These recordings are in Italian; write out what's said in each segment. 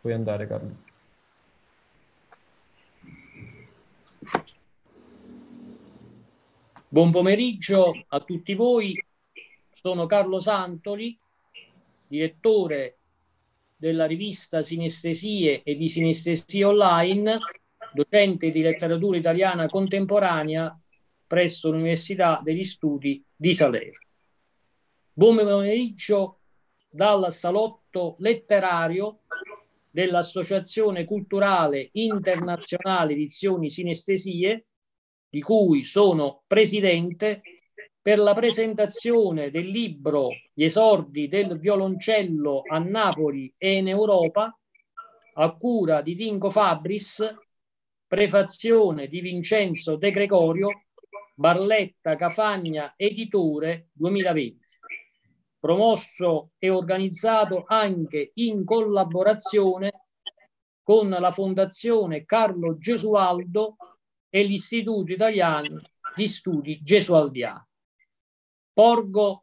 Puoi andare Carlo. Buon pomeriggio a tutti voi, sono Carlo Santoli, direttore della rivista Sinestesie e di Sinestesia Online, docente di letteratura italiana contemporanea presso l'Università degli Studi di Salerno. Buon pomeriggio dal salotto letterario dell'Associazione Culturale Internazionale Edizioni Sinestesie, di cui sono presidente, per la presentazione del libro Gli esordi del violoncello a Napoli e in Europa, a cura di Dingo Fabris, prefazione di Vincenzo De Gregorio, Barletta Cafagna Editore 2020 promosso e organizzato anche in collaborazione con la Fondazione Carlo Gesualdo e l'Istituto Italiano di Studi Gesualdiani. Porgo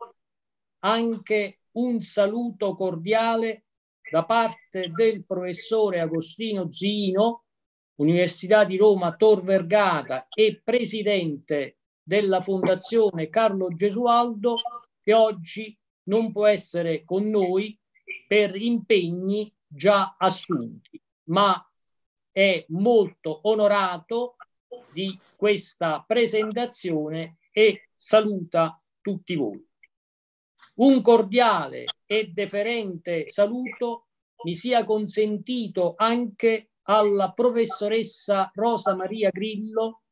anche un saluto cordiale da parte del professore Agostino Zino, Università di Roma Tor Vergata e presidente della Fondazione Carlo Gesualdo, che oggi non può essere con noi per impegni già assunti, ma è molto onorato di questa presentazione e saluta tutti voi. Un cordiale e deferente saluto mi sia consentito anche alla professoressa Rosa Maria Grillo,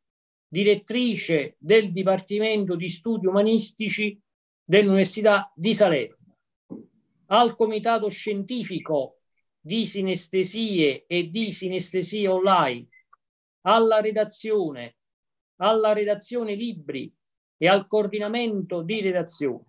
direttrice del Dipartimento di Studi Umanistici dell'Università di Salerno, al Comitato Scientifico di Sinestesie e di Sinestesie Online, alla redazione, alla redazione libri e al coordinamento di redazione,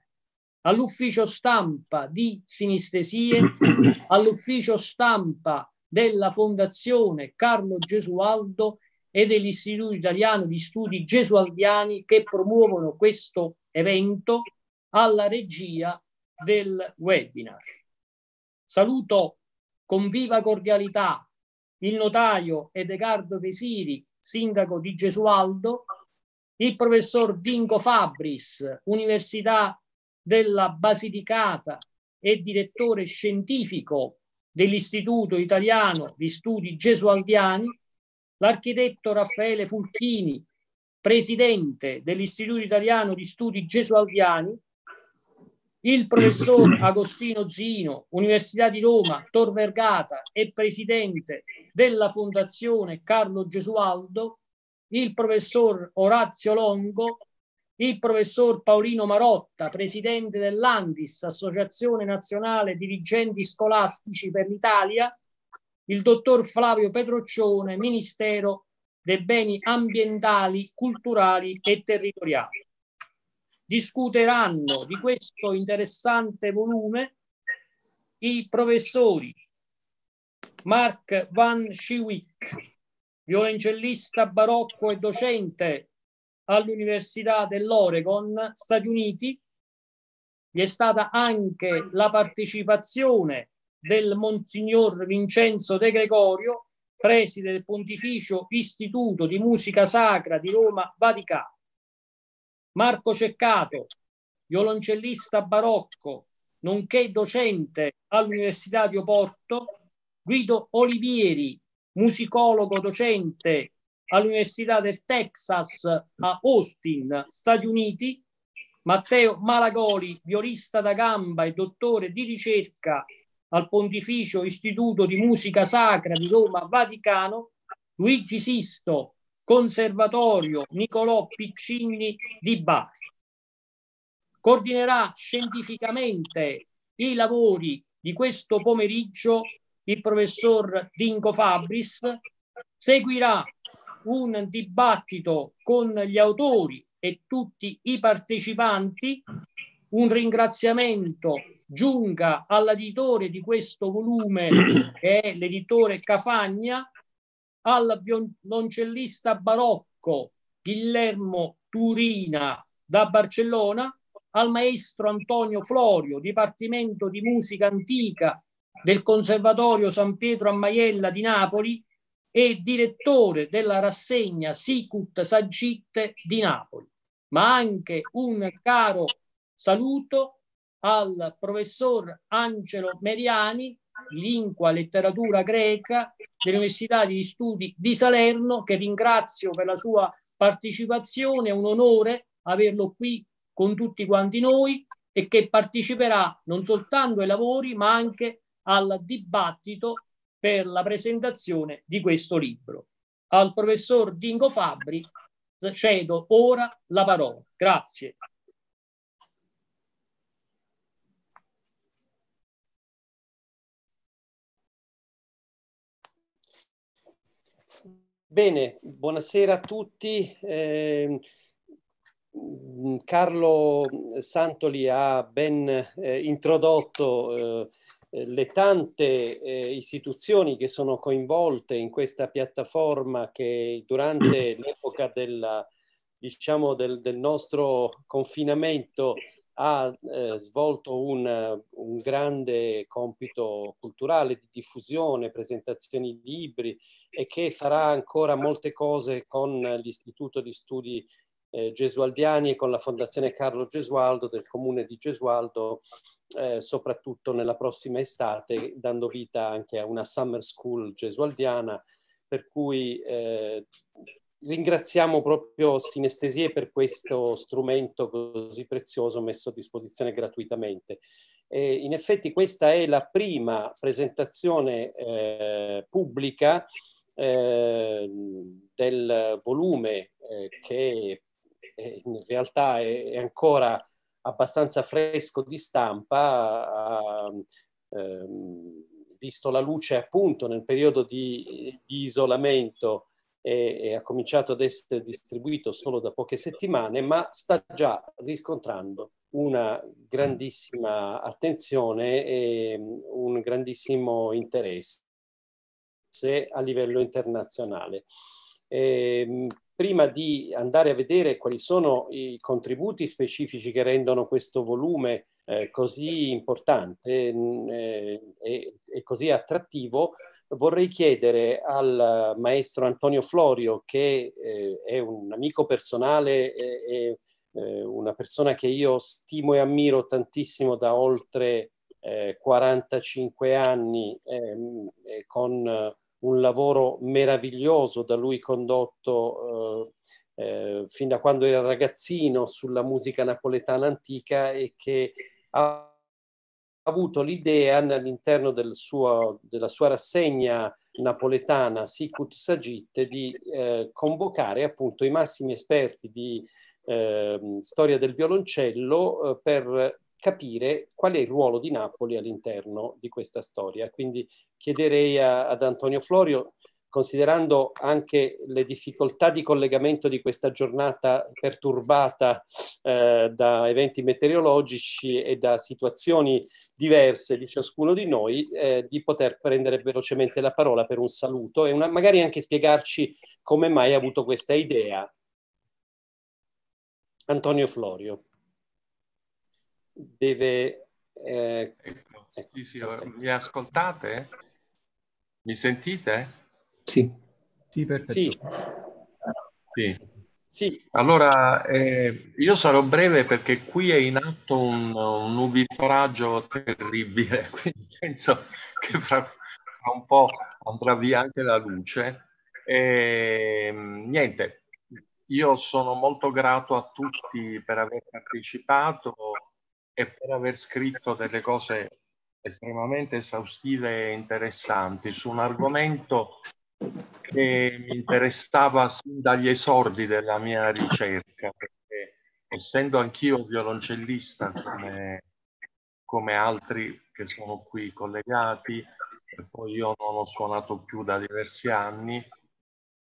all'ufficio stampa di Sinestesie, all'ufficio stampa della Fondazione Carlo Gesualdo e dell'Istituto Italiano di Studi Gesualdiani che promuovono questo evento alla regia del webinar. Saluto con viva cordialità il notaio Edegardo Vesiri, sindaco di Gesualdo, il professor Dingo Fabris, Università della Basilicata e direttore scientifico dell'Istituto Italiano di Studi Gesualdiani, l'architetto Raffaele Fulchini, presidente dell'Istituto Italiano di Studi Gesualdiani, il professor Agostino Zino, Università di Roma, Tor Vergata e presidente della Fondazione Carlo Gesualdo, il professor Orazio Longo, il professor Paolino Marotta, presidente dell'Andis, Associazione Nazionale Dirigenti Scolastici per l'Italia, il dottor Flavio Petroccione, Ministero dei Beni Ambientali, Culturali e Territoriali discuteranno di questo interessante volume i professori Mark Van Schiwick, violoncellista barocco e docente all'Università dell'Oregon, Stati Uniti. Vi è stata anche la partecipazione del Monsignor Vincenzo De Gregorio, preside del Pontificio Istituto di Musica Sacra di Roma Vaticano. Marco Ceccato, violoncellista barocco, nonché docente all'Università di Oporto, Guido Olivieri, musicologo docente all'Università del Texas a Austin, Stati Uniti, Matteo Malagoli, violista da gamba e dottore di ricerca al Pontificio Istituto di Musica Sacra di Roma, Vaticano, Luigi Sisto, Conservatorio Nicolò Piccini di Bari. Coordinerà scientificamente i lavori di questo pomeriggio il professor Dingo Fabris, seguirà un dibattito con gli autori e tutti i partecipanti. Un ringraziamento giunga all'editore di questo volume, che è l'editore Cafagna, al violoncellista barocco Guillermo Turina da Barcellona, al maestro Antonio Florio, Dipartimento di Musica Antica del Conservatorio San Pietro a Maiella di Napoli e direttore della rassegna Sicut Sagitte di Napoli, ma anche un caro saluto al professor Angelo Meriani, lingua letteratura greca dell'Università di Studi di Salerno, che ringrazio per la sua partecipazione, è un onore averlo qui con tutti quanti noi e che parteciperà non soltanto ai lavori ma anche al dibattito per la presentazione di questo libro. Al professor Dingo Fabri cedo ora la parola. Grazie. Bene, buonasera a tutti. Eh, Carlo Santoli ha ben eh, introdotto eh, le tante eh, istituzioni che sono coinvolte in questa piattaforma che durante l'epoca della, diciamo, del, del, nostro confinamento ha eh, svolto un, un, grande compito culturale di diffusione, presentazioni di libri e che farà ancora molte cose con l'Istituto di Studi eh, Gesualdiani e con la Fondazione Carlo Gesualdo del Comune di Gesualdo, eh, soprattutto nella prossima estate, dando vita anche a una summer school gesualdiana, per cui eh, ringraziamo proprio Sinestesie per questo strumento così prezioso messo a disposizione gratuitamente. E in effetti questa è la prima presentazione eh, pubblica eh, del volume eh, che in realtà è, è, ancora abbastanza fresco di stampa, ha ehm, visto la luce appunto nel periodo di, di isolamento e, e, ha cominciato ad essere distribuito solo da poche settimane, ma sta già riscontrando una grandissima attenzione e un grandissimo interesse a livello internazionale. E, ehm, prima di andare a vedere quali sono i contributi specifici che rendono questo volume eh, così importante eh, e, e, così attrattivo, vorrei chiedere al maestro Antonio Florio, che eh, è un amico personale e eh, una persona che io stimo e ammiro tantissimo da oltre 45 eh, anni, ehm, con un lavoro meraviglioso da lui condotto eh, eh, fin da quando era ragazzino sulla musica napoletana antica e che ha avuto l'idea all'interno del della sua rassegna napoletana Sicut Sagit di eh, convocare appunto i massimi esperti di eh, storia del violoncello eh, per capire qual è il ruolo di Napoli all'interno di questa storia. Quindi chiederei a, ad Antonio Florio, considerando anche le difficoltà di collegamento di questa giornata perturbata eh, da eventi meteorologici e da situazioni diverse di ciascuno di noi, eh, di poter prendere velocemente la parola per un saluto e una, magari anche spiegarci come mai ha avuto questa idea. Antonio Florio deve... Eh, ecco. ecco, sì, sì, mi ascoltate? Mi sentite? Sì. Sì, perfetto. Sì. sì. sì. Allora, eh, io sarò breve perché qui è in atto un, un nubifragio terribile, quindi penso che fra, fra, un po' andrà via anche la luce. E, niente, io sono molto grato a tutti per aver partecipato e per aver scritto delle cose estremamente esaustive e interessanti su un argomento che mi interessava sin dagli esordi della mia ricerca, perché essendo anch'io violoncellista come, come altri che sono qui collegati, poi io non ho suonato più da diversi anni,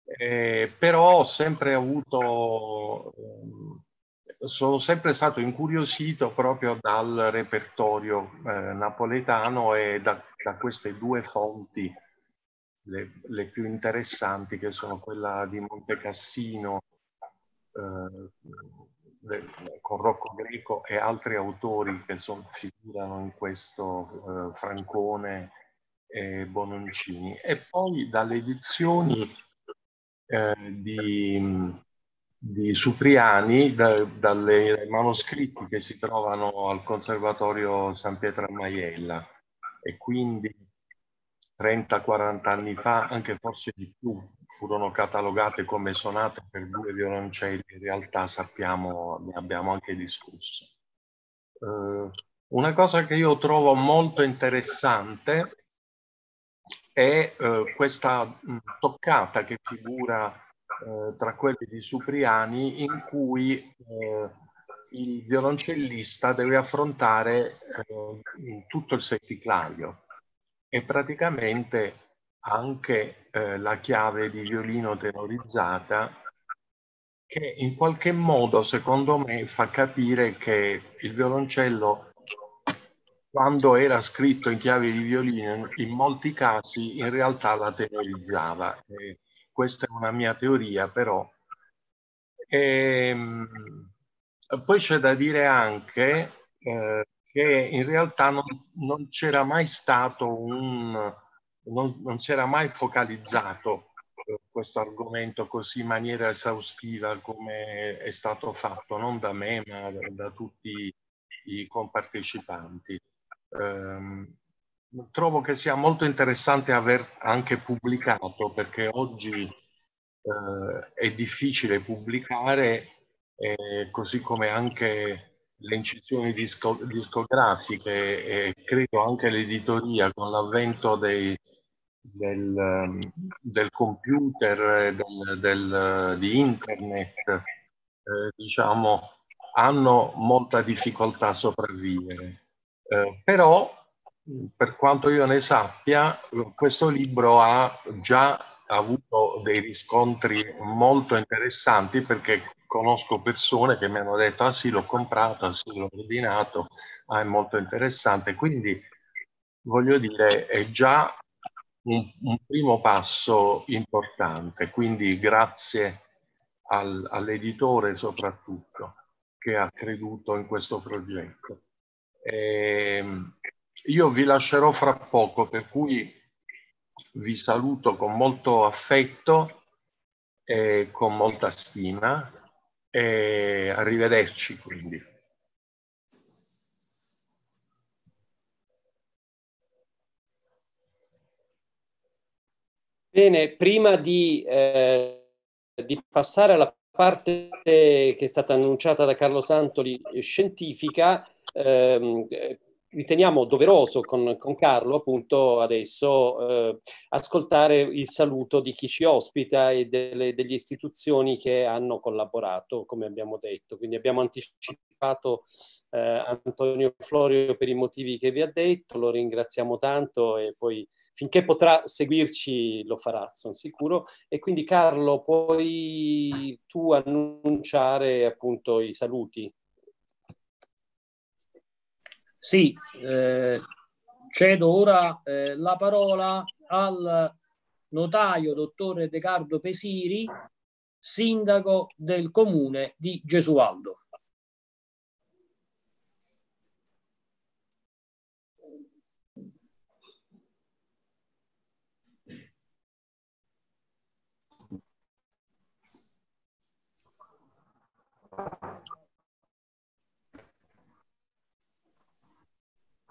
eh, però ho sempre avuto eh, sono sempre stato incuriosito proprio dal repertorio eh, napoletano e da, da, queste due fonti, le, le, più interessanti, che sono quella di Monte Cassino eh, con Rocco Greco e altri autori che son, figurano in questo, eh, Francone e Bononcini. E poi dalle edizioni eh, di, di Supriani, da, dalle manoscritti che si trovano al Conservatorio San Pietro a Maiella. E quindi 30-40 anni fa, anche forse di più, furono catalogate come sonate per due violoncelli, in realtà sappiamo, ne abbiamo anche discusso. Uh, una cosa che io trovo molto interessante è uh, questa mh, toccata che figura uh, tra quelli di Supriani in cui il violoncellista deve affrontare tutto il setticlario e praticamente anche eh, la chiave di violino tenorizzata che in qualche modo secondo me fa capire che il violoncello quando era scritto in chiave di violino in molti casi in realtà la tenorizzava e questa è una mia teoria però. E, ehm, poi c'è da dire anche eh, che in realtà non, non c'era mai stato un, non, non si era mai focalizzato eh, questo argomento così in maniera esaustiva come è stato fatto, non da me ma da, tutti i compartecipanti. Um, trovo che sia molto interessante aver anche pubblicato perché oggi eh, è difficile pubblicare, eh, così come anche le incisioni disco, discografiche e credo anche l'editoria con l'avvento dei, del, del, computer, del, del, di internet, eh, diciamo, hanno molta difficoltà a sopravvivere. Eh, però, per quanto io ne sappia, questo libro ha già avuto dei riscontri molto interessanti perché conosco persone che mi hanno detto ah sì l'ho comprato, ah sì l'ho ordinato, ah, è molto interessante. Quindi voglio dire è già un, un primo passo importante, quindi grazie al, all'editore soprattutto che ha creduto in questo progetto. E ehm, io vi lascerò fra poco, per cui vi saluto con molto affetto e con molta stima e arrivederci quindi. Bene, prima di, eh, di, passare alla parte che è stata annunciata da Carlo Santoli scientifica, ehm, riteniamo doveroso con, con Carlo appunto adesso eh, ascoltare il saluto di chi ci ospita e delle, delle, istituzioni che hanno collaborato, come abbiamo detto. Quindi abbiamo anticipato eh, Antonio Florio per i motivi che vi ha detto, lo ringraziamo tanto e poi finché potrà seguirci lo farà, sono sicuro. E quindi Carlo, puoi tu annunciare appunto i saluti? Sì, eh, cedo ora eh, la parola al notaio dottore Decardo Pesiri, sindaco del comune di Gesualdo.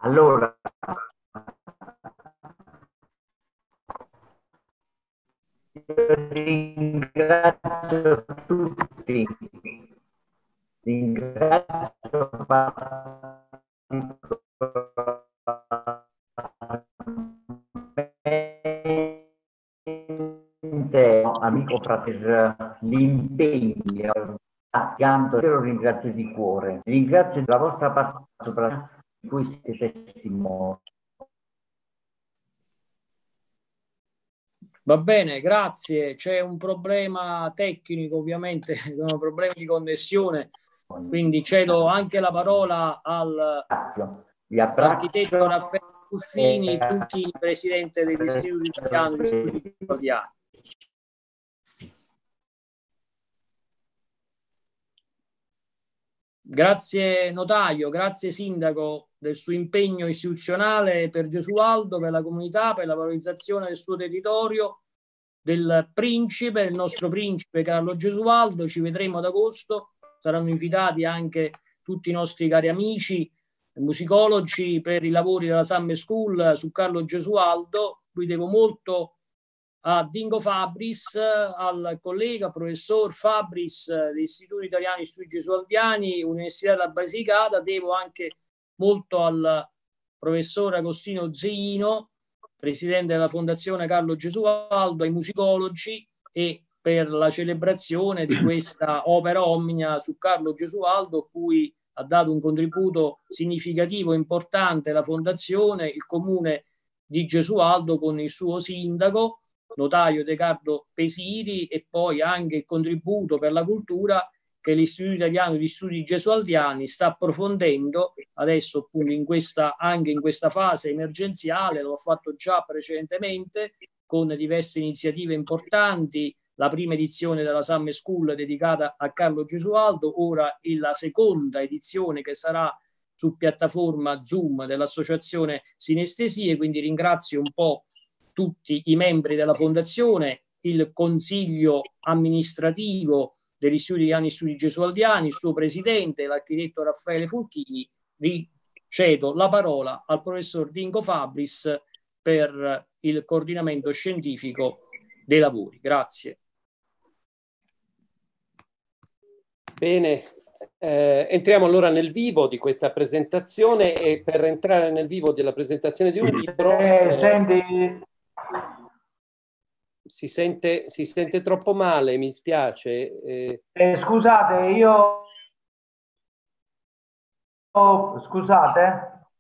Allora, ringrazio tutti, ringrazio amico per l'impegno, accanto, lo ringrazio di cuore, ringrazio la vostra parte cui siete testimoni. Va bene, grazie. C'è un problema tecnico, ovviamente, sono problemi di connessione, quindi cedo anche la parola all'architetto Raffaele Buffini, Fucchi, presidente dell'Istituto Italiano di Studi Italiani. Grazie notaio, grazie sindaco del suo impegno istituzionale per Gesualdo, per la comunità, per la valorizzazione del suo territorio, del principe, il nostro principe Carlo Gesualdo. Ci vedremo ad agosto, saranno invitati anche tutti i nostri cari amici musicologi per i lavori della Summer School su Carlo Gesualdo. Qui devo molto a Dingo Fabris, al collega professor Fabris dell'Istituto Italiano di Studi Gesualdiani, Università della Basilicata, devo anche molto al professor Agostino Zeino, presidente della Fondazione Carlo Gesualdo, ai musicologi e per la celebrazione di questa opera omnia su Carlo Gesualdo, cui ha dato un contributo significativo, importante la Fondazione, il Comune di Gesualdo con il suo sindaco, notaio Riccardo Pesiri, e poi anche il contributo per la cultura che l'Istituto Italiano di Studi Gesualdiani sta approfondendo adesso appunto in questa, anche in questa fase emergenziale, l'ho fatto già precedentemente con diverse iniziative importanti, la prima edizione della Summer School dedicata a Carlo Gesualdo, ora la seconda edizione che sarà su piattaforma Zoom dell'associazione Sinestesie, quindi ringrazio un po' tutti i membri della fondazione, il consiglio amministrativo degli studi Anni Studi Gesualdiani, il suo presidente, l'architetto Raffaele Fulchini, ricedo la parola al professor Dingo Fabris per il coordinamento scientifico dei lavori. Grazie. Bene, eh, entriamo allora nel vivo di questa presentazione e per entrare nel vivo della presentazione di un libro... Eh, eh, senti, si sente, si sente troppo male, mi spiace. Eh, eh, scusate, io... Oh, scusate.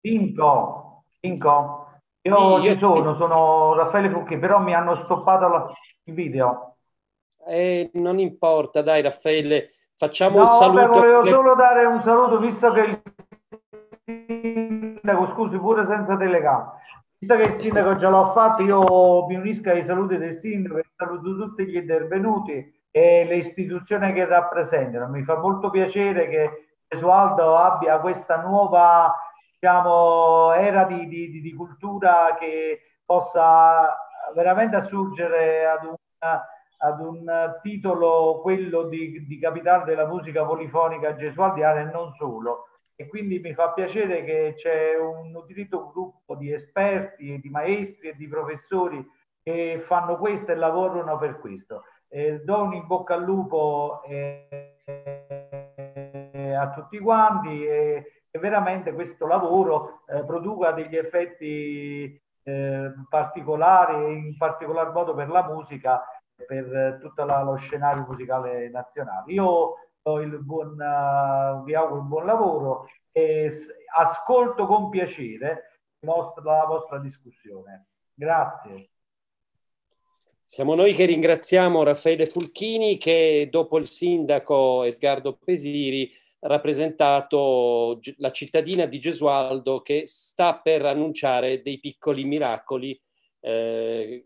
Cinco, cinco. Io, sì, ci sono, sono Raffaele Fucchi, però mi hanno stoppato il video. Eh, non importa, dai Raffaele, facciamo no, un saluto. Vabbè, volevo solo dare un saluto, visto che il sindaco, scusi, pure senza telecamera Visto che il sindaco già l'ha fatto, io mi unisco ai saluti del sindaco e saluto tutti gli intervenuti e le istituzioni che rappresentano. Mi fa molto piacere che Gesualdo abbia questa nuova diciamo, era di, di, di, cultura che possa veramente assurgere ad un, ad un titolo, quello di, di capitale della musica polifonica gesualdiana e non solo e quindi mi fa piacere che c'è un nutrito gruppo di esperti, di maestri e di professori che fanno questo e lavorano per questo. Eh, do un in bocca al lupo eh, a tutti quanti e, e veramente questo lavoro eh, produca degli effetti eh, particolari, in particolar modo per la musica, per tutto lo scenario musicale nazionale. Io il buon, uh, vi auguro un buon lavoro e ascolto con piacere la vostra discussione. Grazie. Siamo noi che ringraziamo Raffaele Fulchini che dopo il sindaco Edgardo Pesiri ha rappresentato la cittadina di Gesualdo che sta per annunciare dei piccoli miracoli eh,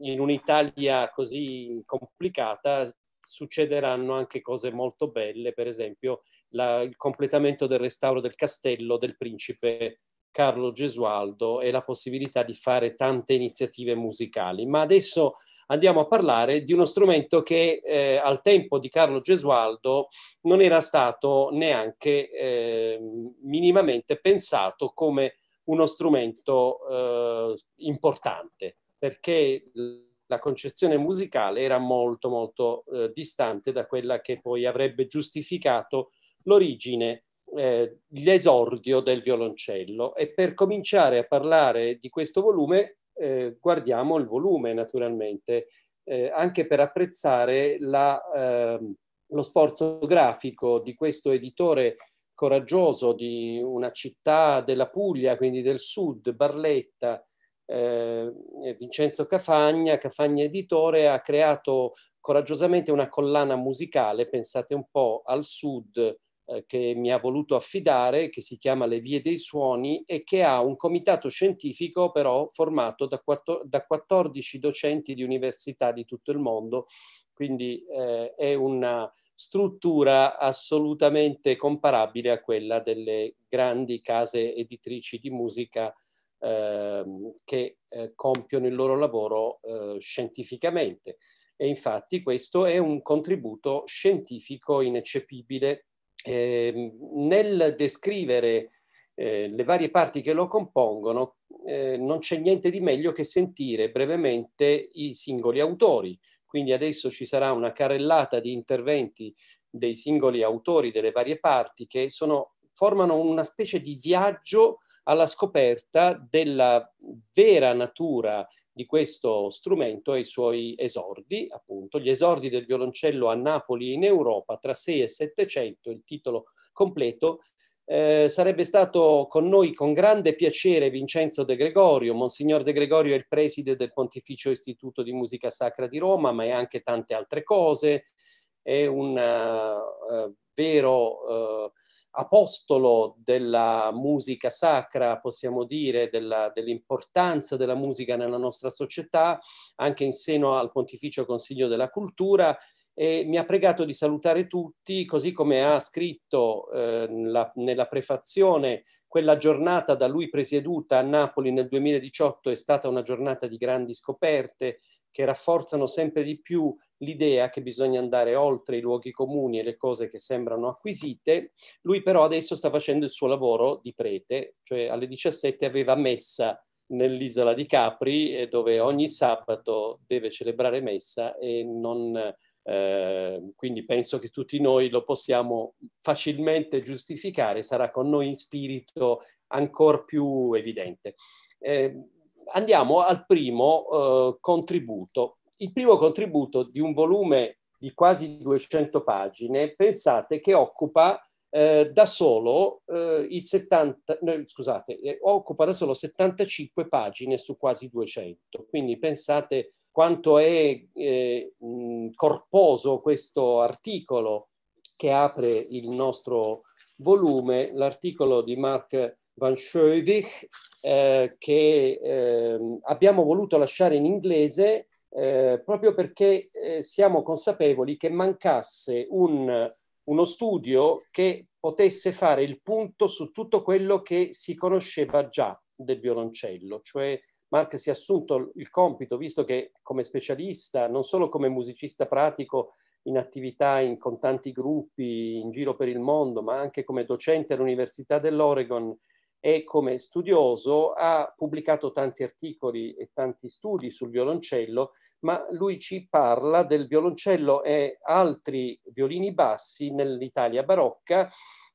in un'Italia così complicata succederanno anche cose molto belle, per esempio la, il completamento del restauro del castello del principe Carlo Gesualdo e la possibilità di fare tante iniziative musicali. Ma adesso andiamo a parlare di uno strumento che eh, al tempo di Carlo Gesualdo non era stato neanche eh, minimamente pensato come uno strumento eh, importante, perché la concezione musicale era molto molto eh, distante da quella che poi avrebbe giustificato l'origine, eh, l'esordio del violoncello. E per cominciare a parlare di questo volume, eh, guardiamo il volume naturalmente, eh, anche per apprezzare la, ehm, lo sforzo grafico di questo editore coraggioso di una città della Puglia, quindi del sud, Barletta, eh, Vincenzo Cafagna, Cafagna Editore, ha creato coraggiosamente una collana musicale, pensate un po' al sud, eh, che mi ha voluto affidare, che si chiama Le Vie dei Suoni e che ha un comitato scientifico però formato da, quattro, da 14 docenti di università di tutto il mondo. Quindi eh, è una struttura assolutamente comparabile a quella delle grandi case editrici di musica che eh, compiono il loro lavoro eh, scientificamente. E infatti questo è un contributo scientifico ineccepibile. Eh, nel descrivere eh, le varie parti che lo compongono, eh, non c'è niente di meglio che sentire brevemente i singoli autori. Quindi adesso ci sarà una carrellata di interventi dei singoli autori delle varie parti che sono, formano una specie di viaggio alla scoperta della vera natura di questo strumento e i suoi esordi, appunto, gli esordi del violoncello a Napoli in Europa tra 6 e 700, il titolo completo, eh, sarebbe stato con noi con grande piacere Vincenzo De Gregorio. Monsignor De Gregorio è il preside del Pontificio Istituto di Musica Sacra di Roma, ma è anche tante altre cose. È un uh, vero uh, apostolo della musica sacra, possiamo dire, dell'importanza della musica nella nostra società, anche in seno al Pontificio Consiglio della Cultura e mi ha pregato di salutare tutti, così come ha scritto eh, la, nella prefazione, quella giornata da lui presieduta a Napoli nel 2018 è stata una giornata di grandi scoperte che rafforzano sempre di più l'idea che bisogna andare oltre i luoghi comuni e le cose che sembrano acquisite. Lui però adesso sta facendo il suo lavoro di prete, cioè alle 17 aveva messa nell'isola di Capri, dove ogni sabato deve celebrare messa e non, eh, quindi penso che tutti noi lo possiamo facilmente giustificare, sarà con noi in spirito ancora più evidente. Eh, andiamo al primo eh, contributo. Il primo contributo di un volume di quasi 200 pagine, pensate che occupa eh, da solo eh, il 70, no, scusate, eh, occupa da solo 75 pagine su quasi 200. Quindi pensate quanto è eh, corposo questo articolo che apre il nostro volume, l'articolo di Mark Van Schoevich, eh, che eh, abbiamo voluto lasciare in inglese eh, proprio perché eh, siamo consapevoli che mancasse un, uno studio che potesse fare il punto su tutto quello che si conosceva già del violoncello, cioè Mark si è assunto il compito, visto che come specialista, non solo come musicista pratico, in attività in, con tanti gruppi in giro per il mondo, ma anche come docente all'Università dell'Oregon e come studioso ha pubblicato tanti articoli e tanti studi sul violoncello, ma lui ci parla del violoncello e altri violini bassi nell'Italia barocca,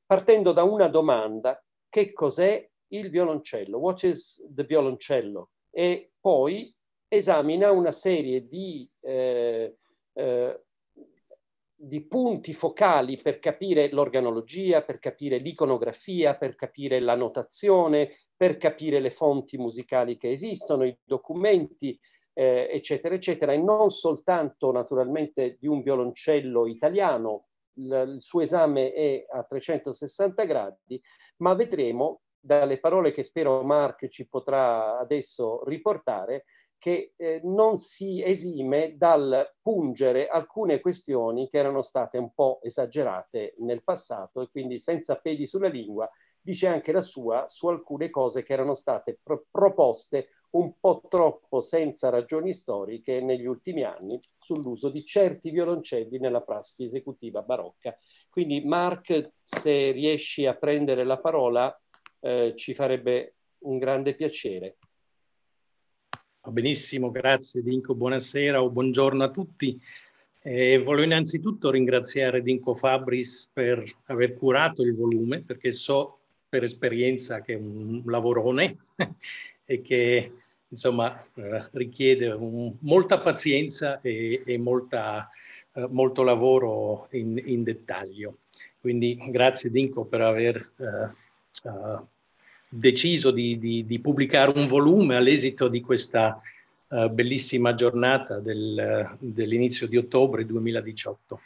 partendo da una domanda, che cos'è il violoncello? What is the violoncello? E poi esamina una serie di eh, eh, di punti focali per capire l'organologia, per capire l'iconografia, per capire la notazione, per capire le fonti musicali che esistono, i documenti, eh, eccetera, eccetera, e non soltanto naturalmente di un violoncello italiano, il, suo esame è a 360 gradi, ma vedremo dalle parole che spero Mark ci potrà adesso riportare, che eh, non si esime dal pungere alcune questioni che erano state un po' esagerate nel passato e quindi senza peli sulla lingua dice anche la sua su alcune cose che erano state pro proposte un po' troppo senza ragioni storiche negli ultimi anni sull'uso di certi violoncelli nella prassi esecutiva barocca. Quindi Mark, se riesci a prendere la parola, eh, ci farebbe un grande piacere. Va benissimo, grazie Dinko, buonasera o buongiorno a tutti. Eh, voglio innanzitutto ringraziare Dinko Fabris per aver curato il volume, perché so per esperienza che è un lavorone e che insomma eh, richiede un, molta pazienza e, e molta, eh, molto lavoro in, in, dettaglio. Quindi grazie Dinko per aver eh, eh, deciso di, di, di, pubblicare un volume all'esito di questa uh, bellissima giornata del, dell'inizio di ottobre 2018.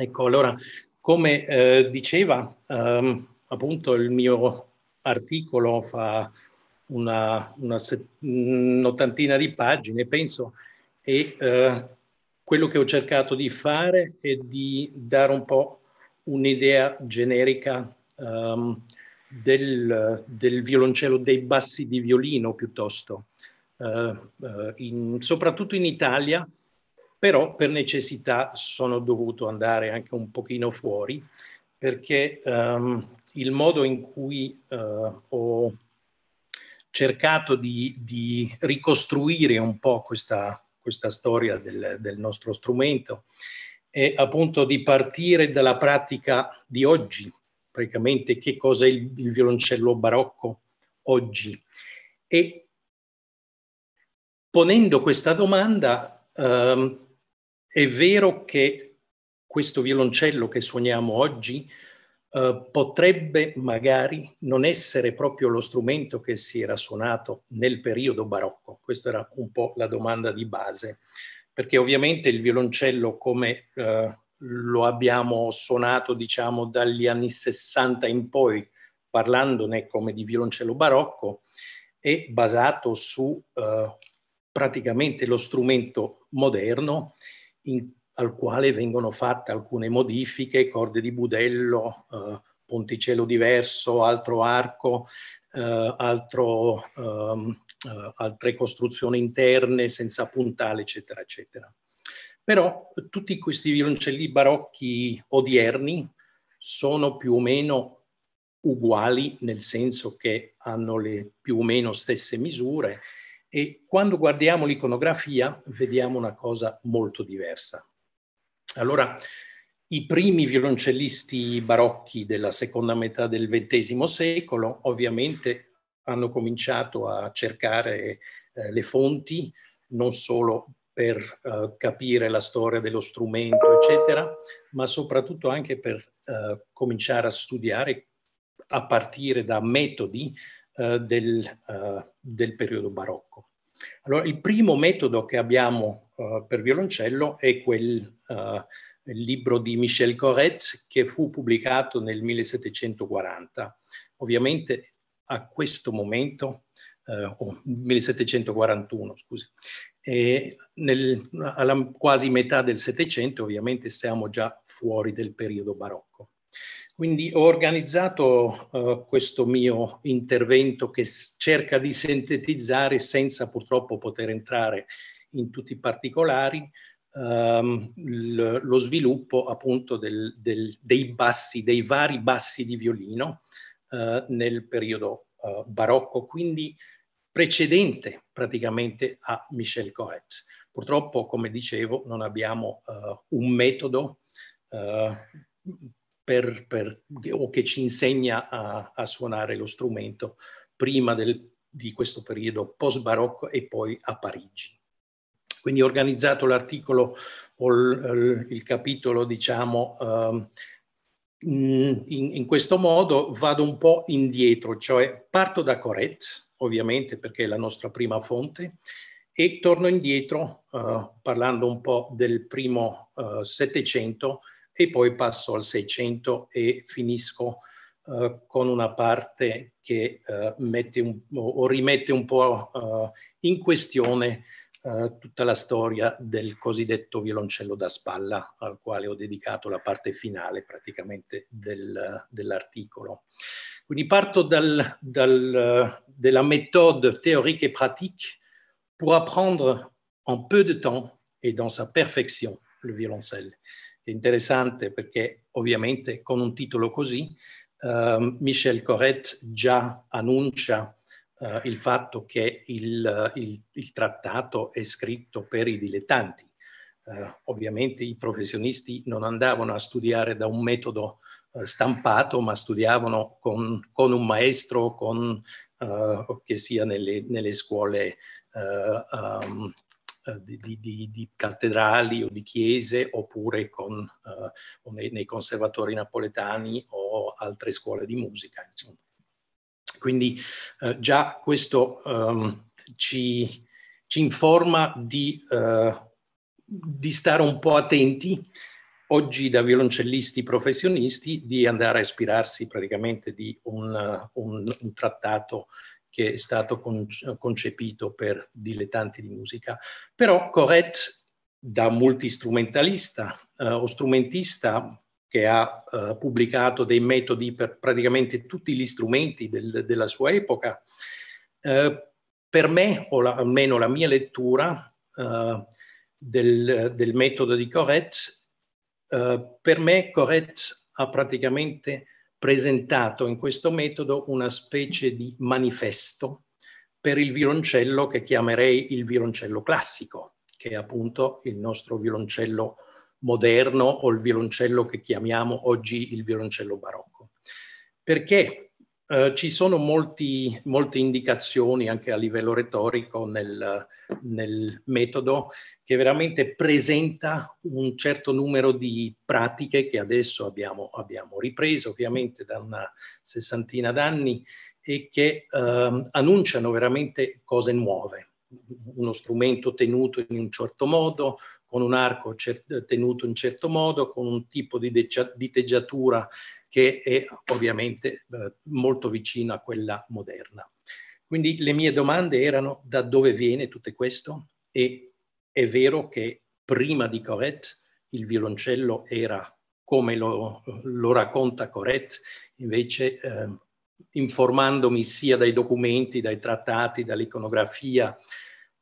Ecco, allora, come eh, diceva, um, appunto il mio articolo fa una, una un'ottantina di pagine, penso, e uh, quello che ho cercato di fare è di dare un po' un'idea generica um, del, del, violoncello, dei bassi di violino piuttosto, uh, uh, in, soprattutto in Italia, però per necessità sono dovuto andare anche un pochino fuori perché um, il modo in cui uh, ho cercato di, di, ricostruire un po' questa, questa storia del, del nostro strumento è appunto di partire dalla pratica di oggi, praticamente che cosa è il, il violoncello barocco oggi. E ponendo questa domanda, um, è vero che questo violoncello che suoniamo oggi uh, potrebbe magari non essere proprio lo strumento che si era suonato nel periodo barocco. Questa era un po' la domanda di base perché ovviamente il violoncello come eh, lo abbiamo suonato diciamo dagli anni 60 in poi, parlandone come di violoncello barocco, è basato su eh, praticamente lo strumento moderno in, al quale vengono fatte alcune modifiche, corde di budello, eh, ponticello diverso, altro arco, eh, altro um, uh, altre costruzioni interne senza puntale, eccetera, eccetera. Però tutti questi violoncelli barocchi odierni sono più o meno uguali, nel senso che hanno le più o meno stesse misure e quando guardiamo l'iconografia vediamo una cosa molto diversa. Allora, i primi violoncellisti barocchi della seconda metà del XX secolo ovviamente hanno cominciato a cercare eh, le fonti, non solo per uh, capire la storia dello strumento, eccetera, ma soprattutto anche per uh, cominciare a studiare a partire da metodi uh, del, del, periodo barocco. Allora, il primo metodo che abbiamo per violoncello è quel libro di Michel Corret che fu pubblicato nel 1740. Ovviamente a questo momento, oh, 1741 scusi, nel, alla quasi metà del Settecento ovviamente siamo già fuori del periodo barocco. Quindi ho organizzato uh, questo mio intervento che cerca di sintetizzare senza purtroppo poter entrare in tutti i particolari um, lo sviluppo appunto del, del, dei bassi, dei vari bassi di violino eh, nel periodo eh, barocco, quindi precedente praticamente a Michel Coet. Purtroppo, come dicevo, non abbiamo uh, un metodo uh, per, per, o che ci insegna a, a suonare lo strumento prima del, di questo periodo post-barocco e poi a Parigi. Quindi ho organizzato l'articolo o il, capitolo, diciamo, um, in, in, questo modo vado un po' indietro, cioè parto da Coret, ovviamente perché è la nostra prima fonte, e torno indietro uh, parlando un po' del primo uh, Settecento e poi passo al Seicento e finisco uh, con una parte che mette un, o rimette un po' in questione eh, tutta la storia del cosiddetto violoncello da spalla, al quale ho dedicato la parte finale praticamente del, dell'articolo. Quindi parto dal, dal, della méthode théorique et pratique pour apprendre en peu de temps et dans sa perfection le violoncelle. È interessante perché ovviamente con un titolo così uh, Michel Corret già annuncia uh, il fatto che il, il, il, trattato è scritto per i dilettanti. Uh, ovviamente i professionisti non andavano a studiare da un metodo uh, stampato, ma studiavano con, con un maestro, con, che sia nelle, nelle scuole um, di, di, di, cattedrali o di chiese oppure con, uh, nei, nei, conservatori napoletani o altre scuole di musica. Insomma. Quindi eh, già questo um, ci, ci, informa di, uh, di, stare un po' attenti oggi da violoncellisti professionisti di andare a ispirarsi praticamente di un, un, un trattato che è stato con, concepito per dilettanti di musica. Però Corret da multistrumentalista eh, o strumentista che ha eh, pubblicato dei metodi per praticamente tutti gli strumenti del, della sua epoca. Eh, per me, o la, almeno la mia lettura eh, del, del, metodo di Corret, eh, per me Corret ha praticamente presentato in questo metodo una specie di manifesto per il violoncello che chiamerei il violoncello classico, che è appunto il nostro violoncello moderno o il violoncello che chiamiamo oggi il violoncello barocco. Perché eh, ci sono molti, molte indicazioni anche a livello retorico nel, nel, metodo che veramente presenta un certo numero di pratiche che adesso abbiamo, abbiamo ripreso ovviamente da una sessantina d'anni e che eh, annunciano veramente cose nuove. Uno strumento tenuto in un certo modo, con un arco tenuto in certo modo, con un tipo di, di teggiatura che è ovviamente eh, molto vicino a quella moderna. Quindi le mie domande erano da dove viene tutto questo? E è vero che prima di Corette il violoncello era come lo, lo racconta Corette, invece eh, informandomi sia dai documenti, dai trattati, dall'iconografia,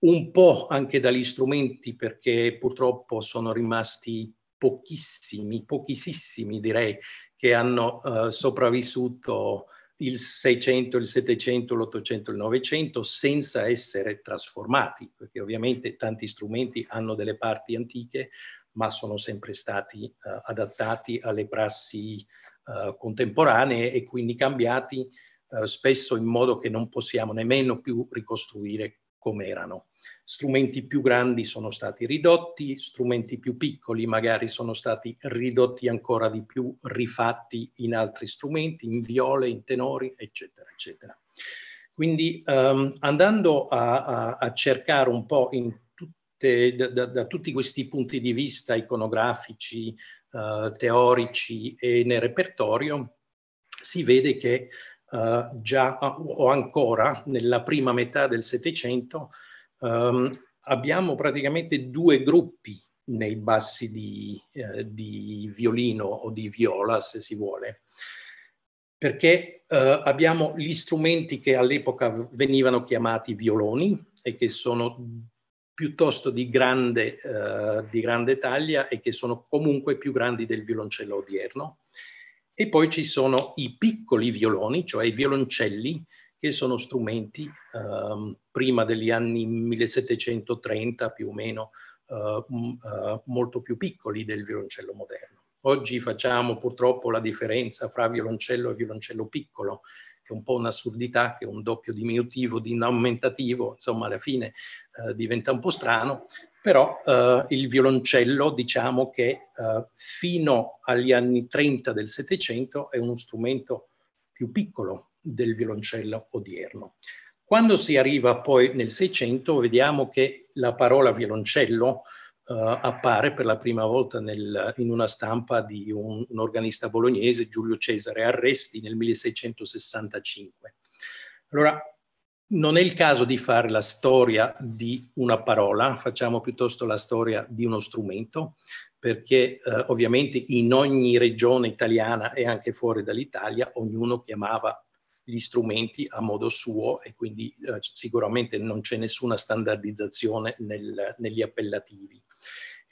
un po' anche dagli strumenti perché purtroppo sono rimasti pochissimi, pochissimi direi, che hanno uh, sopravvissuto il 600, il 700, l'800, il 900 senza essere trasformati, perché ovviamente tanti strumenti hanno delle parti antiche, ma sono sempre stati uh, adattati alle prassi uh, contemporanee e quindi cambiati uh, spesso in modo che non possiamo nemmeno più ricostruire come erano. Strumenti più grandi sono stati ridotti, strumenti più piccoli magari sono stati ridotti ancora di più, rifatti in altri strumenti, in viole, in tenori, eccetera, eccetera. Quindi um, andando a, a, a, cercare un po' tutte, da, da, da, tutti questi punti di vista iconografici, uh, teorici e nel repertorio, si vede che uh, già o ancora nella prima metà del Settecento um, abbiamo praticamente due gruppi nei bassi di, eh, di, violino o di viola, se si vuole, perché eh, abbiamo gli strumenti che all'epoca venivano chiamati violoni e che sono piuttosto di grande, eh, di grande taglia e che sono comunque più grandi del violoncello odierno. E poi ci sono i piccoli violoni, cioè i violoncelli, che sono strumenti eh, prima degli anni 1730 più o meno, eh, eh, molto più piccoli del violoncello moderno. Oggi facciamo purtroppo la differenza fra violoncello e violoncello piccolo, che è un po' un'assurdità, che è un doppio diminutivo di un aumentativo, insomma alla fine eh, diventa un po' strano, però eh, il violoncello diciamo che eh, fino agli anni 30 del Settecento è uno strumento più piccolo del violoncello odierno. Quando si arriva poi nel Seicento vediamo che la parola violoncello uh, appare per la prima volta nel, in una stampa di un, un, organista bolognese, Giulio Cesare Arresti, nel 1665. Allora, non è il caso di fare la storia di una parola, facciamo piuttosto la storia di uno strumento, perché eh, ovviamente in ogni regione italiana e anche fuori dall'Italia ognuno chiamava gli strumenti a modo suo e quindi eh, sicuramente non c'è nessuna standardizzazione nel, negli appellativi.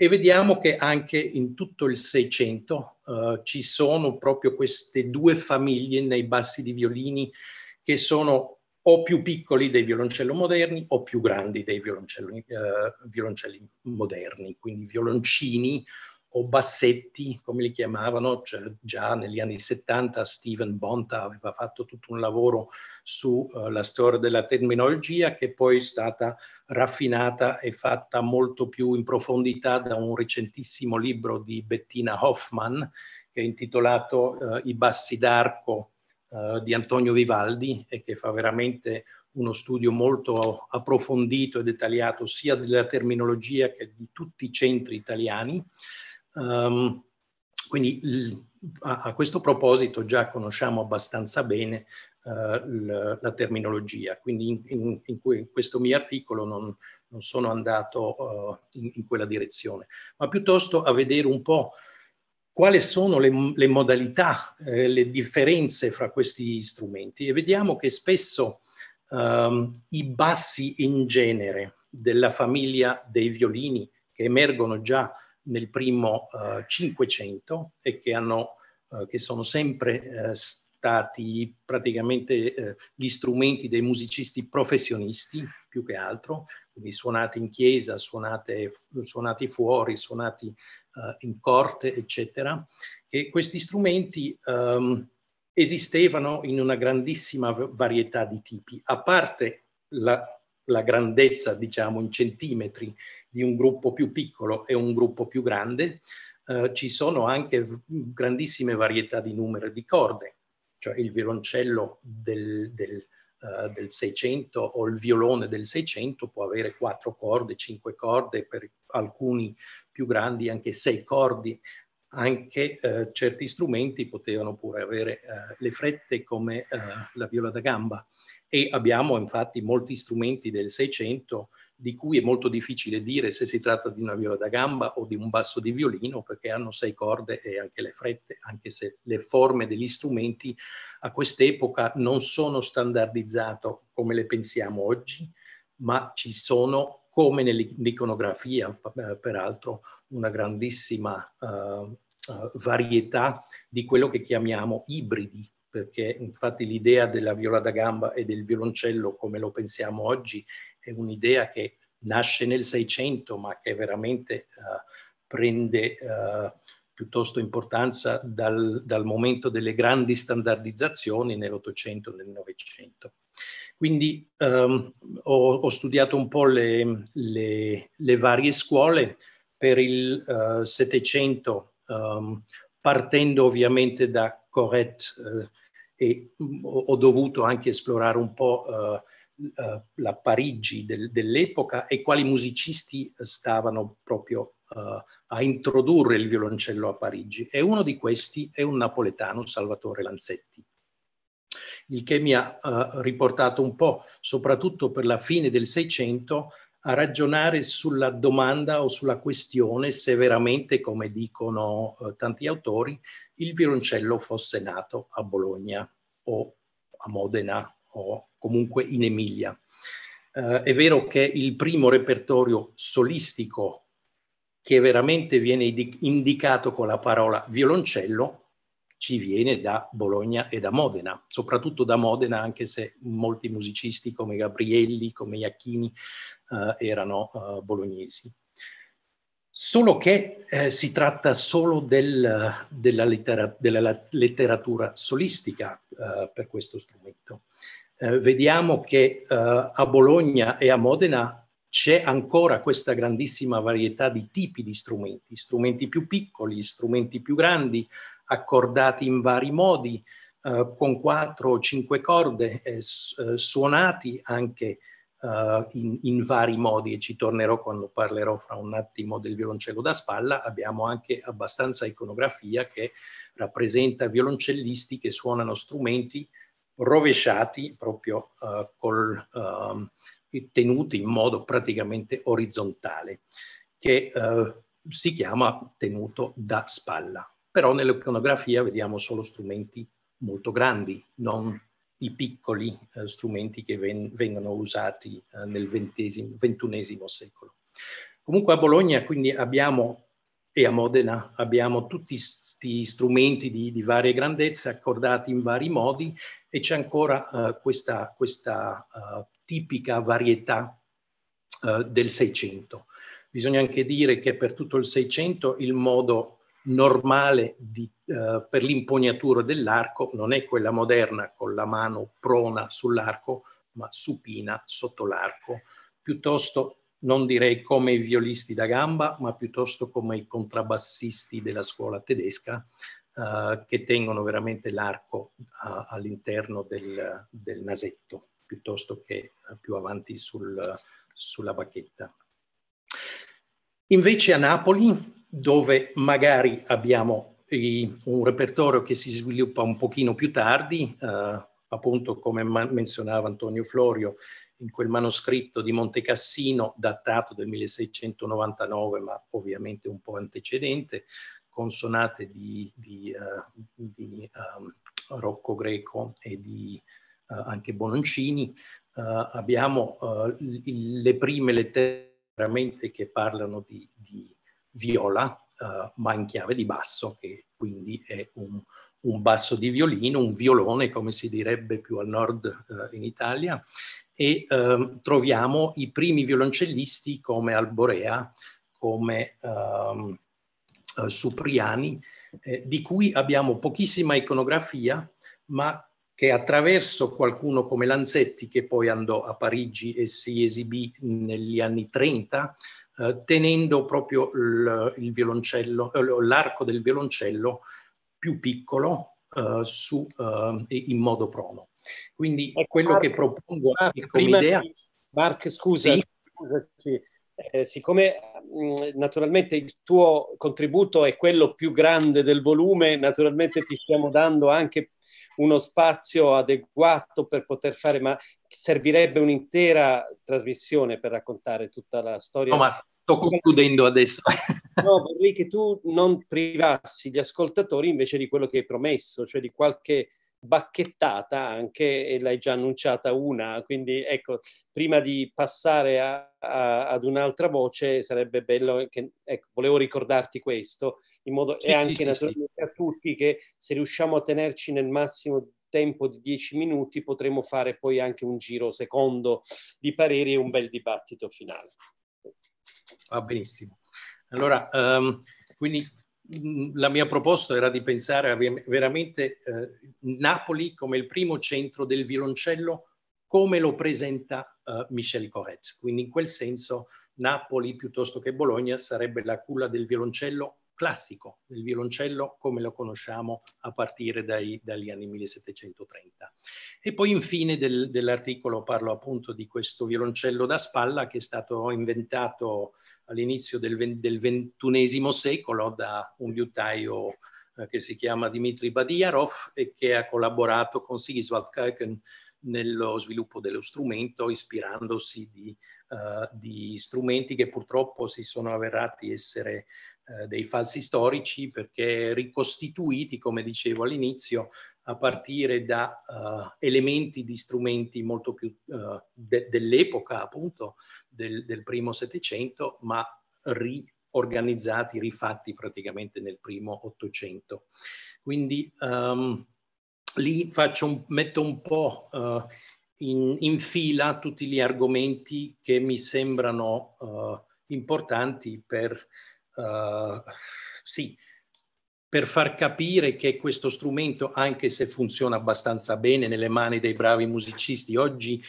E vediamo che anche in tutto il Seicento eh, ci sono proprio queste due famiglie nei bassi di violini che sono o più piccoli dei violoncelli moderni o più grandi dei violoncelli, eh, violoncelli moderni, quindi violoncini o bassetti, come li chiamavano, cioè già negli anni 70 Steven Bonta aveva fatto tutto un lavoro sulla uh, storia della terminologia che poi è stata raffinata e fatta molto più in profondità da un recentissimo libro di Bettina Hoffman che è intitolato uh, I bassi d'arco uh, di Antonio Vivaldi e che fa veramente uno studio molto approfondito e dettagliato sia della terminologia che di tutti i centri italiani. Um, quindi a, a, questo proposito già conosciamo abbastanza bene la, la, terminologia. Quindi in, in, in, cui, in, questo mio articolo non, non sono andato uh, in, quella direzione, ma piuttosto a vedere un po' quali sono le, le modalità, eh, le differenze fra questi strumenti e vediamo che spesso um, i bassi in genere della famiglia dei violini che emergono già nel primo uh, 500 e che, hanno, uh, che sono sempre uh, stati praticamente eh, gli strumenti dei musicisti professionisti più che altro, quindi suonati in chiesa, suonate, suonati fuori, suonati in corte, eccetera, che questi strumenti um, esistevano in una grandissima varietà di tipi, a parte la, la grandezza, diciamo, in centimetri di un gruppo più piccolo e un gruppo più grande, uh, ci sono anche grandissime varietà di numeri di corde cioè il violoncello del, del, uh, del 600 o il violone del 600 può avere quattro corde, cinque corde, per alcuni più grandi anche sei corde, anche uh, certi strumenti potevano pure avere uh, le frette come la viola da gamba. E abbiamo infatti molti strumenti del 600 di cui è molto difficile dire se si tratta di una viola da gamba o di un basso di violino perché hanno sei corde e anche le frette, anche se le forme degli strumenti a quest'epoca non sono standardizzate come le pensiamo oggi, ma ci sono, come nell'iconografia, peraltro, una grandissima uh, varietà di quello che chiamiamo ibridi, perché infatti l'idea della viola da gamba e del violoncello come lo pensiamo oggi è un'idea che nasce nel 600 ma che veramente uh, prende uh, piuttosto importanza dal, dal, momento delle grandi standardizzazioni nell'Ottocento e nel Novecento. Quindi um, ho, ho, studiato un po' le, le, le varie scuole per il uh, Settecento, um, partendo ovviamente da Corrette uh, e ho, ho, dovuto anche esplorare un po' uh, uh, la Parigi del, dell'epoca e quali musicisti stavano proprio uh, a introdurre il violoncello a Parigi. E uno di questi è un napoletano, Salvatore Lanzetti il che mi ha uh, riportato un po', soprattutto per la fine del Seicento, a ragionare sulla domanda o sulla questione se veramente, come dicono uh, tanti autori, il violoncello fosse nato a Bologna o a Modena o comunque in Emilia. Uh, è vero che il primo repertorio solistico che veramente viene indicato con la parola violoncello ci viene da Bologna e da Modena, soprattutto da Modena, anche se molti musicisti come Gabrielli, come Iacchini uh, erano uh, bolognesi. Solo che eh, si tratta solo del, della, lettera, della, letteratura solistica uh, per questo strumento eh, vediamo che eh, a Bologna e a Modena c'è ancora questa grandissima varietà di tipi di strumenti, strumenti più piccoli, strumenti più grandi, accordati in vari modi, eh, con quattro o cinque corde, eh, suonati anche Uh, in, in, vari modi e ci tornerò quando parlerò fra un attimo del violoncello da spalla, abbiamo anche abbastanza iconografia che rappresenta violoncellisti che suonano strumenti rovesciati proprio uh, col, uh, tenuti in modo praticamente orizzontale, che uh, si chiama tenuto da spalla. Però nell'iconografia vediamo solo strumenti molto grandi, non i piccoli eh, strumenti che ven vengono usati eh, nel XXI secolo. Comunque a Bologna quindi abbiamo e a Modena abbiamo tutti questi strumenti di, di, varie grandezze accordati in vari modi e c'è ancora uh, questa, questa uh, tipica varietà uh, del 600. Bisogna anche dire che per tutto il 600 il modo normale di, per l'impugnatura dell'arco non è quella moderna con la mano prona sull'arco, ma supina sotto l'arco. Piuttosto non direi come i violisti da gamba, ma piuttosto come i contrabbassisti della scuola tedesca, uh, che tengono veramente l'arco uh, all'interno del, del, nasetto, piuttosto che uh, più avanti sul, sulla bacchetta. Invece a Napoli, dove magari abbiamo i, un repertorio che si sviluppa un pochino più tardi, appunto come menzionava Antonio Florio, in quel manoscritto di Monte Cassino datato del 1699, ma ovviamente un po' antecedente, con sonate di, di, uh, di um, Rocco Greco e di uh, anche Bononcini. Uh, abbiamo le prime lettere che parlano di, di viola, ma in chiave di basso, che quindi è un, un basso di violino, un violone come si direbbe più al nord eh, in Italia. E eh, troviamo i primi violoncellisti come Alborea, come eh, Supriani, eh, di cui abbiamo pochissima iconografia, ma che attraverso qualcuno come Lanzetti, che poi andò a Parigi e si esibì negli anni 30, eh, tenendo proprio il, il violoncello, eh, l'arco del violoncello più piccolo uh, su, uh, in modo prono. Quindi ecco, quello Mark, che propongo Mark, come idea... Mark, scusa, sì? scusaci, eh, siccome mh, naturalmente il tuo contributo è quello più grande del volume, naturalmente ti stiamo dando anche uno spazio adeguato per poter fare, ma servirebbe un'intera trasmissione per raccontare tutta la storia. No, ma sto concludendo adesso. no, vorrei che tu non privassi gli ascoltatori invece di quello che hai promesso, cioè di qualche bacchettata anche, e l'hai già annunciata una, quindi ecco, prima di passare a, a, ad un'altra voce sarebbe bello che, ecco, volevo ricordarti questo, in modo, sì, e anche sì, naturalmente sì. a tutti che se riusciamo a tenerci nel massimo tempo di dieci minuti potremo fare poi anche un giro secondo di pareri e un bel dibattito finale. Va benissimo. Allora, um, quindi la mia proposta era di pensare a veramente eh, Napoli come il primo centro del violoncello come lo presenta uh, Michel Corret. Quindi in quel senso Napoli piuttosto che Bologna sarebbe la culla del violoncello classico, del violoncello come lo conosciamo a partire dai, dagli anni 1730. E poi infine del, dell'articolo parlo appunto di questo violoncello da spalla che è stato inventato all'inizio del, del XXI secolo da un liutaio eh, che si chiama Dmitry Badiarov e che ha collaborato con Sigiswald Kuiken nello sviluppo dello strumento, ispirandosi di, uh, di strumenti che purtroppo si sono avverati essere uh, dei falsi storici perché ricostituiti, come dicevo all'inizio, a partire da uh, elementi di strumenti molto più uh, de dell'epoca appunto del, del primo Settecento, ma riorganizzati, rifatti praticamente nel primo Ottocento. Quindi um, lì un, metto un po' uh, in, in, fila tutti gli argomenti che mi sembrano importanti per, sì, per far capire che questo strumento, anche se funziona abbastanza bene nelle mani dei bravi musicisti, oggi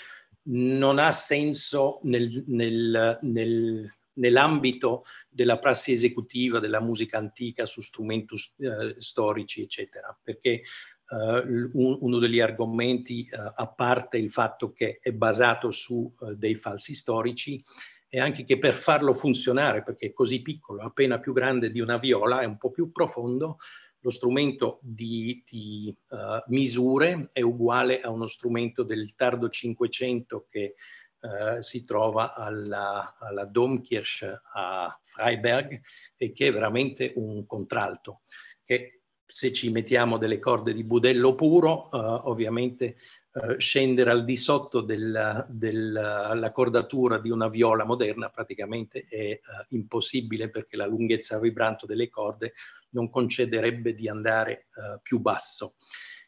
non ha senso nel, nel, nel, nell'ambito della prassi esecutiva della musica antica su strumenti eh, storici, eccetera, perché eh, un, uno degli argomenti, eh, a parte il fatto che è basato su eh, dei falsi storici, e anche che per farlo funzionare, perché è così piccolo, appena più grande di una viola, è un po' più profondo, lo strumento di, di uh, misure è uguale a uno strumento del tardo 500 che uh, si trova alla, alla Domkirche a Freiberg e che è veramente un contralto, che se ci mettiamo delle corde di budello puro, uh, ovviamente eh, scendere al di sotto della, della cordatura di una viola moderna praticamente è uh, impossibile perché la lunghezza vibrante delle corde non concederebbe di andare uh, più basso.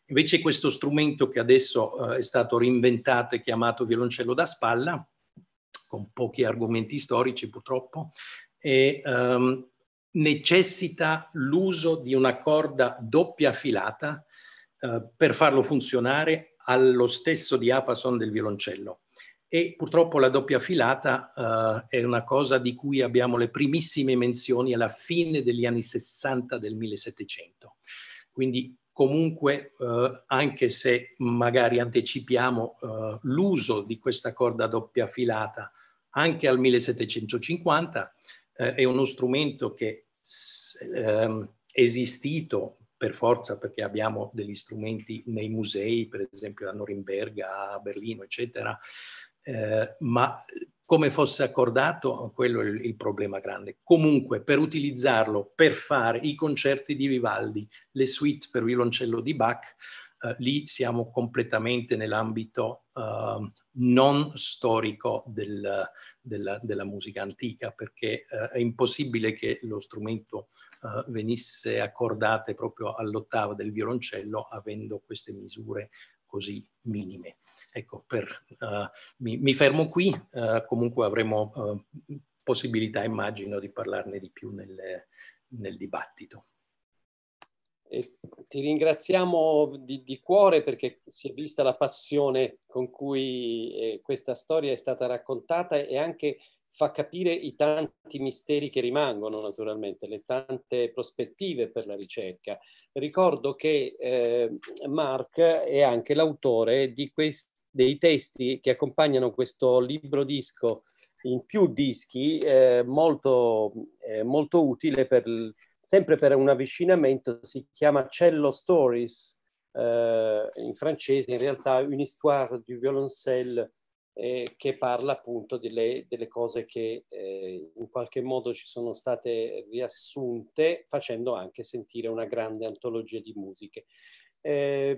Invece questo strumento che adesso è stato reinventato e chiamato violoncello da spalla, con pochi argomenti storici purtroppo, e, um, necessita l'uso di una corda doppia filata per farlo funzionare allo stesso diapason del violoncello. E purtroppo la doppia filata uh, è una cosa di cui abbiamo le primissime menzioni alla fine degli anni 60 del 1700. Quindi comunque, uh, anche se magari anticipiamo uh, l'uso di questa corda doppia filata anche al 1750, è uno strumento che è ehm, esistito per forza perché abbiamo degli strumenti nei musei, per esempio a Norimberga, a Berlino, eccetera, eh, ma come fosse accordato, quello è il, il, problema grande. Comunque, per utilizzarlo per fare i concerti di Vivaldi, le suite per violoncello di Bach, eh, lì siamo completamente nell'ambito eh, non storico del, della, della, musica antica, perché eh, è impossibile che lo strumento eh, venisse accordato proprio all'ottava del violoncello avendo queste misure così minime. Ecco, per, uh, mi, mi, fermo qui, uh, comunque avremo uh, possibilità, immagino, di parlarne di più nel, nel dibattito. E ti ringraziamo di, di, cuore perché si è vista la passione con cui eh, questa storia è stata raccontata e anche fa capire i tanti misteri che rimangono naturalmente, le tante prospettive per la ricerca. Ricordo che eh, Mark è anche l'autore dei testi che accompagnano questo libro disco in più dischi, eh, molto, eh, molto utile per sempre per un avvicinamento, si chiama Cello Stories, eh, in francese, in realtà Une histoire du violoncelle, eh, che parla appunto delle, delle cose che eh, in qualche modo ci sono state riassunte, facendo anche sentire una grande antologia di musiche. Eh,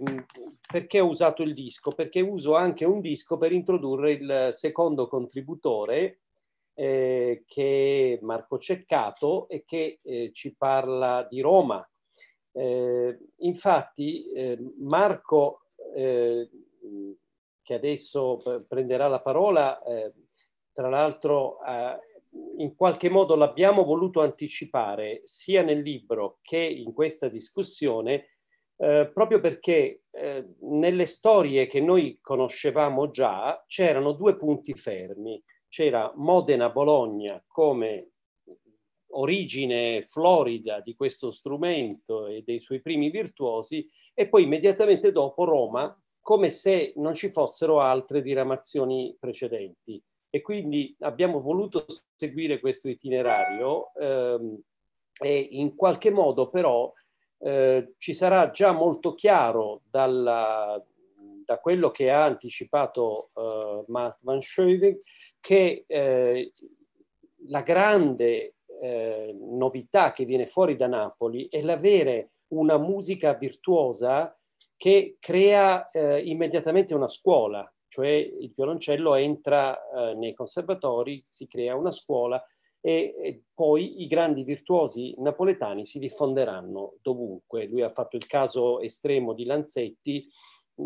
perché ho usato il disco? Perché uso anche un disco per introdurre il secondo contributore eh, che è Marco Ceccato e che eh, ci parla di Roma. Eh, infatti eh, Marco, eh, che adesso prenderà la parola, eh, tra l'altro in qualche modo l'abbiamo voluto anticipare sia nel libro che in questa discussione, eh, proprio perché eh, nelle storie che noi conoscevamo già c'erano due punti fermi c'era Modena-Bologna come origine florida di questo strumento e dei suoi primi virtuosi e poi immediatamente dopo Roma come se non ci fossero altre diramazioni precedenti. E quindi abbiamo voluto seguire questo itinerario ehm, e in qualche modo però eh, ci sarà già molto chiaro dalla, da quello che ha anticipato eh, Matt Van Schoeving che eh, la grande eh, novità che viene fuori da Napoli è l'avere una musica virtuosa che crea eh, immediatamente una scuola, cioè il violoncello entra eh, nei conservatori, si crea una scuola e, e, poi i grandi virtuosi napoletani si diffonderanno dovunque. Lui ha fatto il caso estremo di Lanzetti,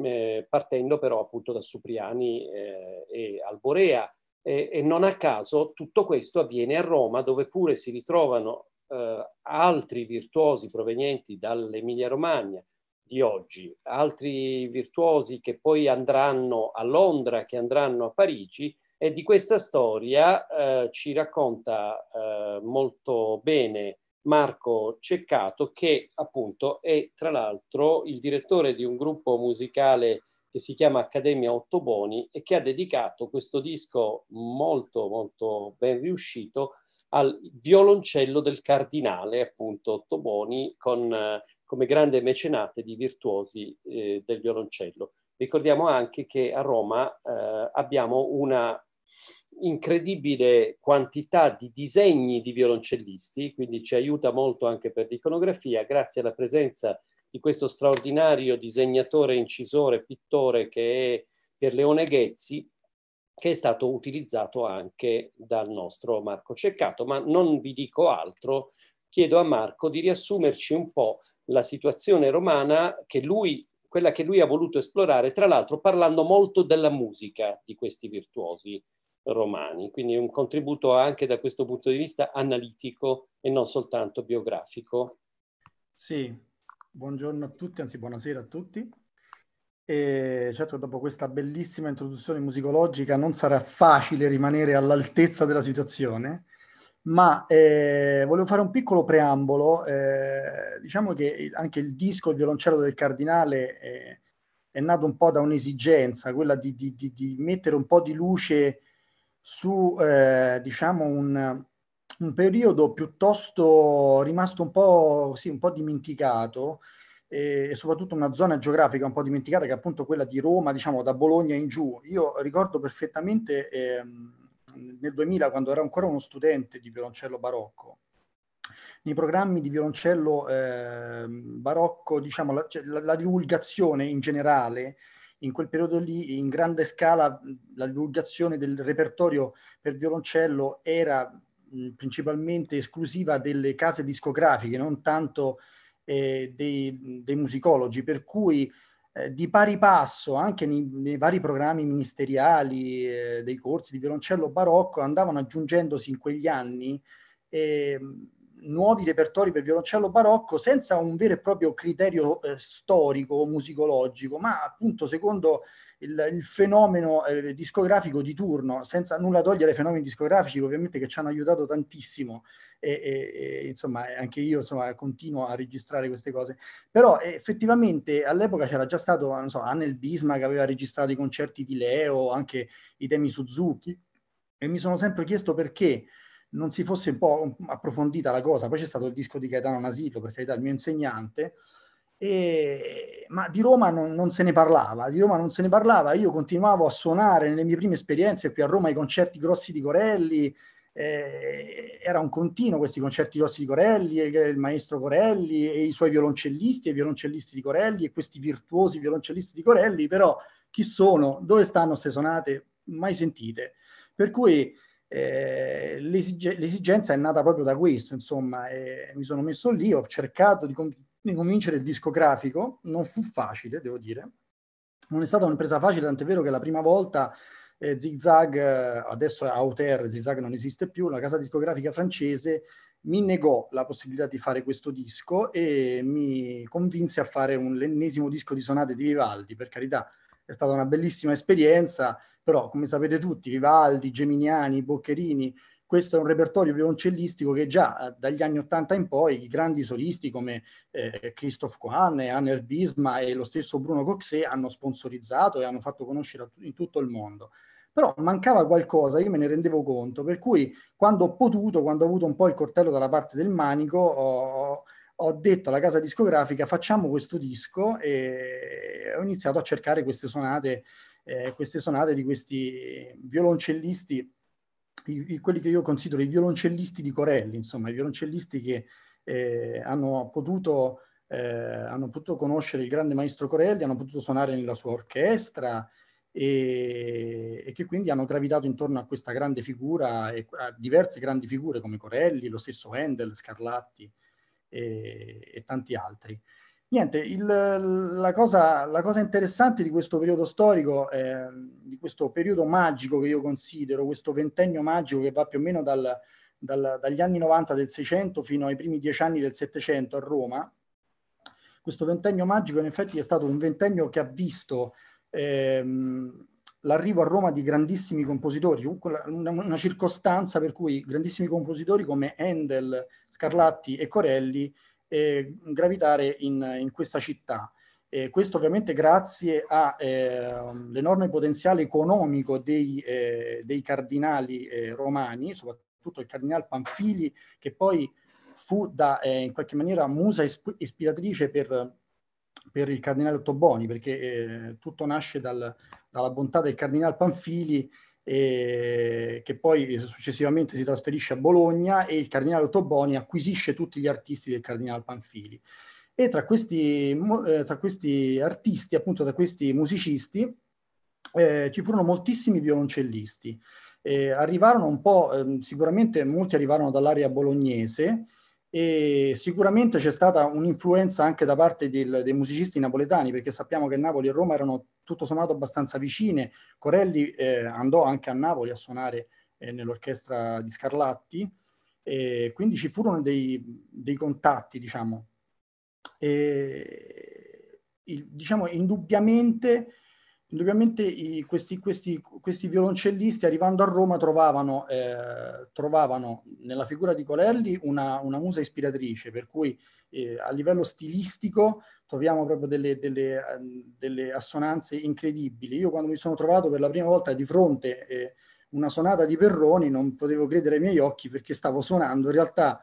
eh, partendo però appunto da Supriani eh, e Alborea, e, e non a caso tutto questo avviene a Roma dove pure si ritrovano eh, altri virtuosi provenienti dall'Emilia Romagna di oggi, altri virtuosi che poi andranno a Londra, che andranno a Parigi e di questa storia eh, ci racconta eh, molto bene Marco Ceccato che appunto è tra l'altro il direttore di un gruppo musicale che si chiama Accademia Ottoboni e che ha dedicato questo disco molto molto ben riuscito al violoncello del cardinale, appunto Ottoboni, con, come grande mecenate di virtuosi eh, del violoncello. Ricordiamo anche che a Roma eh, abbiamo una incredibile quantità di disegni di violoncellisti, quindi ci aiuta molto anche per l'iconografia, grazie alla presenza di questo straordinario disegnatore, incisore, pittore che è Pierleone Ghezzi, che è stato utilizzato anche dal nostro Marco Ceccato. Ma non vi dico altro, chiedo a Marco di riassumerci un po' la situazione romana che lui, quella che lui ha voluto esplorare, tra l'altro parlando molto della musica di questi virtuosi romani, quindi un contributo anche da questo punto di vista analitico e non soltanto biografico. Sì, buongiorno a tutti, anzi buonasera a tutti. E certo, dopo questa bellissima introduzione musicologica non sarà facile rimanere all'altezza della situazione, ma eh, volevo fare un piccolo preambolo. Eh, diciamo che anche il disco Il violoncello del cardinale è, è nato un po' da un'esigenza, quella di, di, di, di, mettere un po' di luce su, eh, diciamo, un, un periodo piuttosto rimasto un po', sì, un po dimenticato e, soprattutto una zona geografica un po' dimenticata che è appunto quella di Roma, diciamo da Bologna in giù. Io ricordo perfettamente eh, nel 2000 quando ero ancora uno studente di violoncello barocco, nei programmi di violoncello eh, barocco, diciamo, la, cioè, la, la, divulgazione in generale, in quel periodo lì, in grande scala, la divulgazione del repertorio per violoncello era principalmente esclusiva delle case discografiche, non tanto eh, dei, dei, musicologi, per cui eh, di pari passo anche nei, nei vari programmi ministeriali eh, dei corsi di violoncello barocco andavano aggiungendosi in quegli anni eh, nuovi repertori per violoncello barocco senza un vero e proprio criterio eh, storico o musicologico, ma appunto secondo il, il fenomeno eh, discografico di turno, senza nulla togliere ai fenomeni discografici ovviamente che ci hanno aiutato tantissimo. E, e, e insomma anche io insomma, continuo a registrare queste cose, però effettivamente all'epoca c'era già stato, non so, Annel Bisma che aveva registrato i concerti di Leo, anche i temi Suzuki. E mi sono sempre chiesto perché non si fosse un po' approfondita la cosa. Poi c'è stato il disco di Gaetano Nasillo, per carità, il mio insegnante, e, ma di Roma non, non, se ne parlava, di Roma non se ne parlava, io continuavo a suonare nelle mie prime esperienze qui a Roma i concerti grossi di Corelli, eh, era un continuo questi concerti grossi di Corelli, il maestro Corelli e i suoi violoncellisti e i violoncellisti di Corelli e questi virtuosi violoncellisti di Corelli, però chi sono, dove stanno queste sonate, mai sentite. Per cui eh, l'esig- l'esigenza è nata proprio da questo, insomma, eh, mi sono messo lì, ho cercato di, com- di, convincere il discografico, non fu facile, devo dire, non è stata un'impresa facile, tant'è vero che la prima volta eh, Zigzag, eh, adesso è Auter, Zigzag non esiste più, la casa discografica francese mi negò la possibilità di fare questo disco e mi convinse a fare un, l'ennesimo disco di sonate di Vivaldi, per carità, è stata una bellissima esperienza, però come sapete tutti, Vivaldi, Geminiani, Boccherini, questo è un repertorio violoncellistico che già eh, dagli anni Ottanta in poi i grandi solisti come eh, Christoph Kwan, Anner Bisma e lo stesso Bruno Coxet hanno sponsorizzato e hanno fatto conoscere in tutto il mondo. Però mancava qualcosa, io me ne rendevo conto, per cui quando ho potuto, quando ho avuto un po' il coltello dalla parte del manico, ho, ho detto alla casa discografica facciamo questo disco e ho iniziato a cercare queste sonate, eh, queste sonate di questi violoncellisti, i, i, quelli che io considero i violoncellisti di Corelli, insomma i violoncellisti che eh, hanno, potuto, eh, hanno potuto conoscere il grande maestro Corelli, hanno potuto suonare nella sua orchestra e, e, che quindi hanno gravitato intorno a questa grande figura e a diverse grandi figure come Corelli, lo stesso Handel, Scarlatti e, e tanti altri. Niente, il, la, cosa, la, cosa, interessante di questo periodo storico, eh, di questo periodo magico che io considero, questo ventennio magico che va più o meno dal, dal, dagli anni 90 del 600 fino ai primi dieci anni del 700 a Roma, questo ventennio magico in effetti è stato un ventennio che ha visto ehm, l'arrivo a Roma di grandissimi compositori, una, una, circostanza per cui grandissimi compositori come Handel, Scarlatti e Corelli eh, gravitare in, in, questa città. Eh, questo ovviamente grazie all'enorme eh, potenziale economico dei, eh, dei cardinali eh, romani, soprattutto il cardinale Panfili, che poi fu da, eh, in qualche maniera musa ispiratrice per, per il cardinale Ottoboni, perché tutto nasce dal, dalla bontà del cardinale Panfili, eh, che poi successivamente si trasferisce a Bologna e il cardinale Ottoboni acquisisce tutti gli artisti del cardinale Panfili. E tra questi, eh, tra questi artisti, appunto tra questi musicisti, eh, ci furono moltissimi violoncellisti. arrivarono un po', ehm, sicuramente molti arrivarono dall'area bolognese, e sicuramente c'è stata un'influenza anche da parte del, dei musicisti napoletani, perché sappiamo che Napoli e Roma erano tutto sommato abbastanza vicine. Corelli eh, andò anche a Napoli a suonare eh, nell'orchestra di Scarlatti, e quindi ci furono dei, dei contatti, diciamo. E, il, diciamo, indubbiamente indubbiamente i, questi, questi, questi, violoncellisti arrivando a Roma trovavano, eh, trovavano nella figura di Colerli una, una musa ispiratrice, per cui eh, a livello stilistico troviamo proprio delle, delle, delle, assonanze incredibili. Io quando mi sono trovato per la prima volta di fronte eh, una sonata di Perroni non potevo credere ai miei occhi perché stavo suonando in realtà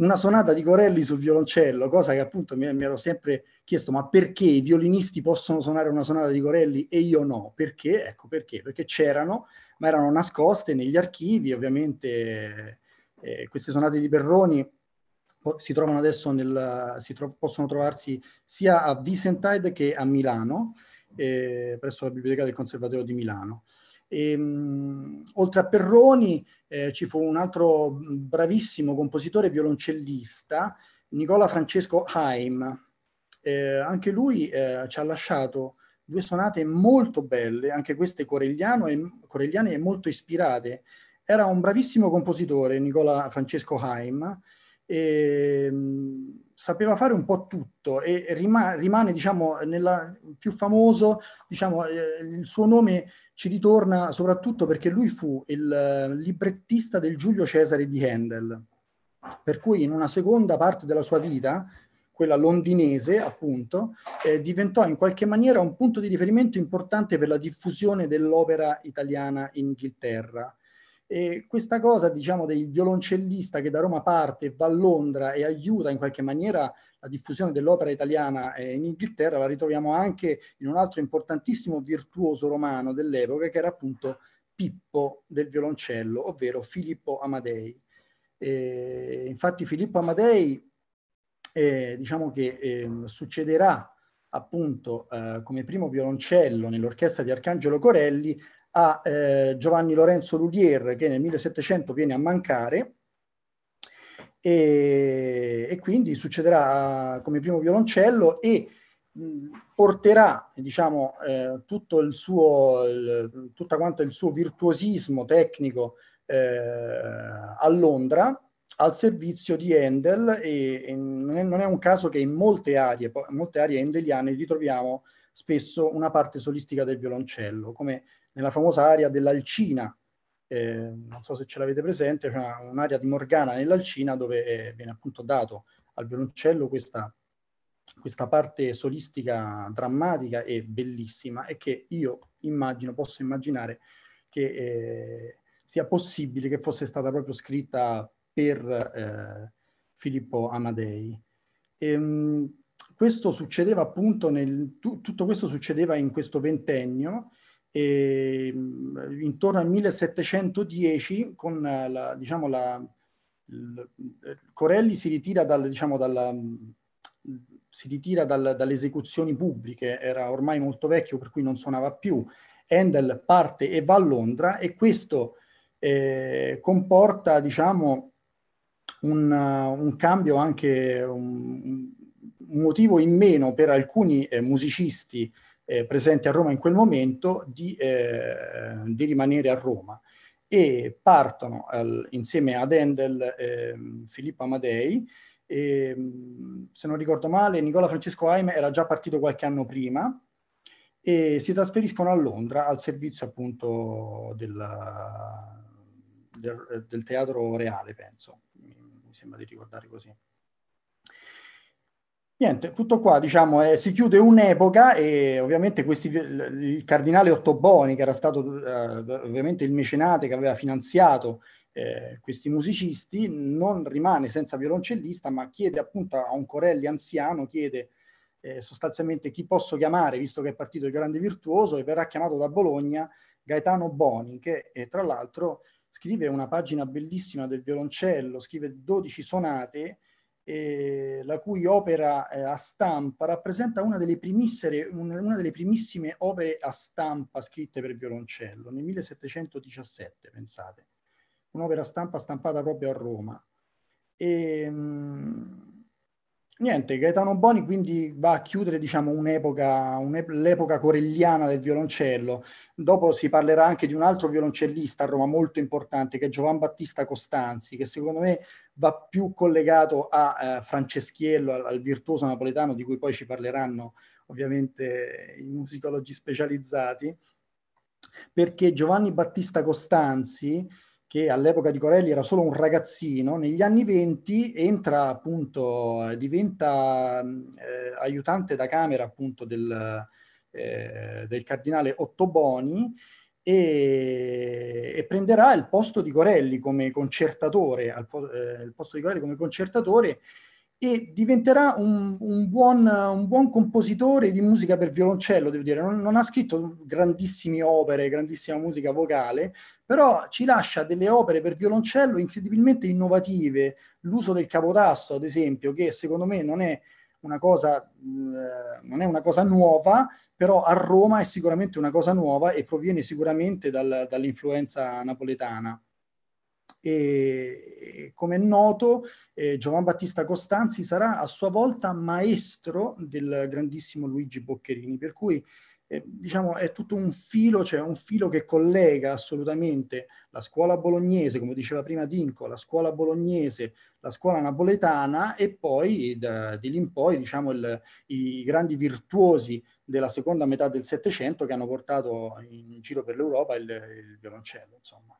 una sonata di Corelli sul violoncello, cosa che appunto mi, mi, ero sempre chiesto, ma perché i violinisti possono suonare una sonata di Corelli e io no? Perché? Ecco perché, perché c'erano, ma erano nascoste negli archivi, ovviamente eh, queste sonate di Perroni si trovano adesso nel, si tro possono trovarsi sia a Vicentide che a Milano, eh, presso la Biblioteca del Conservatorio di Milano. E, ehm, mh, oltre a Perroni eh, ci fu un altro bravissimo compositore violoncellista, Nicola Francesco Haim. Eh, anche lui eh, ci ha lasciato due sonate molto belle, anche queste corelliane e molto ispirate. Era un bravissimo compositore, Nicola Francesco Haim, e, mh, sapeva fare un po' tutto e rima rimane, diciamo, nella, più famoso, diciamo, eh, il suo nome ci ritorna soprattutto perché lui fu il eh, librettista del Giulio Cesare di Handel, per cui in una seconda parte della sua vita, quella londinese appunto, eh, diventò in qualche maniera un punto di riferimento importante per la diffusione dell'opera italiana in Inghilterra. E questa cosa, diciamo, del violoncellista che da Roma parte, va a Londra e aiuta in qualche maniera la diffusione dell'opera italiana eh, in Inghilterra, la ritroviamo anche in un altro importantissimo virtuoso romano dell'epoca, che era appunto Pippo del violoncello, ovvero Filippo Amadei. E infatti Filippo Amadei, eh, diciamo che eh, succederà appunto eh, come primo violoncello nell'orchestra di Arcangelo Corelli a eh, Giovanni Lorenzo Lulier che nel 1700 viene a mancare. E, e quindi succederà come primo violoncello e porterà diciamo eh, tutto il suo il, tutta quanto il suo virtuosismo tecnico eh, a Londra al servizio di Handel e, e non, è, non, è, un caso che in molte aree, molte aree handeliane ritroviamo spesso una parte solistica del violoncello, come nella famosa area dell'Alcina, eh, non so se ce l'avete presente, c'è un'area di Morgana nell'Alcina dove eh, viene appunto dato al violoncello questa, questa parte solistica drammatica e bellissima e che io immagino, posso immaginare che eh, sia possibile che fosse stata proprio scritta per eh, Filippo Amadei. Ehm, questo succedeva appunto nel, tu, tutto questo succedeva in questo ventennio e, intorno al 1710 con la, diciamo, la, Corelli si ritira, dal, diciamo, dalla, si ritira dal, dalle esecuzioni pubbliche, era ormai molto vecchio per cui non suonava più. Handel parte e va a Londra e questo eh, comporta diciamo, un, un, cambio anche, un, motivo in meno per alcuni eh, musicisti eh, presenti a Roma in quel momento di, eh, di rimanere a Roma. E partono al, insieme ad Endel eh, Filippo Amadei e, se non ricordo male Nicola Francesco Aime era già partito qualche anno prima e si trasferiscono a Londra al servizio appunto della, del, del teatro reale penso. Mi sembra di ricordare così Niente, tutto qua, diciamo, eh, si chiude un'epoca e ovviamente questi, il cardinale Ottoboni, che era stato eh, ovviamente il mecenate che aveva finanziato eh, questi musicisti, non rimane senza violoncellista, ma chiede appunto a un Corelli anziano, chiede eh, sostanzialmente chi posso chiamare, visto che è partito il grande virtuoso, e verrà chiamato da Bologna Gaetano Boni, che tra l'altro scrive una pagina bellissima del violoncello, scrive 12 sonate, eh, la cui opera eh, a stampa rappresenta una delle, una delle, primissime opere a stampa scritte per violoncello, nel 1717, pensate. Un'opera stampa stampata proprio a Roma. E, mh, Niente, Gaetano Boni quindi va a chiudere diciamo, un'epoca, l'epoca corelliana del violoncello. Dopo si parlerà anche di un altro violoncellista a Roma molto importante che è Giovan Battista Costanzi, che secondo me va più collegato a eh, Franceschiello, al, al virtuoso napoletano di cui poi ci parleranno ovviamente i musicologi specializzati, perché Giovanni Battista Costanzi che all'epoca di Corelli era solo un ragazzino, negli anni venti entra appunto, eh, diventa eh, aiutante da camera appunto del, eh, del cardinale Ottoboni e, e, prenderà il posto di Corelli come concertatore, al, eh, il posto di Corelli come concertatore e diventerà un, un, buon, un, buon, compositore di musica per violoncello, devo dire. Non, non, ha scritto grandissime opere, grandissima musica vocale, però ci lascia delle opere per violoncello incredibilmente innovative. L'uso del capotasto, ad esempio, che secondo me non è una cosa, eh, non è una cosa nuova, però a Roma è sicuramente una cosa nuova e proviene sicuramente dal, dall'influenza napoletana. E, come è noto, eh, Giovan Battista Costanzi sarà a sua volta maestro del grandissimo Luigi Boccherini, per cui diciamo è tutto un filo, cioè un filo che collega assolutamente la scuola bolognese, come diceva prima Dinco, la scuola bolognese, la scuola napoletana e poi da, di lì in poi diciamo il, i grandi virtuosi della seconda metà del Settecento che hanno portato in giro per l'Europa il, il violoncello, insomma.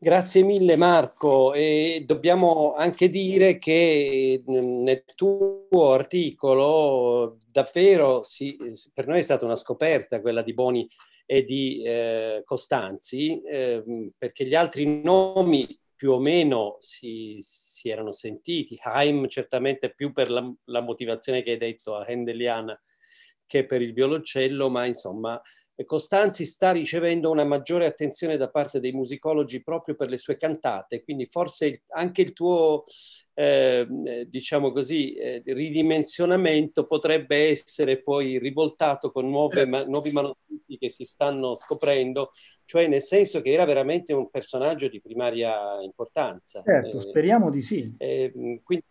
Grazie mille Marco. E dobbiamo anche dire che nel tuo articolo davvero sì, per noi è stata una scoperta quella di Boni e di eh, Costanzi eh, perché gli altri nomi più o meno si, si erano sentiti, Haim certamente più per la, la motivazione che hai detto a Hendeliana che per il violoncello, ma insomma Costanzi sta ricevendo una maggiore attenzione da parte dei musicologi proprio per le sue cantate, quindi forse anche il tuo, eh, diciamo così, eh, ridimensionamento potrebbe essere poi rivoltato con nuove, ma, nuovi manoscritti che si stanno scoprendo, cioè nel senso che era veramente un personaggio di primaria importanza. Certo, eh, speriamo di sì. Eh, quindi,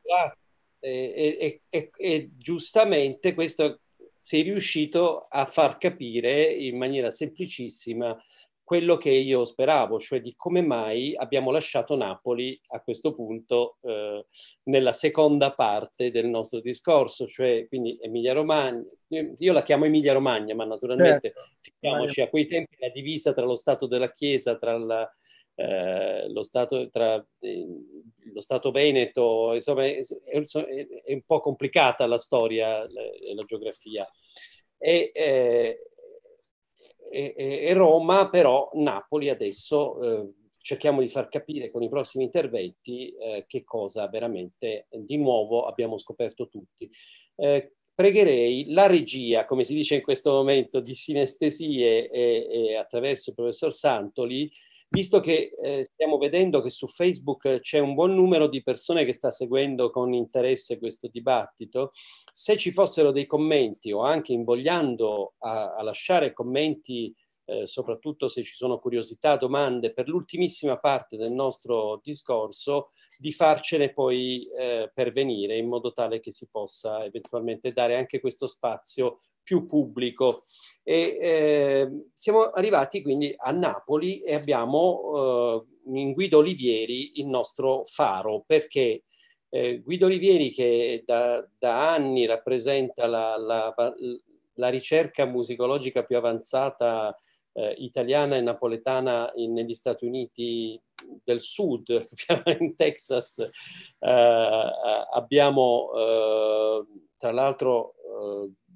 e, e, e giustamente questo sei riuscito a far capire in maniera semplicissima quello che io speravo, cioè di come mai abbiamo lasciato Napoli a questo punto eh, nella seconda parte del nostro discorso, cioè quindi Emilia Romagna, io la chiamo Emilia Romagna, ma naturalmente certo. a quei tempi la divisa tra lo Stato della Chiesa, tra la, eh, lo, stato, tra, eh, lo Stato Veneto, insomma è, è, un po' complicata la storia e la, geografia. E, eh, e, e, Roma, però Napoli adesso eh, cerchiamo di far capire con i prossimi interventi eh, che cosa veramente di nuovo abbiamo scoperto tutti. Pregherei la regia, come si dice in questo momento, di sinestesie e, e attraverso il professor Santoli, visto che eh, stiamo vedendo che su Facebook c'è un buon numero di persone che sta seguendo con interesse questo dibattito, se ci fossero dei commenti o anche invogliando a, a lasciare commenti, eh, soprattutto se ci sono curiosità, domande, per l'ultimissima parte del nostro discorso, di farcene poi eh, pervenire in modo tale che si possa eventualmente dare anche questo spazio più pubblico. E, eh, siamo arrivati quindi a Napoli e abbiamo eh, in Guido Olivieri il nostro faro, perché eh, Guido Olivieri che da, da anni rappresenta la, la, la, ricerca musicologica più avanzata eh, italiana e napoletana in, negli Stati Uniti del Sud, in Texas, eh, abbiamo eh, tra l'altro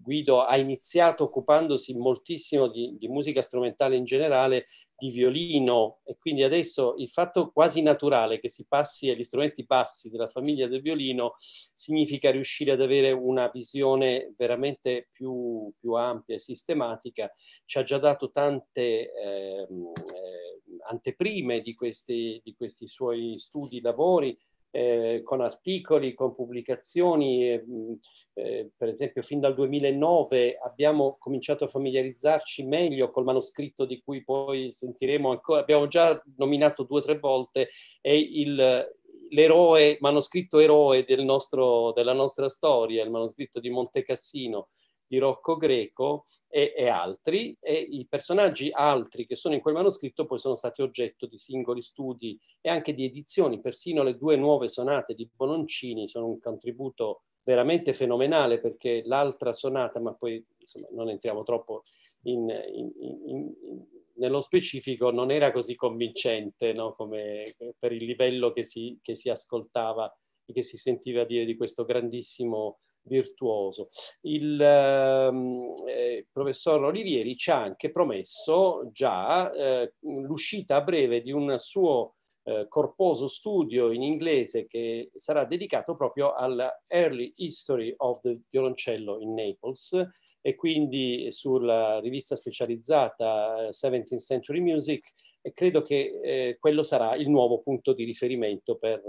Guido ha iniziato occupandosi moltissimo di, di, musica strumentale in generale, di violino e quindi adesso il fatto quasi naturale che si passi agli strumenti bassi della famiglia del violino significa riuscire ad avere una visione veramente più, più ampia e sistematica. Ci ha già dato tante eh, eh, anteprime di questi, di questi suoi studi, lavori eh, con articoli, con pubblicazioni. Eh, eh, per esempio, fin dal 2009 abbiamo cominciato a familiarizzarci meglio col manoscritto di cui poi sentiremo ancora. Abbiamo già nominato due o tre volte, è il, l'eroe, manoscritto eroe del nostro, della nostra storia, il manoscritto di Monte Cassino di Rocco Greco e, e, altri, e i personaggi altri che sono in quel manoscritto poi sono stati oggetto di singoli studi e anche di edizioni, persino le due nuove sonate di Bononcini sono un contributo veramente fenomenale perché l'altra sonata, ma poi insomma, non entriamo troppo in, in, in, nello specifico, non era così convincente no? come per il livello che si, che si ascoltava e che si sentiva dire di questo grandissimo virtuoso. Il ehm, eh, professor Olivieri ci ha anche promesso già eh, l'uscita a breve di un suo eh, corposo studio in inglese che sarà dedicato proprio alla Early History of the Violoncello in Naples e quindi sulla rivista specializzata 17th eh, Century Music e credo che eh, quello sarà il nuovo punto di riferimento per,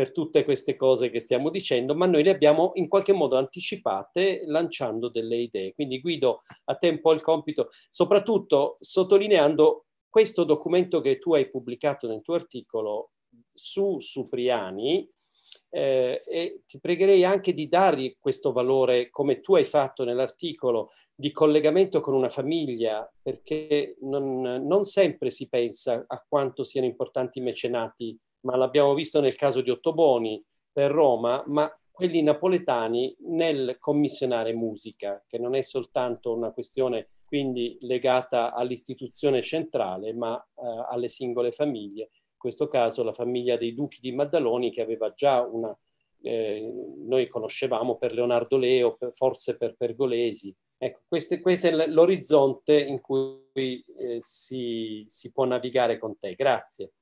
per tutte queste cose che stiamo dicendo, ma noi le abbiamo in qualche modo anticipate lanciando delle idee. Quindi Guido, a te un po' il compito, soprattutto sottolineando questo documento che tu hai pubblicato nel tuo articolo su Supriani, eh, e ti pregherei anche di dargli questo valore, come tu hai fatto nell'articolo, di collegamento con una famiglia, perché non, non sempre si pensa a quanto siano importanti i mecenati, ma l'abbiamo visto nel caso di Ottoboni per Roma, ma quelli napoletani nel commissionare musica, che non è soltanto una questione quindi legata all'istituzione centrale, ma eh, alle singole famiglie. In questo caso la famiglia dei duchi di Maddaloni che aveva già una, eh, noi conoscevamo per Leonardo Leo, per, forse per Pergolesi. Ecco, questo, questo è l'orizzonte in cui eh, si, si può navigare con te. Grazie.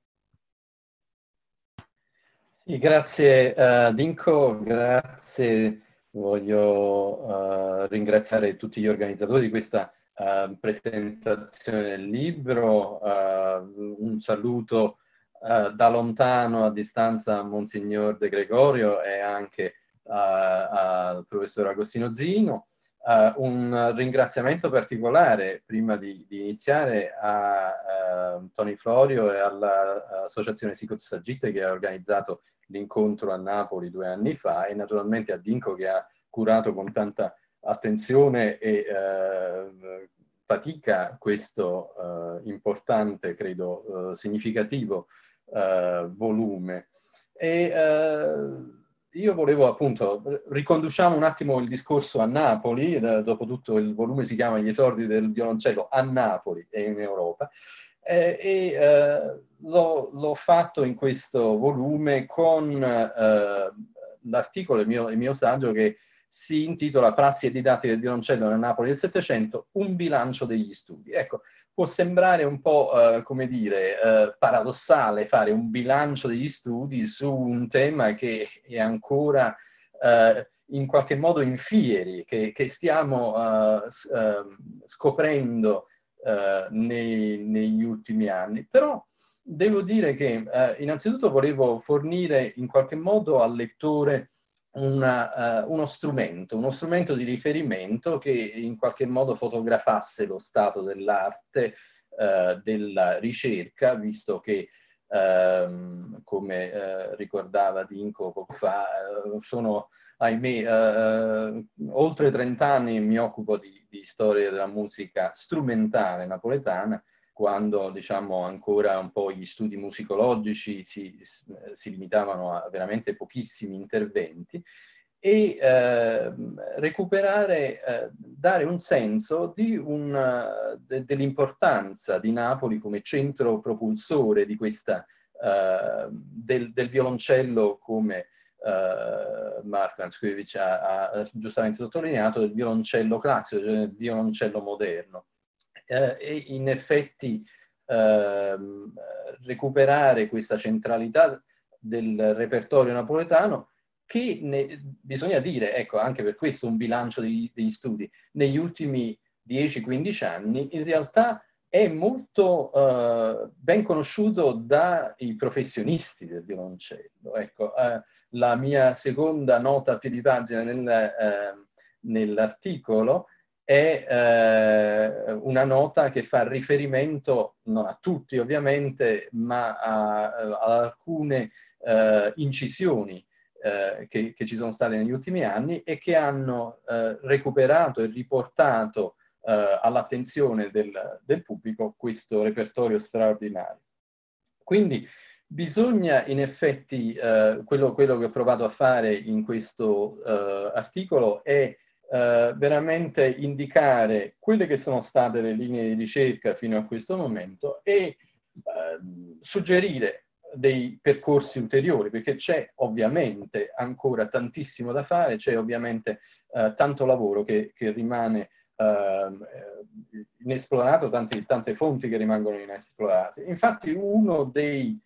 Sì, grazie uh, Dinko, grazie. Voglio uh, ringraziare tutti gli organizzatori di questa uh, presentazione del libro, uh, un saluto uh, da lontano a distanza a Monsignor De Gregorio e anche al professor Agostino Zino. un ringraziamento particolare prima di, di iniziare a Tony Florio e all'associazione Sicut Sagitte che ha organizzato l'incontro a Napoli due anni fa e naturalmente a Dinco che ha curato con tanta attenzione e eh, fatica questo eh, importante, credo, eh, significativo eh, volume. E eh, io volevo appunto, riconduciamo un attimo il discorso a Napoli, eh, dopo tutto il volume si chiama Gli esordi del violoncello a Napoli e in Europa, e eh, l'ho, fatto in questo volume con eh, l'articolo, il mio, il mio saggio che si intitola Prassi e didattica del violoncello nel Napoli del Settecento, un bilancio degli studi. Ecco, può sembrare un po', eh, come dire, eh, paradossale fare un bilancio degli studi su un tema che è ancora eh, in qualche modo in fieri, che, che stiamo eh, ehm, scoprendo eh, nei, negli ultimi anni. Però devo dire che eh, innanzitutto volevo fornire in qualche modo al lettore una, uh, uno strumento, uno strumento di riferimento che in qualche modo fotografasse lo stato dell'arte, uh, della ricerca, visto che, uh, come eh, ricordava Dinko poco fa, sono, ahimè, oltre 30 anni mi occupo di, di storia della musica strumentale napoletana, quando diciamo ancora un po' gli studi musicologici si, si limitavano a veramente pochissimi interventi. E eh, recuperare, eh, dare un senso de, dell'importanza di Napoli come centro propulsore di questa, eh, del, del, violoncello come Uh, Marco Anskuevic ha, ha, giustamente sottolineato, del violoncello classico, del violoncello moderno. eh, e in effetti ehm, recuperare questa centralità del repertorio napoletano che ne, bisogna dire, ecco anche per questo un bilancio degli, degli studi, negli ultimi 10-15 anni in realtà è molto uh, ben conosciuto dai professionisti del violoncello. Ecco, uh, la mia seconda nota a piedi pagina nel, uh, nell'articolo è eh, una nota che fa riferimento, non a tutti ovviamente, ma a, a alcune eh, incisioni eh, che, che, ci sono state negli ultimi anni e che hanno eh, recuperato e riportato eh, all'attenzione del, del, pubblico questo repertorio straordinario. Quindi bisogna in effetti, eh, quello, quello, che ho provato a fare in questo articolo è eh, veramente indicare quelle che sono state le linee di ricerca fino a questo momento e eh, suggerire dei percorsi ulteriori, perché c'è ovviamente ancora tantissimo da fare, c'è ovviamente eh, tanto lavoro che, che rimane eh, inesplorato, tante, tante fonti che rimangono inesplorate. Infatti uno dei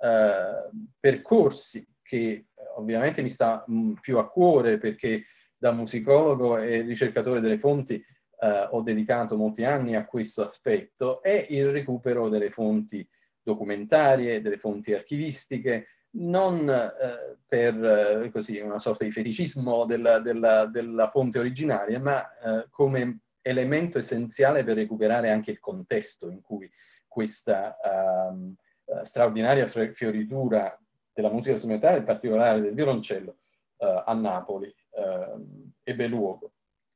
eh, percorsi che ovviamente mi sta mh, mm, più a cuore perché da musicologo e ricercatore delle fonti eh, ho dedicato molti anni a questo aspetto, è il recupero delle fonti documentarie, delle fonti archivistiche, non eh, per eh, così, una sorta di feticismo della, della, della fonte originaria, ma eh, come elemento essenziale per recuperare anche il contesto in cui questa um, straordinaria fioritura della musica strumentale, in particolare del violoncello, uh, a Napoli ebbe luogo.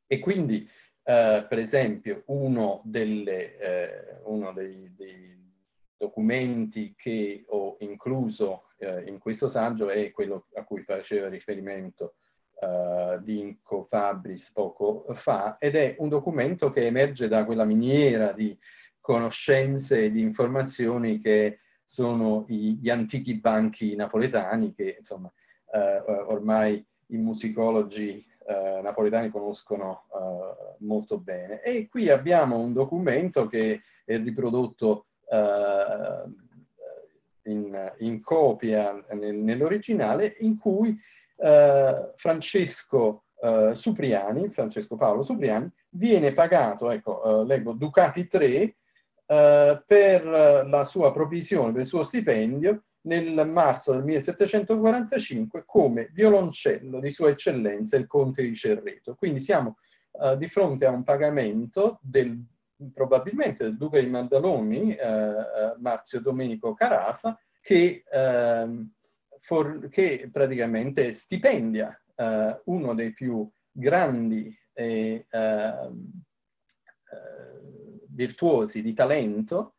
E quindi, uh, per esempio, uno, delle, eh, uno dei, dei, documenti che ho incluso in questo saggio è quello a cui faceva riferimento uh, Dinko Fabris poco fa ed è un documento che emerge da quella miniera di conoscenze e di informazioni che sono gli antichi banchi napoletani che insomma uh, ormai i musicologi uh, napoletani conoscono molto bene. E qui abbiamo un documento che è riprodotto in, in, copia nell'originale in cui eh, Francesco eh, Supriani, Francesco Paolo Supriani, viene pagato, ecco, eh, leggo, Ducati 3 eh, per la sua provvisione, per il suo stipendio, nel marzo del 1745 come violoncello di Sua Eccellenza il Conte di Cerreto. Quindi siamo uh, di fronte a un pagamento del, probabilmente del Duca di Maddaloni, uh, uh, Marzio Domenico Carafa, che ehm, for, che praticamente stipendia eh, uno dei più grandi e ehm, eh, virtuosi di talento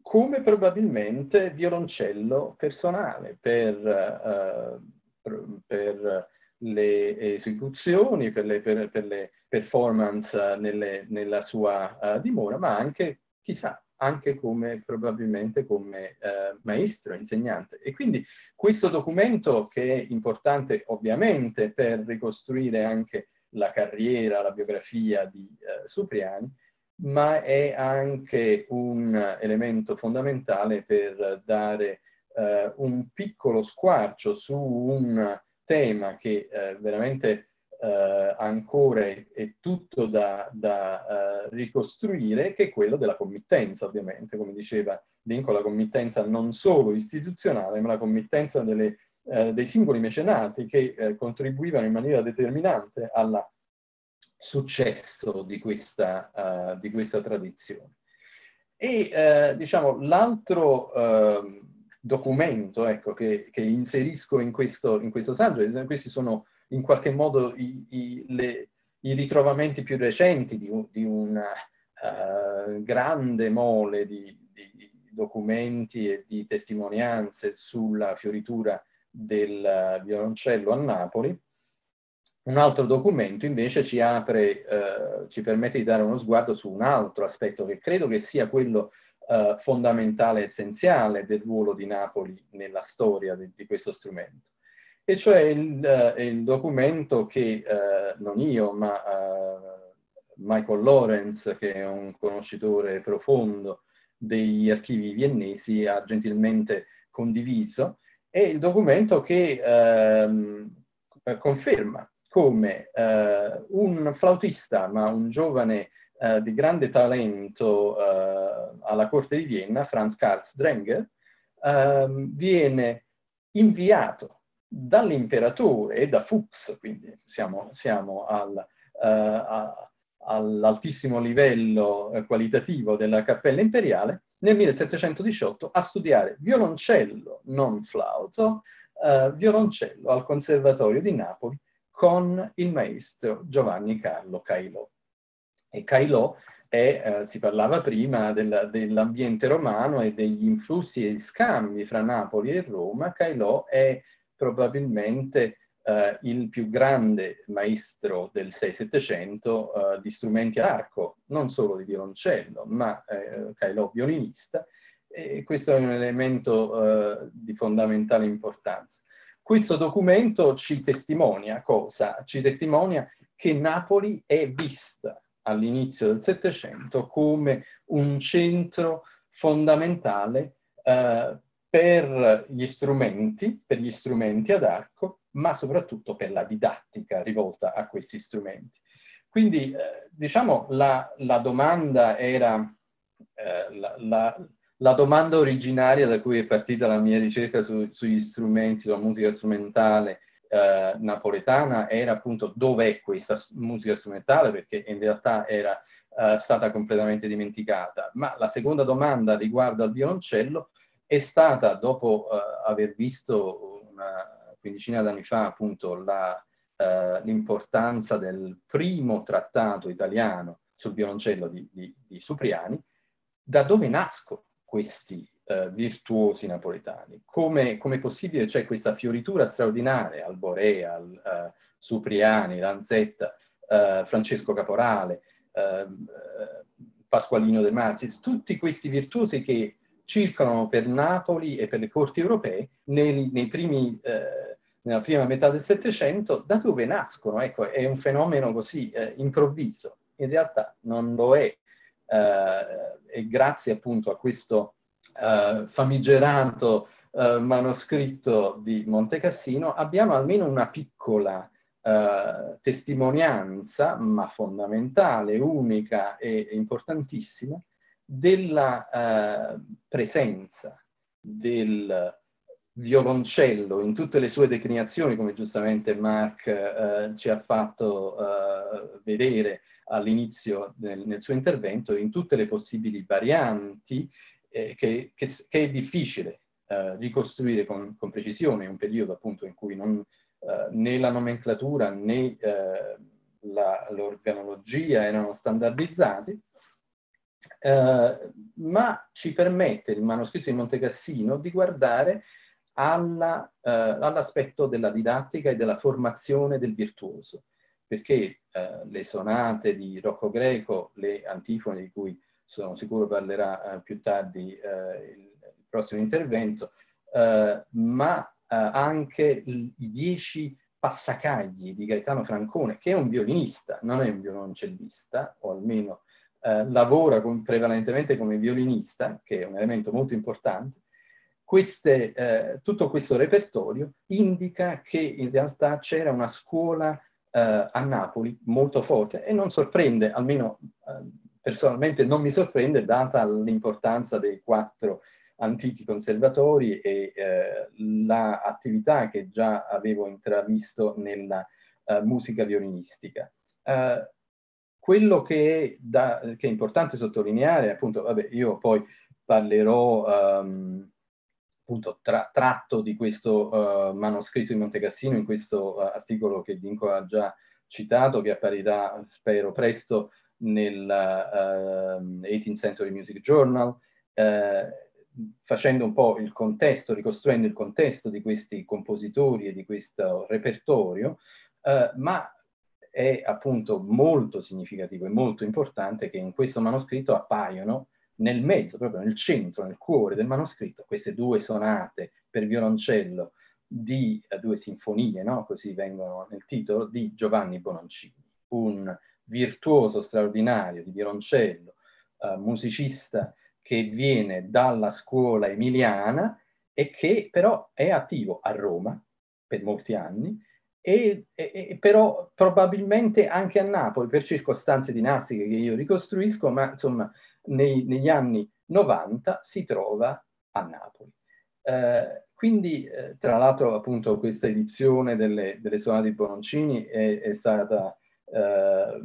come probabilmente violoncello personale per, eh, per le esecuzioni, per le, per, per le performance nelle, nella sua uh, dimora, ma anche, chissà, anche come probabilmente come eh, maestro, insegnante. E quindi questo documento che è importante ovviamente per ricostruire anche la carriera, la biografia di Supriani, ma è anche un elemento fondamentale per dare eh, un piccolo squarcio su un tema che eh, veramente eh, ancora è, tutto da, da uh, ricostruire, che è quello della committenza, ovviamente, come diceva Dinko, la committenza non solo istituzionale, ma la committenza delle, uh, dei singoli mecenati che uh, contribuivano in maniera determinante al successo di questa, di questa tradizione. E diciamo, l'altro ehm, documento ecco, che, che, inserisco in questo, in questo saggio, questi sono in qualche modo i, i, le, i ritrovamenti più recenti di, di una uh, grande mole di, di, documenti e di testimonianze sulla fioritura del violoncello a Napoli. Un altro documento invece ci apre, uh, ci permette di dare uno sguardo su un altro aspetto che credo che sia quello uh, fondamentale, essenziale del ruolo di Napoli nella storia di, di questo strumento. E cioè il, uh, il documento che uh, non io, ma uh, Michael Lawrence, che è un conoscitore profondo degli archivi viennesi, ha gentilmente condiviso, è il documento che ehm, conferma come un flautista, ma un giovane di grande talento alla corte di Vienna, Franz Karls Drenger, ehm, viene inviato dall'imperatore e da Fuchs, quindi siamo, siamo al, uh, all'altissimo livello uh, qualitativo della cappella imperiale, nel 1718 a studiare violoncello, non flauto, uh, violoncello al Conservatorio di Napoli con il maestro Giovanni Carlo Cailò. E Cailò è, si parlava prima del, dell'ambiente romano e degli influssi e scambi fra Napoli e Roma, Cailò è probabilmente eh, il più grande maestro del 6-700 eh, di strumenti ad arco, non solo di violoncello, ma eh, Cailò violinista, e questo è un elemento eh, di fondamentale importanza. Questo documento ci testimonia cosa? Ci testimonia che Napoli è vista all'inizio del Settecento come un centro fondamentale eh, per gli strumenti, per gli strumenti ad arco, ma soprattutto per la didattica rivolta a questi strumenti. Quindi, eh, diciamo, la, la, domanda era eh, la, la, la, domanda originaria da cui è partita la mia ricerca su, sugli strumenti, sulla musica strumentale eh, napoletana era appunto dov'è questa musica strumentale, perché in realtà era eh, stata completamente dimenticata. Ma la seconda domanda riguardo al violoncello è stata, dopo eh, aver visto una quindicina d'anni fa appunto eh, l'importanza del primo trattato italiano sul violoncello di, di, di Supriani, da dove nascono questi eh, virtuosi napoletani. Come, come possibile c'è questa fioritura straordinaria, Alborea, eh, Supriani, Lanzetta, eh, Francesco Caporale, ehm, eh, Pasqualino De Marzis, tutti questi virtuosi che circolano per Napoli e per le corti europee nei, nei primi, eh, nella prima metà del Settecento, da dove nascono? Ecco, è un fenomeno così eh, improvviso. In realtà non lo è, e grazie appunto a questo eh, famigerato eh, manoscritto di Monte Cassino, abbiamo almeno una piccola eh, testimonianza, ma fondamentale, unica e importantissima, della eh, presenza del violoncello in tutte le sue declinazioni, come giustamente Mark eh, ci ha fatto eh, vedere all'inizio nel, suo intervento, in tutte le possibili varianti eh, che, che, che, è difficile eh, ricostruire con, con, precisione, un periodo appunto in cui non, eh, né la nomenclatura né eh, l'organologia erano standardizzati, eh, ma ci permette il manoscritto di Montecassino di guardare alla, eh, all'aspetto della didattica e della formazione del virtuoso, perché eh, le sonate di Rocco Greco, le antifone di cui sono sicuro parlerà eh, più tardi eh, il, prossimo intervento, eh, ma anche i dieci passacagli di Gaetano Francone, che è un violinista, non è un violoncellista, o almeno eh, lavora con, prevalentemente come violinista, che è un elemento molto importante, queste, eh, tutto questo repertorio indica che in realtà c'era una scuola eh, a Napoli molto forte e non sorprende, almeno eh, personalmente non mi sorprende, data l'importanza dei quattro antichi conservatori e eh, l'attività che già avevo intravisto nella uh, musica violinistica. Uh, quello che da, che è, importante sottolineare, appunto, vabbè, io poi parlerò um, appunto tra, tratto di questo uh, manoscritto di Montecassino in questo uh, articolo che Vinco ha già citato, che apparirà, spero, presto nel uh, 18th Century Music Journal, eh, facendo un po' il contesto, ricostruendo il contesto di questi compositori e di questo repertorio, eh, ma è appunto molto significativo e molto importante che in questo manoscritto appaiono nel mezzo, proprio nel centro, nel cuore del manoscritto, queste due sonate per violoncello di uh, due sinfonie, no? così vengono nel titolo, di Giovanni Bononcini, un virtuoso straordinario di violoncello, uh, musicista che viene dalla scuola emiliana e che però è attivo a Roma per molti anni e, e, però probabilmente anche a Napoli per circostanze dinastiche che io ricostruisco, ma insomma nei, negli anni 90 si trova a Napoli. Eh, quindi, eh, tra l'altro, appunto, questa edizione delle, delle sonate di Bononcini è, è stata, eh,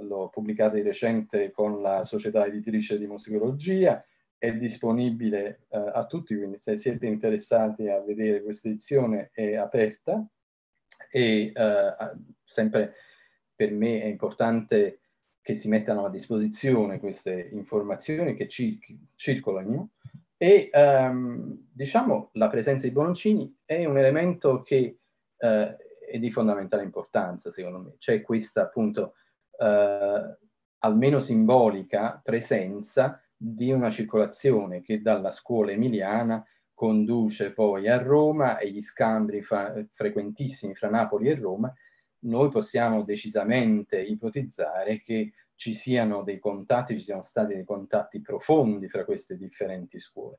l'ho pubblicata di recente con la società editrice di musicologia, è disponibile eh, a tutti, quindi se siete interessati a vedere questa edizione è aperta e eh, sempre per me è importante che si mettano a disposizione queste informazioni che ci, circolano. E ehm, diciamo la presenza di Bononcini è un elemento che eh, è di fondamentale importanza secondo me, c'è questa appunto eh, almeno simbolica presenza di una circolazione che dalla scuola emiliana conduce poi a Roma e gli scambi frequentissimi fra Napoli e Roma, noi possiamo decisamente ipotizzare che ci siano dei contatti, ci siano stati dei contatti profondi fra queste differenti scuole.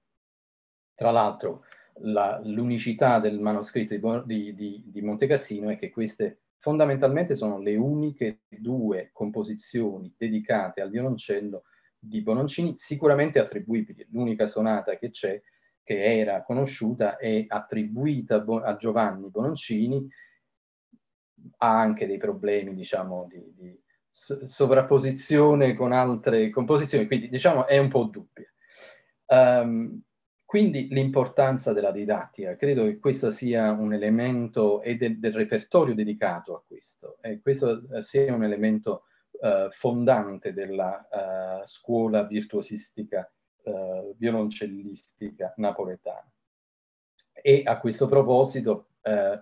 Tra l'altro, l'unicità del manoscritto di, di, di Monte Cassino è che queste fondamentalmente sono le uniche due composizioni dedicate al violoncello di Bononcini, sicuramente attribuibili. L'unica sonata che c'è, che era conosciuta, è attribuita a Giovanni Bononcini, ha anche dei problemi, diciamo, di, di sovrapposizione con altre composizioni, quindi diciamo è un po' dubbia. Um, quindi l'importanza della didattica, credo che questo sia un elemento e del, del repertorio dedicato a questo, e questo eh, sia un elemento uh, fondante della uh, scuola virtuosistica uh, violoncellistica napoletana. E a questo proposito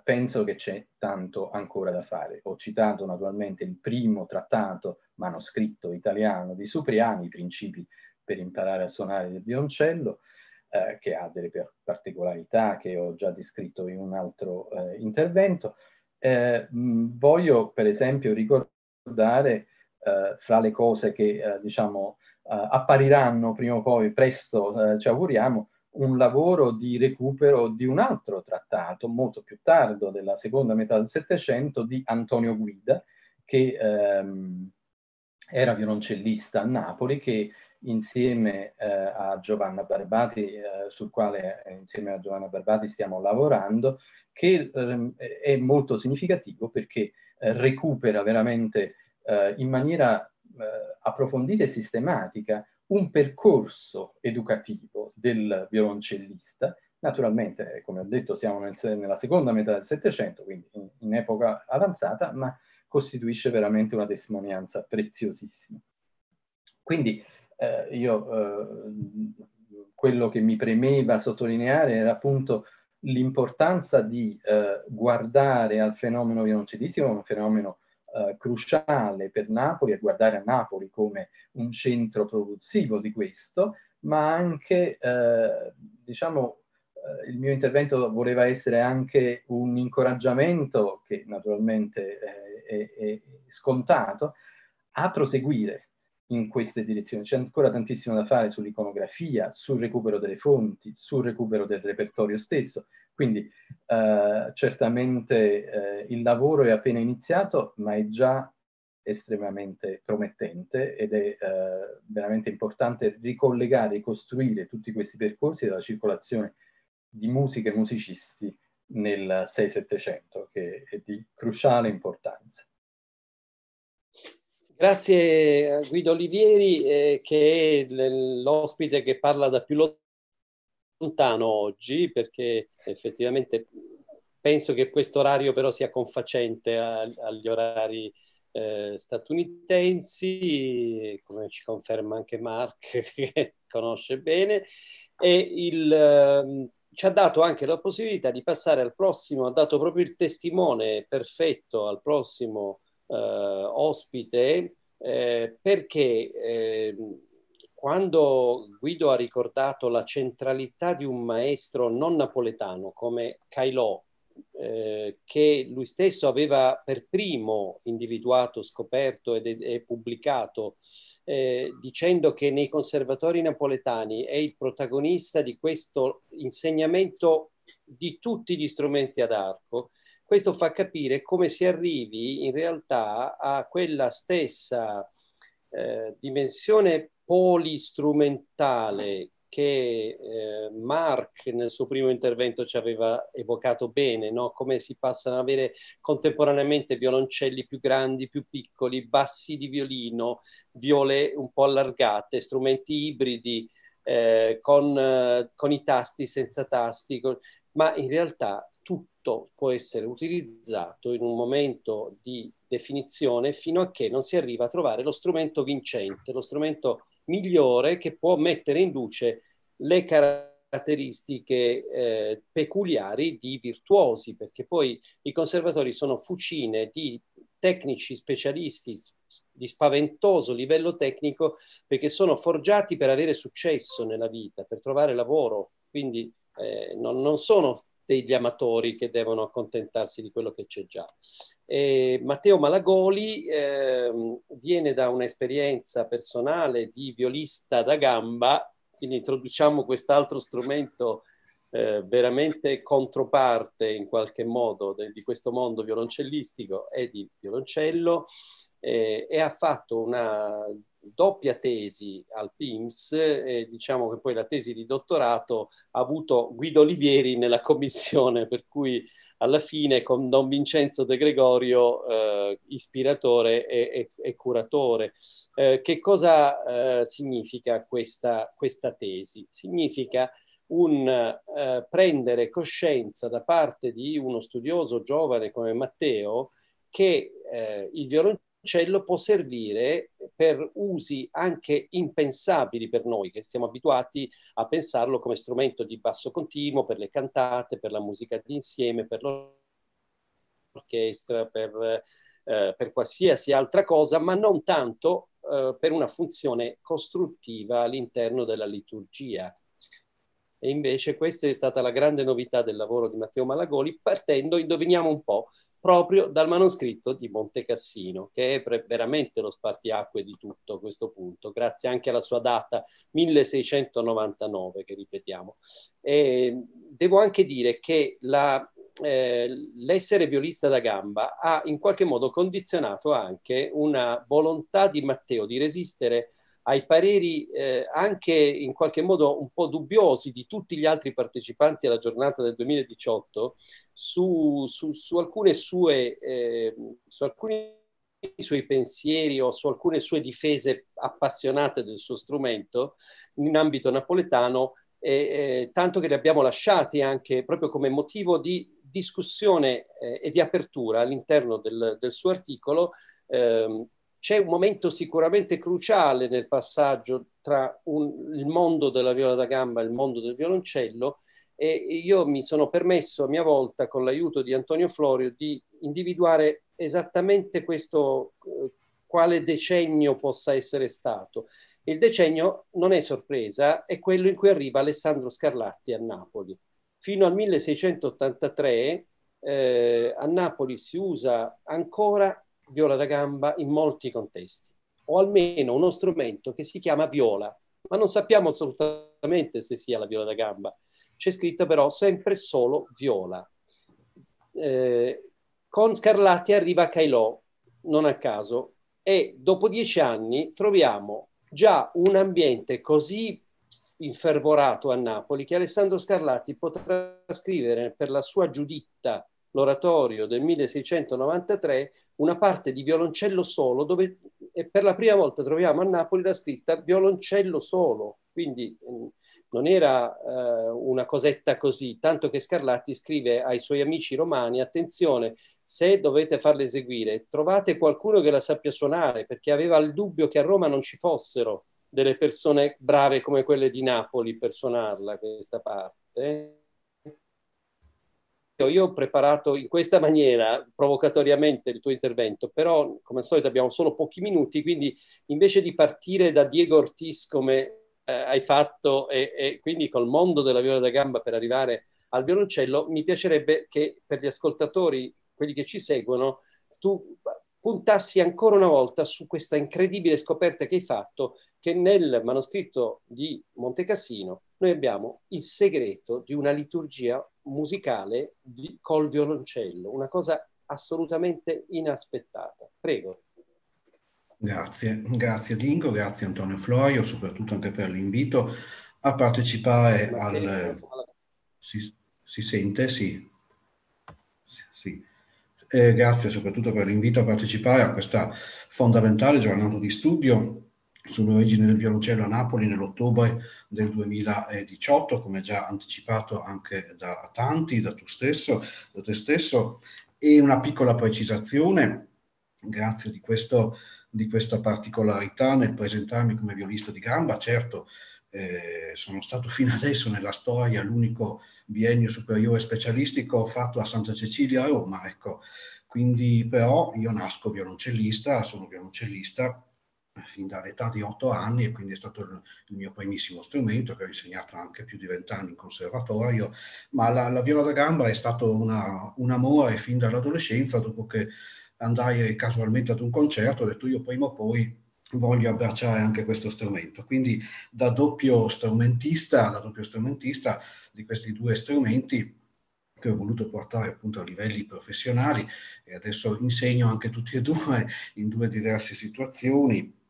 penso che c'è tanto ancora da fare. Ho citato naturalmente il primo trattato manoscritto italiano di Supriani, i principi per imparare a suonare il violoncello, eh, che ha delle particolarità che ho già descritto in un altro eh, intervento. Eh, mh, voglio per esempio ricordare eh, fra le cose che eh, diciamo appariranno prima o poi, presto ci auguriamo, un lavoro di recupero di un altro trattato molto più tardo, della seconda metà del Settecento, di Antonio Guida, che ehm, era violoncellista a Napoli, che insieme eh, a Giovanna Barbati, eh, sul quale eh, insieme a Giovanna Barbati stiamo lavorando, che ehm, è molto significativo perché eh, recupera veramente eh, in maniera eh, approfondita e sistematica un percorso educativo del violoncellista. Naturalmente, come ho detto, siamo nel, nella seconda metà del Settecento, quindi in, in epoca avanzata, ma costituisce veramente una testimonianza preziosissima. Quindi eh, io eh, quello che mi premeva sottolineare era appunto l'importanza di eh, guardare al fenomeno violoncellistico un fenomeno eh, cruciale per Napoli e guardare a Napoli come un centro produttivo di questo, ma anche, eh, diciamo, eh, il mio intervento voleva essere anche un incoraggiamento, che naturalmente è, è scontato, a proseguire in queste direzioni. C'è ancora tantissimo da fare sull'iconografia, sul recupero delle fonti, sul recupero del repertorio stesso. Quindi eh, certamente eh, il lavoro è appena iniziato, ma è già estremamente promettente ed è eh, veramente importante ricollegare e costruire tutti questi percorsi della circolazione di musica e musicisti nel 6-700, che è di cruciale importanza. Grazie a Guido Olivieri, eh, che è l'ospite che parla da più lontano oggi, perché effettivamente penso che questo orario però sia confacente a, agli orari eh, statunitensi, come ci conferma anche Mark, che conosce bene, e il, eh, ci ha dato anche la possibilità di passare al prossimo, ha dato proprio il testimone perfetto al prossimo eh, ospite eh, perché eh, quando Guido ha ricordato la centralità di un maestro non napoletano come Cailò, eh, che lui stesso aveva per primo individuato, scoperto ed, e pubblicato, eh, dicendo che nei conservatori napoletani è il protagonista di questo insegnamento di tutti gli strumenti ad arco, questo fa capire come si arrivi in realtà a quella stessa eh, dimensione polistrumentale che eh, Mark nel suo primo intervento ci aveva evocato bene, no? come si passano ad avere contemporaneamente violoncelli più grandi, più piccoli, bassi di violino, viole un po' allargate, strumenti ibridi eh, con, eh, con, i tasti, senza tasti, con... ma in realtà tutto può essere utilizzato in un momento di definizione fino a che non si arriva a trovare lo strumento vincente, lo strumento migliore che può mettere in luce le caratteristiche eh, peculiari di virtuosi, perché poi i conservatori sono fucine di tecnici specialisti di spaventoso livello tecnico perché sono forgiati per avere successo nella vita, per trovare lavoro, quindi eh, non, non, sono degli amatori che devono accontentarsi di quello che c'è già. E Matteo Malagoli eh, viene da un'esperienza personale di violista da gamba, quindi introduciamo quest'altro strumento eh, veramente controparte in qualche modo de, di questo mondo violoncellistico e di violoncello eh, e ha fatto una doppia tesi al PIMS e diciamo che poi la tesi di dottorato ha avuto Guido Olivieri nella commissione per cui alla fine con Don Vincenzo De Gregorio eh, ispiratore e, e, e curatore. Eh, che cosa eh, significa questa, questa, tesi? Significa un eh, prendere coscienza da parte di uno studioso giovane come Matteo che eh, il violoncello violoncello può servire per usi anche impensabili per noi, che siamo abituati a pensarlo come strumento di basso continuo per le cantate, per la musica d'insieme, per l'orchestra, per, eh, per qualsiasi altra cosa, ma non tanto eh, per una funzione costruttiva all'interno della liturgia. E invece questa è stata la grande novità del lavoro di Matteo Malagoli, partendo, indoviniamo un po', proprio dal manoscritto di Monte Cassino, che è pre- veramente lo spartiacque di tutto a questo punto, grazie anche alla sua data 1699, che ripetiamo. E devo anche dire che la, eh, l'essere violista da gamba ha in qualche modo condizionato anche una volontà di Matteo di resistere ai pareri eh, anche in qualche modo un po' dubbiosi di tutti gli altri partecipanti alla giornata del 2018 su, su, su alcune sue, eh, su alcuni suoi pensieri o su alcune sue difese appassionate del suo strumento in ambito napoletano, eh, tanto che li abbiamo lasciati anche proprio come motivo di discussione eh, e di apertura all'interno del, del suo articolo ehm, c'è un momento sicuramente cruciale nel passaggio tra un, il mondo della viola da gamba e il mondo del violoncello e io mi sono permesso a mia volta, con l'aiuto di Antonio Florio, di individuare esattamente questo, eh, quale decennio possa essere stato. Il decennio non è sorpresa, è quello in cui arriva Alessandro Scarlatti a Napoli. Fino al 1683 eh, a Napoli si usa ancora viola da gamba in molti contesti, o almeno uno strumento che si chiama viola, ma non sappiamo assolutamente se sia la viola da gamba. C'è scritto però sempre solo viola. Eh, con Scarlatti arriva Cailò, non a caso, e dopo dieci anni troviamo già un ambiente così infervorato a Napoli che Alessandro Scarlatti potrà scrivere per la sua Giuditta, l'oratorio del 1693, una parte di violoncello solo dove per la prima volta troviamo a Napoli la scritta violoncello solo, quindi mm, non era eh, una cosetta così, tanto che Scarlatti scrive ai suoi amici romani, attenzione, se dovete farla eseguire, trovate qualcuno che la sappia suonare, perché aveva il dubbio che a Roma non ci fossero delle persone brave come quelle di Napoli per suonarla questa parte io ho preparato in questa maniera provocatoriamente il tuo intervento, però come al solito abbiamo solo pochi minuti, quindi invece di partire da Diego Ortiz come eh, hai fatto e, e, quindi col mondo della viola da gamba per arrivare al violoncello, mi piacerebbe che per gli ascoltatori, quelli che ci seguono, tu puntassi ancora una volta su questa incredibile scoperta che hai fatto, che nel manoscritto di Montecassino noi abbiamo il segreto di una liturgia musicale di, col violoncello, una cosa assolutamente inaspettata. Prego. Grazie, grazie Dingo, grazie Antonio Florio, soprattutto anche per l'invito a partecipare al... Si, si sente? Sì. sì. Eh, grazie soprattutto per l'invito a partecipare a questa fondamentale giornata di studio sull'origine del violoncello a Napoli nell'ottobre del 2018, come già anticipato anche da tanti, da tu stesso, da te stesso, e una piccola precisazione, grazie di, questo, di questa particolarità nel presentarmi come violista di gamba, certo eh, sono stato fino adesso nella storia l'unico biennio superiore specialistico fatto a Santa Cecilia a Roma, ecco, Quindi però io nasco violoncellista, sono violoncellista fin dall'età di otto anni e quindi è stato il, il, mio primissimo strumento che ho insegnato anche più di vent'anni in conservatorio, ma la, la, viola da gamba è stato una, un amore fin dall'adolescenza, dopo che andai casualmente ad un concerto, ho detto io prima o poi voglio abbracciare anche questo strumento. Quindi da doppio strumentista, da doppio strumentista di questi due strumenti che ho voluto portare appunto a livelli professionali e adesso insegno anche tutti e due in due diverse situazioni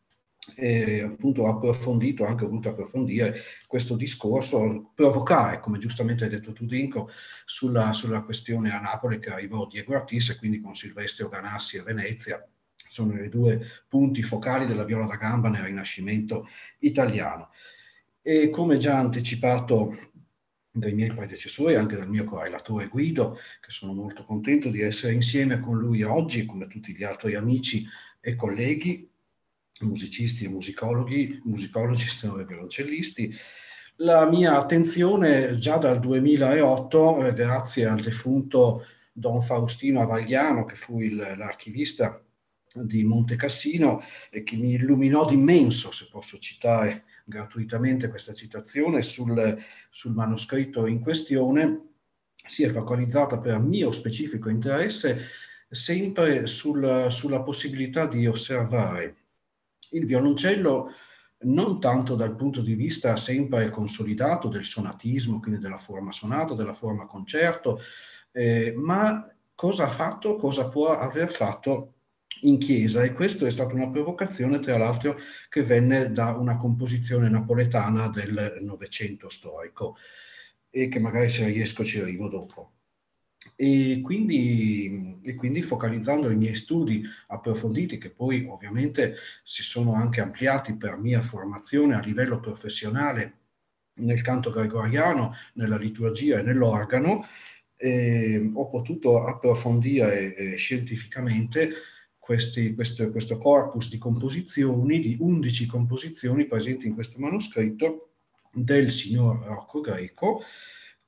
e appunto ho approfondito, anche voluto approfondire questo discorso, provocare, come giustamente hai detto tu Dinko, sulla, sulla questione a Napoli che arrivò Diego Artis e quindi con Silvestro Ganassi a Venezia, sono i due punti focali della viola da gamba nel Rinascimento italiano. E come già anticipato dai miei predecessori, anche dal mio correlatore Guido, che sono molto contento di essere insieme con lui oggi, come tutti gli altri amici e colleghi, musicisti e musicologi, musicologi e violoncellisti. La mia attenzione già dal 2008, eh, grazie al defunto Don Faustino Avagliano, che fu il, l'archivista di Monte Cassino e che mi illuminò d'immenso, se posso citare gratuitamente questa citazione, sul, sul manoscritto in questione, si è focalizzata per mio specifico interesse sempre sul, sulla possibilità di osservare il violoncello non tanto dal punto di vista sempre consolidato del sonatismo, quindi della forma sonata, della forma concerto, eh, ma cosa ha fatto, cosa può aver fatto in chiesa e questa è stata una provocazione tra l'altro che venne da una composizione napoletana del Novecento storico e che magari se riesco ci arrivo dopo. E quindi, e quindi, focalizzando i miei studi approfonditi, che poi ovviamente si sono anche ampliati per mia formazione a livello professionale nel canto gregoriano, nella liturgia e nell'organo, eh, ho potuto approfondire eh, scientificamente questi, questo, questo corpus di composizioni, di 11 composizioni presenti in questo manoscritto del signor Rocco Greco,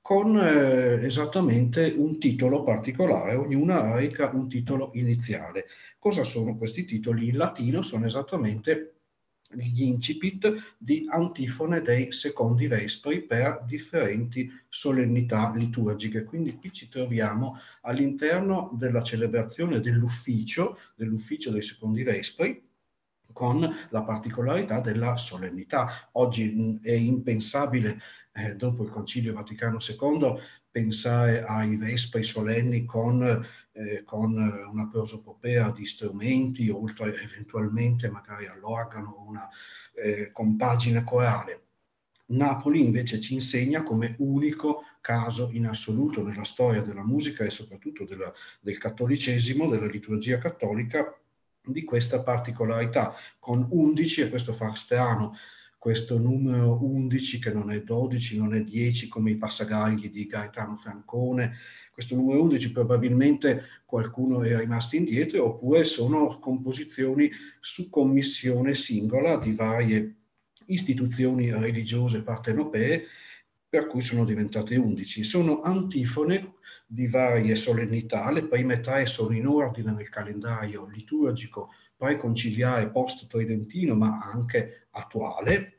con eh, esattamente un titolo particolare, ognuna reca un titolo iniziale. Cosa sono questi titoli? In latino sono esattamente gli incipit di antifone dei secondi vespri per differenti solennità liturgiche. Quindi qui ci troviamo all'interno della celebrazione dell'ufficio, dell'ufficio dei secondi vespri, con la particolarità della solennità. Oggi è impensabile eh, dopo il Concilio Vaticano II, pensare ai Vespri solenni con, eh, con una prosopopea di strumenti, oltre eventualmente magari all'organo, una eh, compagine corale. Napoli invece ci insegna come unico caso in assoluto nella storia della musica e soprattutto della, del cattolicesimo, della liturgia cattolica, di questa particolarità, con 11, e questo fa strano, questo numero 11 che non è 12, non è 10 come i passagagli di Gaetano Francone, questo numero 11 probabilmente qualcuno è rimasto indietro oppure sono composizioni su commissione singola di varie istituzioni religiose partenopee per cui sono diventate 11. Sono antifone di varie solennità, le prime tre sono in ordine nel calendario liturgico preconciliare post-tridentino, ma anche attuale,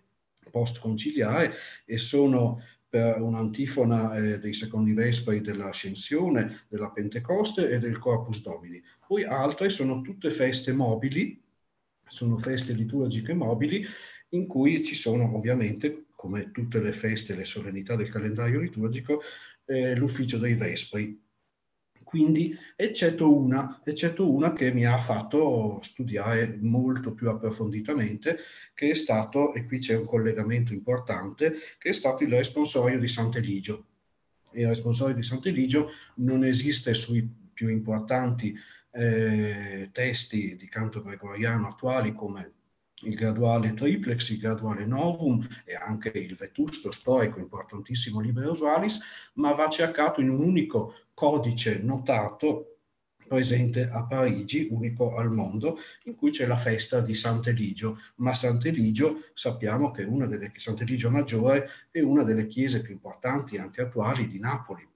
post-conciliare, e sono per un'antifona eh, dei secondi vespri dell'Ascensione, della Pentecoste e del Corpus Domini. Poi altre sono tutte feste mobili, sono feste liturgiche mobili, in cui ci sono ovviamente, come tutte le feste e le solennità del calendario liturgico, eh, l'ufficio dei Vespri, quindi eccetto una, eccetto una che mi ha fatto studiare molto più approfonditamente, che è stato, e qui c'è un collegamento importante, che è stato il responsorio di Sant'Eligio. Il responsorio di Sant'Eligio non esiste sui più importanti eh, testi di canto gregoriano attuali come il graduale triplex, il graduale novum e anche il vetusto storico, importantissimo Liber Usualis, ma va cercato in un unico codice notato presente a Parigi, unico al mondo, in cui c'è la festa di Sant'Eligio. Ma Sant'Eligio sappiamo che una delle, Sant'Eligio Maggiore è una delle chiese più importanti, anche attuali, di Napoli.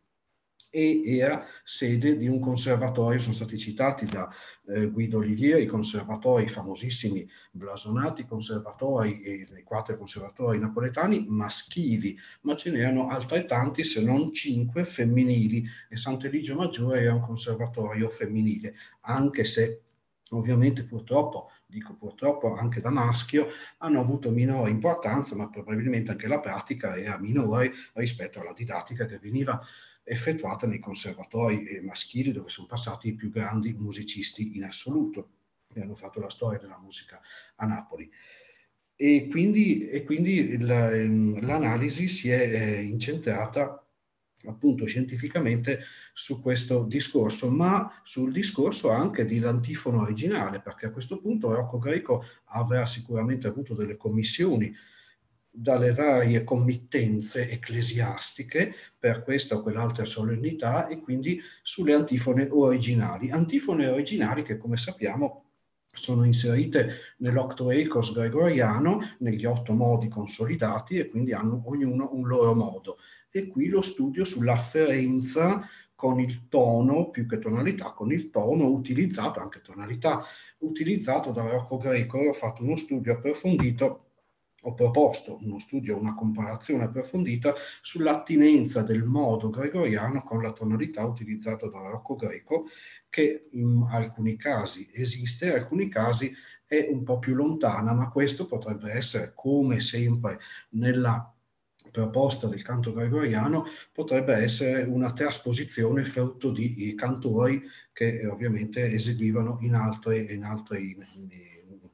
E era sede di un conservatorio, sono stati citati da eh, Guido Olivieri, i conservatori famosissimi, blasonati conservatori, i quattro conservatori napoletani maschili, ma ce n'erano altrettanti, se non cinque, femminili, e Sant'Eligio Maggiore era un conservatorio femminile, anche se ovviamente purtroppo, dico purtroppo anche da maschio, hanno avuto minore importanza, ma probabilmente anche la pratica era minore rispetto alla didattica che veniva effettuata nei conservatori maschili dove sono passati i più grandi musicisti in assoluto che hanno fatto la storia della musica a Napoli. E quindi, e quindi l'analisi si è eh, incentrata appunto scientificamente su questo discorso, ma sul discorso anche dell'antifono originale, perché a questo punto Rocco Greco avrà sicuramente avuto delle commissioni dalle varie committenze ecclesiastiche per questa o quell'altra solennità e quindi sulle antifone originali. Antifone originali che come sappiamo sono inserite nell'octoecos gregoriano, negli otto modi consolidati e quindi hanno ognuno un loro modo. E qui lo studio sull'afferenza con il tono, più che tonalità, con il tono utilizzato, anche tonalità, utilizzato da Rocco Greco. Ho fatto uno studio approfondito ho proposto uno studio, una comparazione approfondita sull'attinenza del modo gregoriano con la tonalità utilizzata dal barocco greco, che in alcuni casi esiste, in alcuni casi è un po' più lontana, ma questo potrebbe essere, come sempre nella proposta del canto gregoriano, potrebbe essere una trasposizione frutto di cantori che ovviamente eseguivano in altri, in altri in,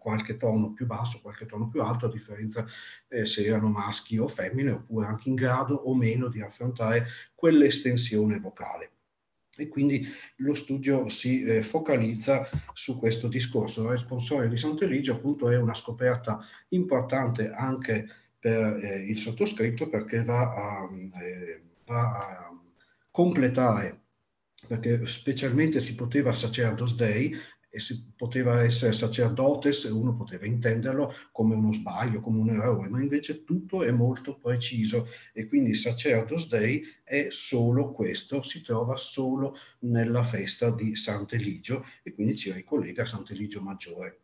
qualche tono più basso, qualche tono più alto, a differenza eh, se erano maschi o femmine, oppure anche in grado o meno di affrontare quell'estensione vocale. E quindi lo studio si eh, focalizza su questo discorso. Il responsorio di Sant'Eligio appunto è una scoperta importante anche per eh, il sottoscritto perché va a, eh, va a completare perché specialmente si poteva Sacerdos Dei e si poteva essere sacerdotes e uno poteva intenderlo come uno sbaglio, come un errore, ma invece tutto è molto preciso e quindi Sacerdos Dei è solo questo, si trova solo nella festa di Sant'Eligio e quindi ci ricollega a Sant'Eligio Maggiore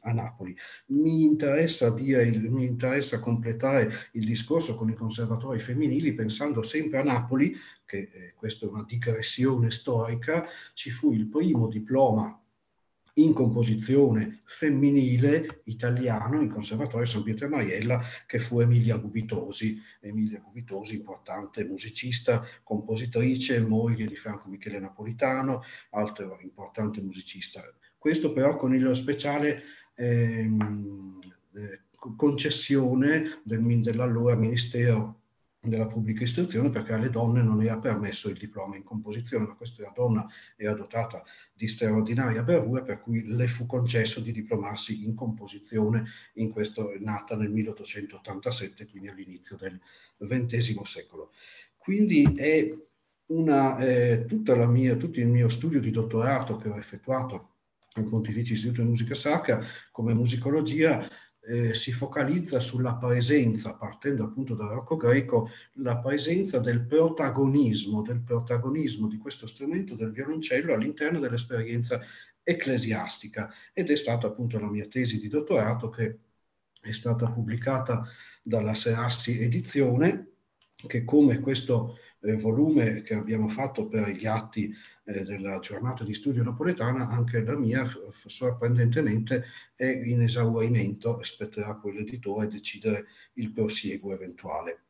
a Napoli. Mi interessa, dire, mi interessa completare il discorso con i conservatori femminili pensando sempre a Napoli, che eh, questa è una digressione storica, ci fu il primo diploma in composizione femminile italiano in Conservatorio San Pietro e Mariella che fu Emilia Gubitosi. Emilia Gubitosi, importante musicista, compositrice, moglie di Franco Michele Napolitano, altro importante musicista. Questo però con il speciale ehm, eh, concessione del, dell'allora Ministero della pubblica istruzione perché alle donne non era permesso il diploma in composizione, ma questa donna era dotata di straordinaria bravura per cui le fu concesso di diplomarsi in composizione in questo, nata nel 1887, quindi all'inizio del XX secolo. Quindi è una, eh, mia, tutto il mio studio di dottorato che ho effettuato al Pontificio Istituto di Musica Sacra come musicologia eh, si focalizza sulla presenza, partendo appunto dal rocco greco, la presenza del protagonismo, del protagonismo di questo strumento del violoncello all'interno dell'esperienza ecclesiastica. Ed è stata appunto la mia tesi di dottorato che è stata pubblicata dalla Serassi Edizione che come questo eh, volume che abbiamo fatto per gli atti eh, della giornata di studio napoletana, anche la mia sorprendentemente è in esaurimento spetterà a quell'editore decidere il prosieguo eventuale.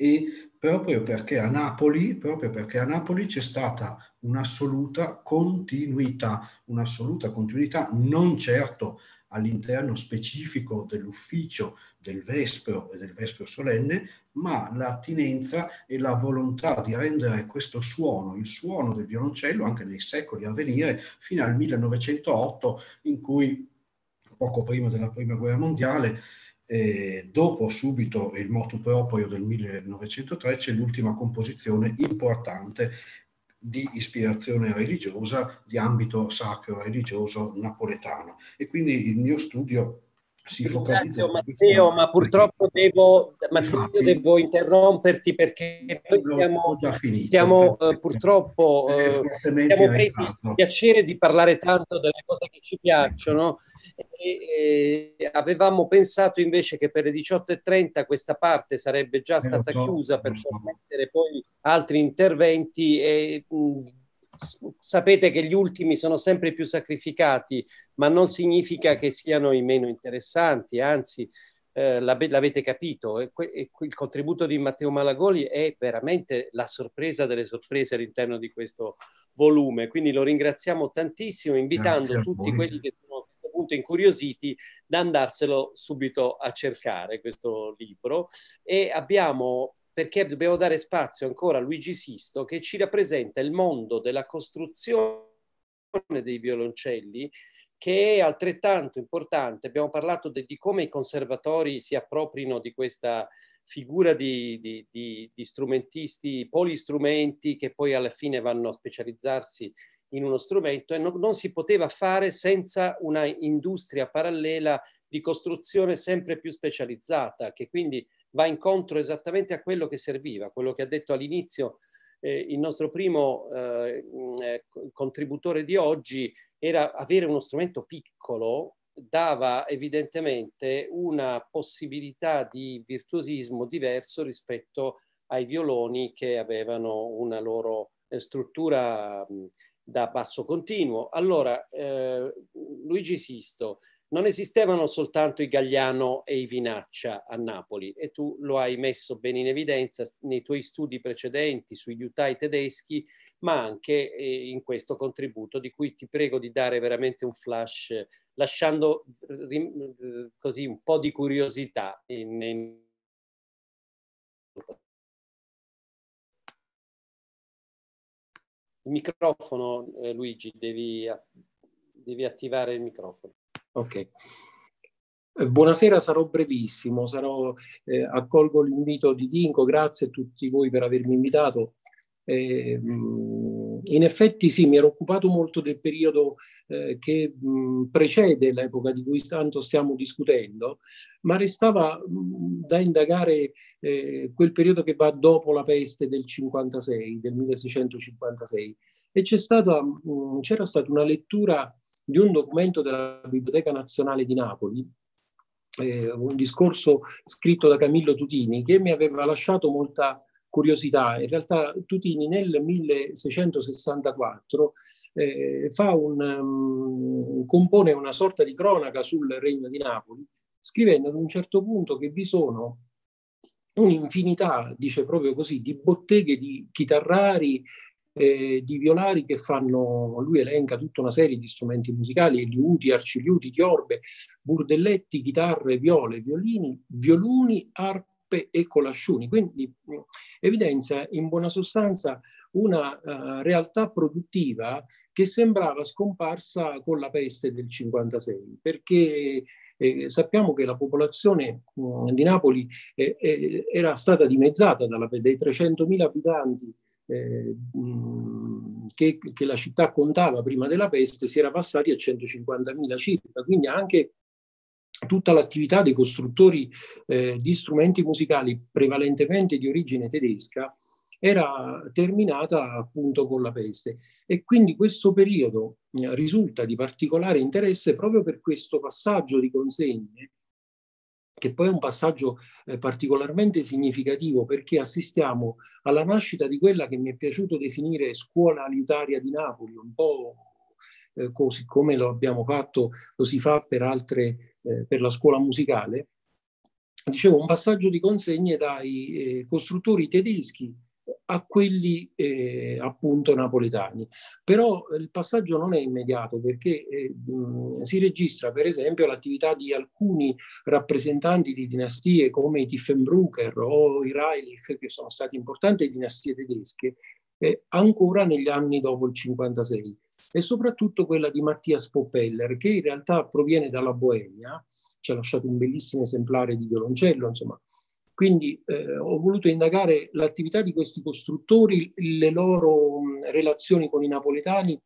E proprio perché a Napoli, proprio perché a Napoli c'è stata un'assoluta continuità, un'assoluta continuità non certo all'interno specifico dell'ufficio del Vespro e del Vespro solenne, ma l'attinenza e la volontà di rendere questo suono, il suono del violoncello, anche nei secoli a venire, fino al 1908, in cui poco prima della Prima Guerra Mondiale, eh, dopo subito il motu proprio del 1903 c'è l'ultima composizione importante di ispirazione religiosa, di ambito sacro religioso napoletano. E quindi il mio studio si focalizza. Matteo, ma purtroppo devo, Matteo, devo interromperti perché noi stiamo, stiamo eh, purtroppo eh, stiamo presi il piacere di parlare tanto delle cose che ci piacciono e, e avevamo pensato invece che per le 18.30 questa parte sarebbe già stata chiusa per permettere poi altri interventi e mh, sapete che gli ultimi sono sempre più sacrificati, ma non significa che siano i meno interessanti, anzi eh, l'avete capito, e e il contributo di Matteo Malagoli è veramente la sorpresa delle sorprese all'interno di questo volume, quindi lo ringraziamo tantissimo, invitando tutti quelli che sono a questo punto incuriositi da andarselo subito a cercare questo libro. E abbiamo perché dobbiamo dare spazio ancora a Luigi Sisto che ci rappresenta il mondo della costruzione dei violoncelli che è altrettanto importante. Abbiamo parlato de, di come i conservatori si approprino di questa figura di, di, di, di strumentisti, polistrumenti che poi alla fine vanno a specializzarsi in uno strumento e non, non si poteva fare senza una industria parallela di costruzione sempre più specializzata che quindi va incontro esattamente a quello che serviva, quello che ha detto all'inizio eh, il nostro primo eh, eh, contributore di oggi era avere uno strumento piccolo dava evidentemente una possibilità di virtuosismo diverso rispetto ai violoni che avevano una loro eh, struttura mh, da basso continuo. Allora, eh, Luigi Sisto, non esistevano soltanto i Gagliano e i Vinaccia a Napoli e tu lo hai messo bene in evidenza nei tuoi studi precedenti sui liutai tedeschi, ma anche eh, in questo contributo di cui ti prego di dare veramente un flash, lasciando così un po' di curiosità in, in... Il microfono, eh, Luigi, devi, devi attivare il microfono. Ok. Eh, buonasera, sarò brevissimo, sarò, eh, accolgo l'invito di Dinko, grazie a tutti voi per avermi invitato. Eh, in effetti sì, mi ero occupato molto del periodo eh, che mh, precede l'epoca di cui tanto stiamo discutendo, ma restava mh, da indagare eh, quel periodo che va dopo la peste del 56, del 1656. E c'era stata una lettura di un documento della Biblioteca Nazionale di Napoli, eh, un discorso scritto da Camillo Tutini che mi aveva lasciato molta curiosità. In realtà Tutini nel 1664 eh, un, um, compone una sorta di cronaca sul regno di Napoli, scrivendo ad un certo punto che vi sono un'infinità, dice proprio così, di botteghe di chitarrari eh, di violari che fanno, lui elenca tutta una serie di strumenti musicali, liuti, arciliuti, tiorbe, burdelletti, chitarre, viole, violini, violuni, arpe e colasciuni. Quindi evidenzia in buona sostanza una uh, realtà produttiva che sembrava scomparsa con la peste del 56, perché eh, sappiamo che la popolazione mh, di Napoli eh, eh, era stata dimezzata dalla, dai 300.000 abitanti eh, che, che, la città contava prima della peste si era passati a 150.000 circa, quindi anche tutta l'attività dei costruttori eh, di strumenti musicali prevalentemente di origine tedesca era terminata appunto con la peste. E quindi questo periodo risulta di particolare interesse proprio per questo passaggio di consegne che poi è un passaggio eh, particolarmente significativo perché assistiamo alla nascita di quella che mi è piaciuto definire scuola liutaria di Napoli, un po' eh, così come lo abbiamo fatto, lo si fa per altre, eh, per la scuola musicale. Dicevo, un passaggio di consegne dai eh, costruttori tedeschi a quelli eh, appunto napoletani. Però eh, il passaggio non è immediato perché eh, mh, si registra per esempio l'attività di alcuni rappresentanti di dinastie come i Tiffenbrucker o i Reilich, che sono stati importanti dinastie tedesche, eh, ancora negli anni dopo il 56 e soprattutto quella di Mattias Poppeller che in realtà proviene dalla Boemia, ci ha lasciato un bellissimo esemplare di violoncello, insomma quindi eh, ho voluto indagare l'attività di questi costruttori, le loro relazioni con i napoletani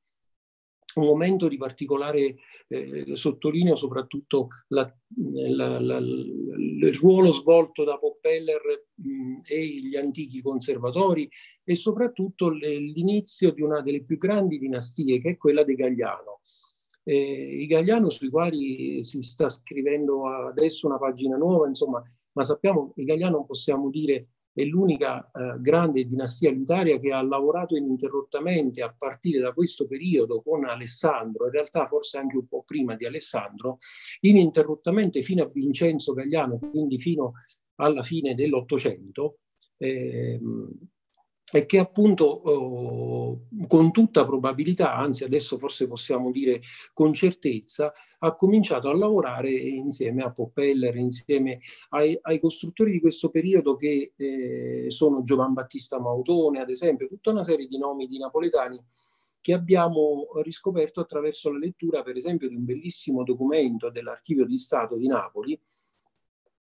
un momento di particolare eh, sottolineo soprattutto la, la, la, il ruolo svolto da Poppeller mh, e gli antichi conservatori e soprattutto l'inizio di una delle più grandi dinastie che è quella dei Gagliano. Eh, I Gagliano sui quali si sta scrivendo adesso una pagina nuova, insomma, ma sappiamo i Gagliano possiamo dire è l'unica eh, grande dinastia elitaria che ha lavorato ininterrottamente a partire da questo periodo con Alessandro, in realtà forse anche un po' prima di Alessandro, ininterrottamente fino a Vincenzo Gagliano, quindi fino alla fine dell'Ottocento. Eh, e che appunto oh, con tutta probabilità, anzi adesso forse possiamo dire con certezza, ha cominciato a lavorare insieme a Poppeller, insieme ai, ai costruttori di questo periodo che eh, sono Giovan Battista Mautone, ad esempio, tutta una serie di nomi di napoletani che abbiamo riscoperto attraverso la lettura, per esempio, di un bellissimo documento dell'Archivio di Stato di Napoli,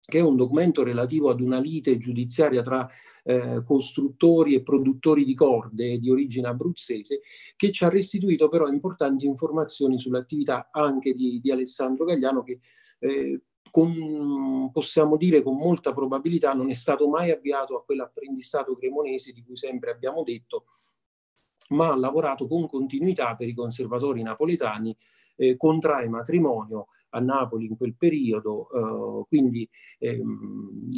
che è un documento relativo ad una lite giudiziaria tra eh, costruttori e produttori di corde di origine abruzzese, che ci ha restituito però importanti informazioni sull'attività anche di, di Alessandro Gagliano, che eh, con, possiamo dire con molta probabilità non è stato mai avviato a quell'apprendistato cremonese di cui sempre abbiamo detto, ma ha lavorato con continuità per i conservatori napoletani, eh, contrae matrimonio a Napoli in quel periodo, eh, quindi ehm,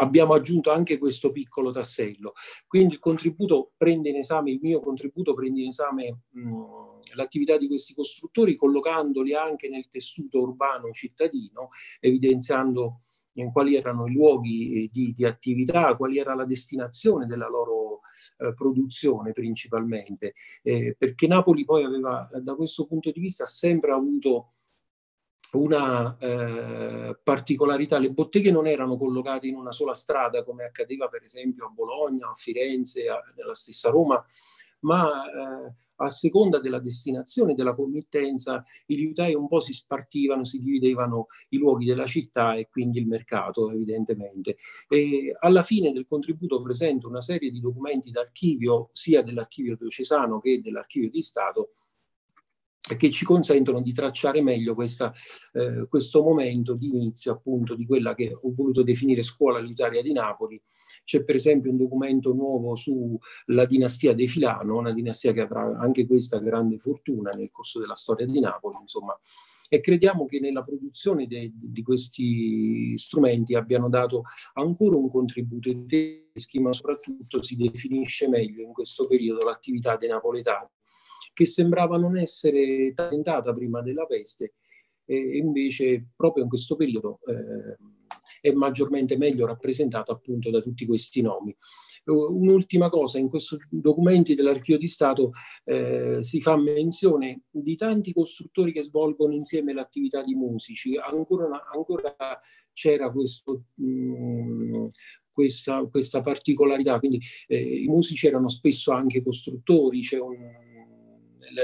abbiamo aggiunto anche questo piccolo tassello. Quindi il contributo prende in esame, il mio contributo prende in esame l'attività di questi costruttori, collocandoli anche nel tessuto urbano cittadino, evidenziando in quali erano i luoghi eh, di, di, attività, quali era la destinazione della loro eh, produzione principalmente, eh, perché Napoli poi aveva da questo punto di vista sempre avuto una eh, particolarità, le botteghe non erano collocate in una sola strada come accadeva per esempio a Bologna, a Firenze, a, nella stessa Roma, ma eh, a seconda della destinazione della committenza i liutai un po' si spartivano, si dividevano i luoghi della città e quindi il mercato evidentemente. E alla fine del contributo presento una serie di documenti d'archivio sia dell'archivio diocesano che dell'archivio di Stato che ci consentono di tracciare meglio questa, eh, questo momento di inizio appunto di quella che ho voluto definire scuola elitaria di Napoli. C'è per esempio un documento nuovo sulla dinastia dei Filano, una dinastia che avrà anche questa grande fortuna nel corso della storia di Napoli, insomma. E crediamo che nella produzione de, di questi strumenti abbiano dato ancora un contributo in tedeschi, ma soprattutto si definisce meglio in questo periodo l'attività dei napoletani che sembrava non essere tentata prima della peste e invece proprio in questo periodo eh, è maggiormente meglio rappresentata appunto da tutti questi nomi. Un'ultima cosa, in questi documenti dell'Archivio di Stato eh, si fa menzione di tanti costruttori che svolgono insieme l'attività di musici. Ancora, ancora c'era questo, mh, mm, questa, questa, particolarità, quindi eh, i musici erano spesso anche costruttori, c'è un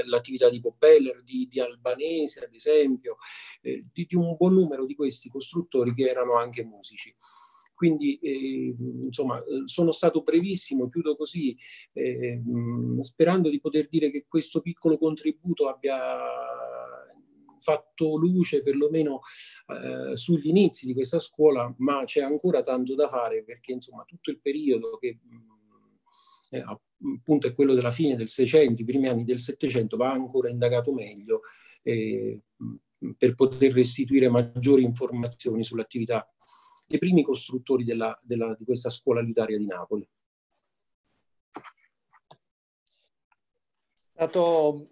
l'attività di Poppeller, di, di, Albanese ad esempio, eh, di, di, un buon numero di questi costruttori che erano anche musici. Quindi eh, insomma sono stato brevissimo, chiudo così, eh, sperando di poter dire che questo piccolo contributo abbia fatto luce perlomeno eh, sugli inizi di questa scuola, ma c'è ancora tanto da fare perché insomma tutto il periodo che eh, appunto è quello della fine del 600, i primi anni del 700, va ancora indagato meglio eh, per poter restituire maggiori informazioni sull'attività dei primi costruttori della, della, di questa scuola elitaria di Napoli. È stato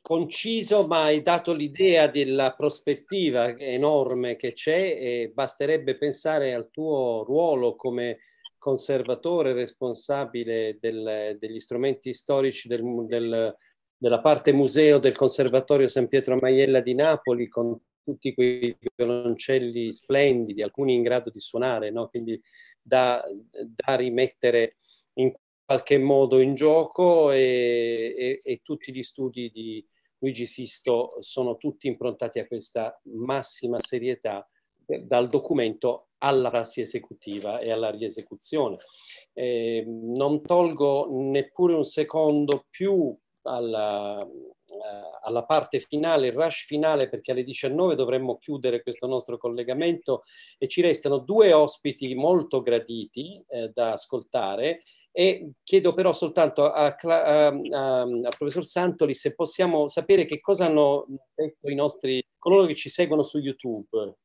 conciso, ma hai dato l'idea della prospettiva enorme che c'è e basterebbe pensare al tuo ruolo come conservatore responsabile del, degli strumenti storici del, del, della parte museo del Conservatorio San Pietro Maiella di Napoli con tutti quei violoncelli splendidi, alcuni in grado di suonare, no? quindi da, da, rimettere in qualche modo in gioco e, e, e tutti gli studi di Luigi Sisto sono tutti improntati a questa massima serietà dal documento alla prassi esecutiva e alla riesecuzione. Eh, non tolgo neppure un secondo più alla, alla parte finale, il rush finale, perché alle 19 dovremmo chiudere questo nostro collegamento e ci restano due ospiti molto graditi eh, da ascoltare e chiedo però soltanto al professor Santoli se possiamo sapere che cosa hanno detto i nostri coloro che ci seguono su YouTube.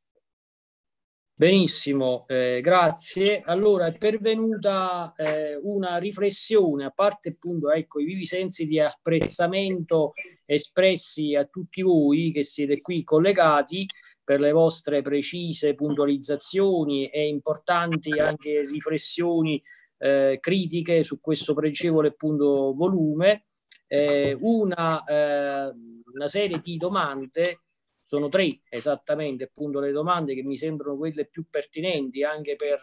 Benissimo, eh, grazie. Allora è pervenuta eh, una riflessione, a parte appunto ecco, i vivi sensi di apprezzamento espressi a tutti voi che siete qui collegati per le vostre precise puntualizzazioni e importanti anche riflessioni eh, critiche su questo pregevole appunto volume. Eh, una, eh, una serie di domande sono tre esattamente appunto le domande che mi sembrano quelle più pertinenti anche per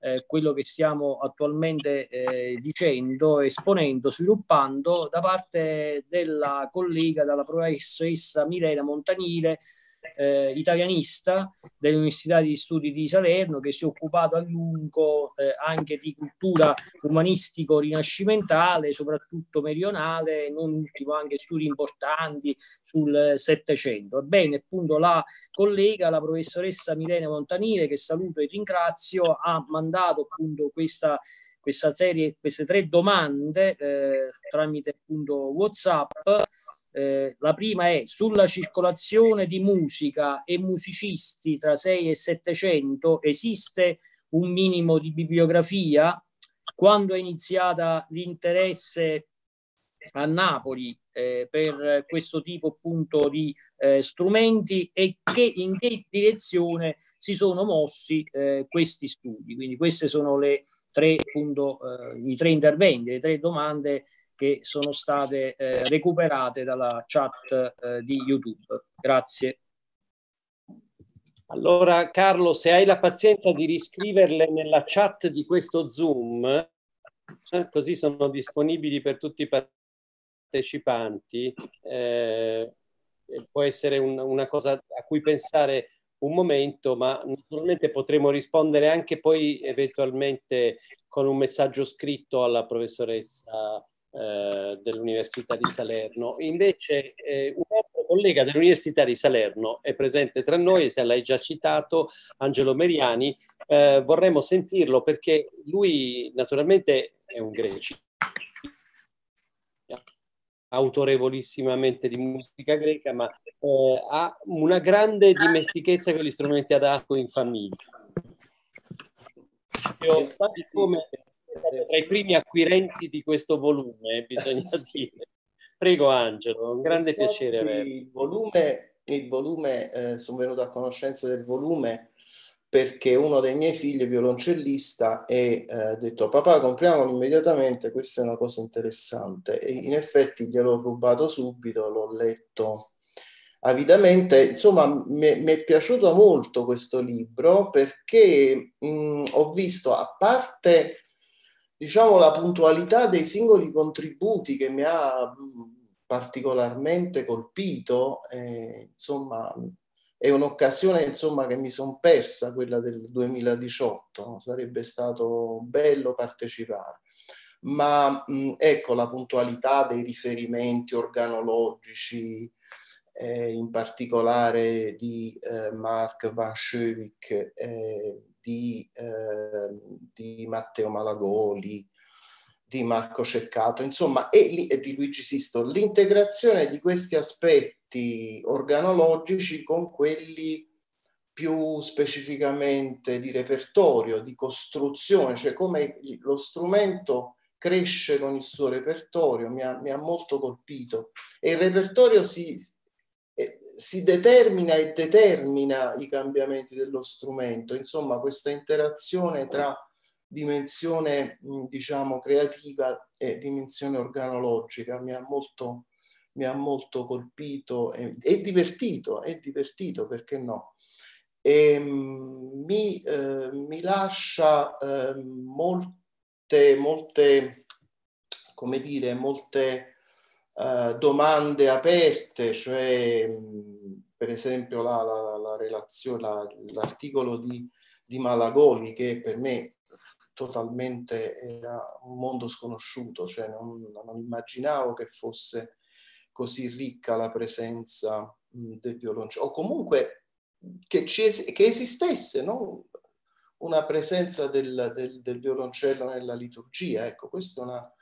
eh, quello che stiamo attualmente eh, dicendo, esponendo, sviluppando da parte della collega, dalla professoressa Milena Montanile eh, italianista dell'Università di Studi di Salerno che si è occupato a lungo eh, anche di cultura umanistico-rinascimentale, soprattutto meridionale, non ultimo anche studi importanti sul Settecento. Ebbene, appunto la collega, la professoressa Milena Montanile, che saluto e ringrazio, ha mandato appunto questa questa serie, queste tre domande eh, tramite appunto WhatsApp eh, la prima è sulla circolazione di musica e musicisti tra 6 e 700 esiste un minimo di bibliografia? Quando è iniziata l'interesse a Napoli eh, per questo tipo appunto di eh, strumenti e che, in che direzione si sono mossi eh, questi studi? Quindi queste sono le tre, appunto, eh, i tre interventi, le tre domande che sono state eh, recuperate dalla chat eh, di YouTube. Grazie. Allora Carlo, se hai la pazienza di riscriverle nella chat di questo Zoom, eh, così sono disponibili per tutti i partecipanti, eh, può essere un, una cosa a cui pensare un momento, ma naturalmente potremo rispondere anche poi eventualmente con un messaggio scritto alla professoressa eh, dell'Università di Salerno. Invece eh, un altro collega dell'Università di Salerno è presente tra noi, se l'hai già citato, Angelo Meriani. Eh, vorremmo sentirlo perché lui naturalmente è un greci autorevolissimamente di musica greca, ma eh, ha una grande dimestichezza con gli strumenti ad arco in famiglia. Io, come tra i primi acquirenti di questo volume, bisogna sì. dire. Prego Angelo, un grande piacere averlo. Il volume, il volume eh, sono venuto a conoscenza del volume perché uno dei miei figli è violoncellista e ha eh, detto papà compriamolo immediatamente, questa è una cosa interessante e in effetti gliel'ho rubato subito, l'ho letto avidamente. Insomma, mi è piaciuto molto questo libro perché mh, ho visto, a parte diciamo, la puntualità dei singoli contributi che mi ha particolarmente colpito, eh, insomma, è un'occasione insomma, che mi sono persa, quella del 2018, sarebbe stato bello partecipare. Ma mh, ecco la puntualità dei riferimenti organologici, eh, in particolare di eh, Mark Van Schoevik, eh, di, eh, di Matteo Malagoli, di Marco Ceccato, insomma, e, e di Luigi Sisto, l'integrazione di questi aspetti organologici con quelli più specificamente di repertorio, di costruzione, cioè come lo strumento cresce con il suo repertorio, mi ha, mi ha molto colpito. E il repertorio si, si determina e determina i cambiamenti dello strumento. Insomma, questa interazione tra dimensione, diciamo, creativa e dimensione organologica mi ha molto, mi ha molto colpito e, e divertito, è divertito, perché no? E, mi, eh, mi lascia eh, molte, molte, come dire, molte eh, domande aperte, cioè per esempio la, la, la relazione, la, l'articolo di, di Malagoli che per me totalmente era un mondo sconosciuto, cioè non, non immaginavo che fosse così ricca la presenza del violoncello, o comunque che, es- che esistesse no? una presenza del, del, del, violoncello nella liturgia. Ecco, questa è una,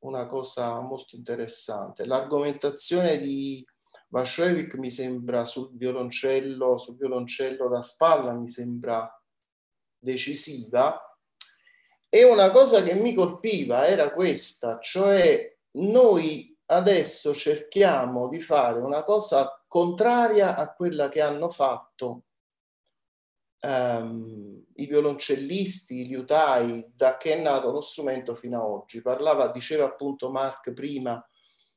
una cosa molto interessante. L'argomentazione di Vascevic mi sembra sul violoncello, sul violoncello da spalla, mi sembra decisiva. E una cosa che mi colpiva era questa, cioè noi adesso cerchiamo di fare una cosa contraria a quella che hanno fatto um, i violoncellisti, i liutai, da che è nato lo strumento fino ad oggi. Parlava, diceva appunto Mark prima,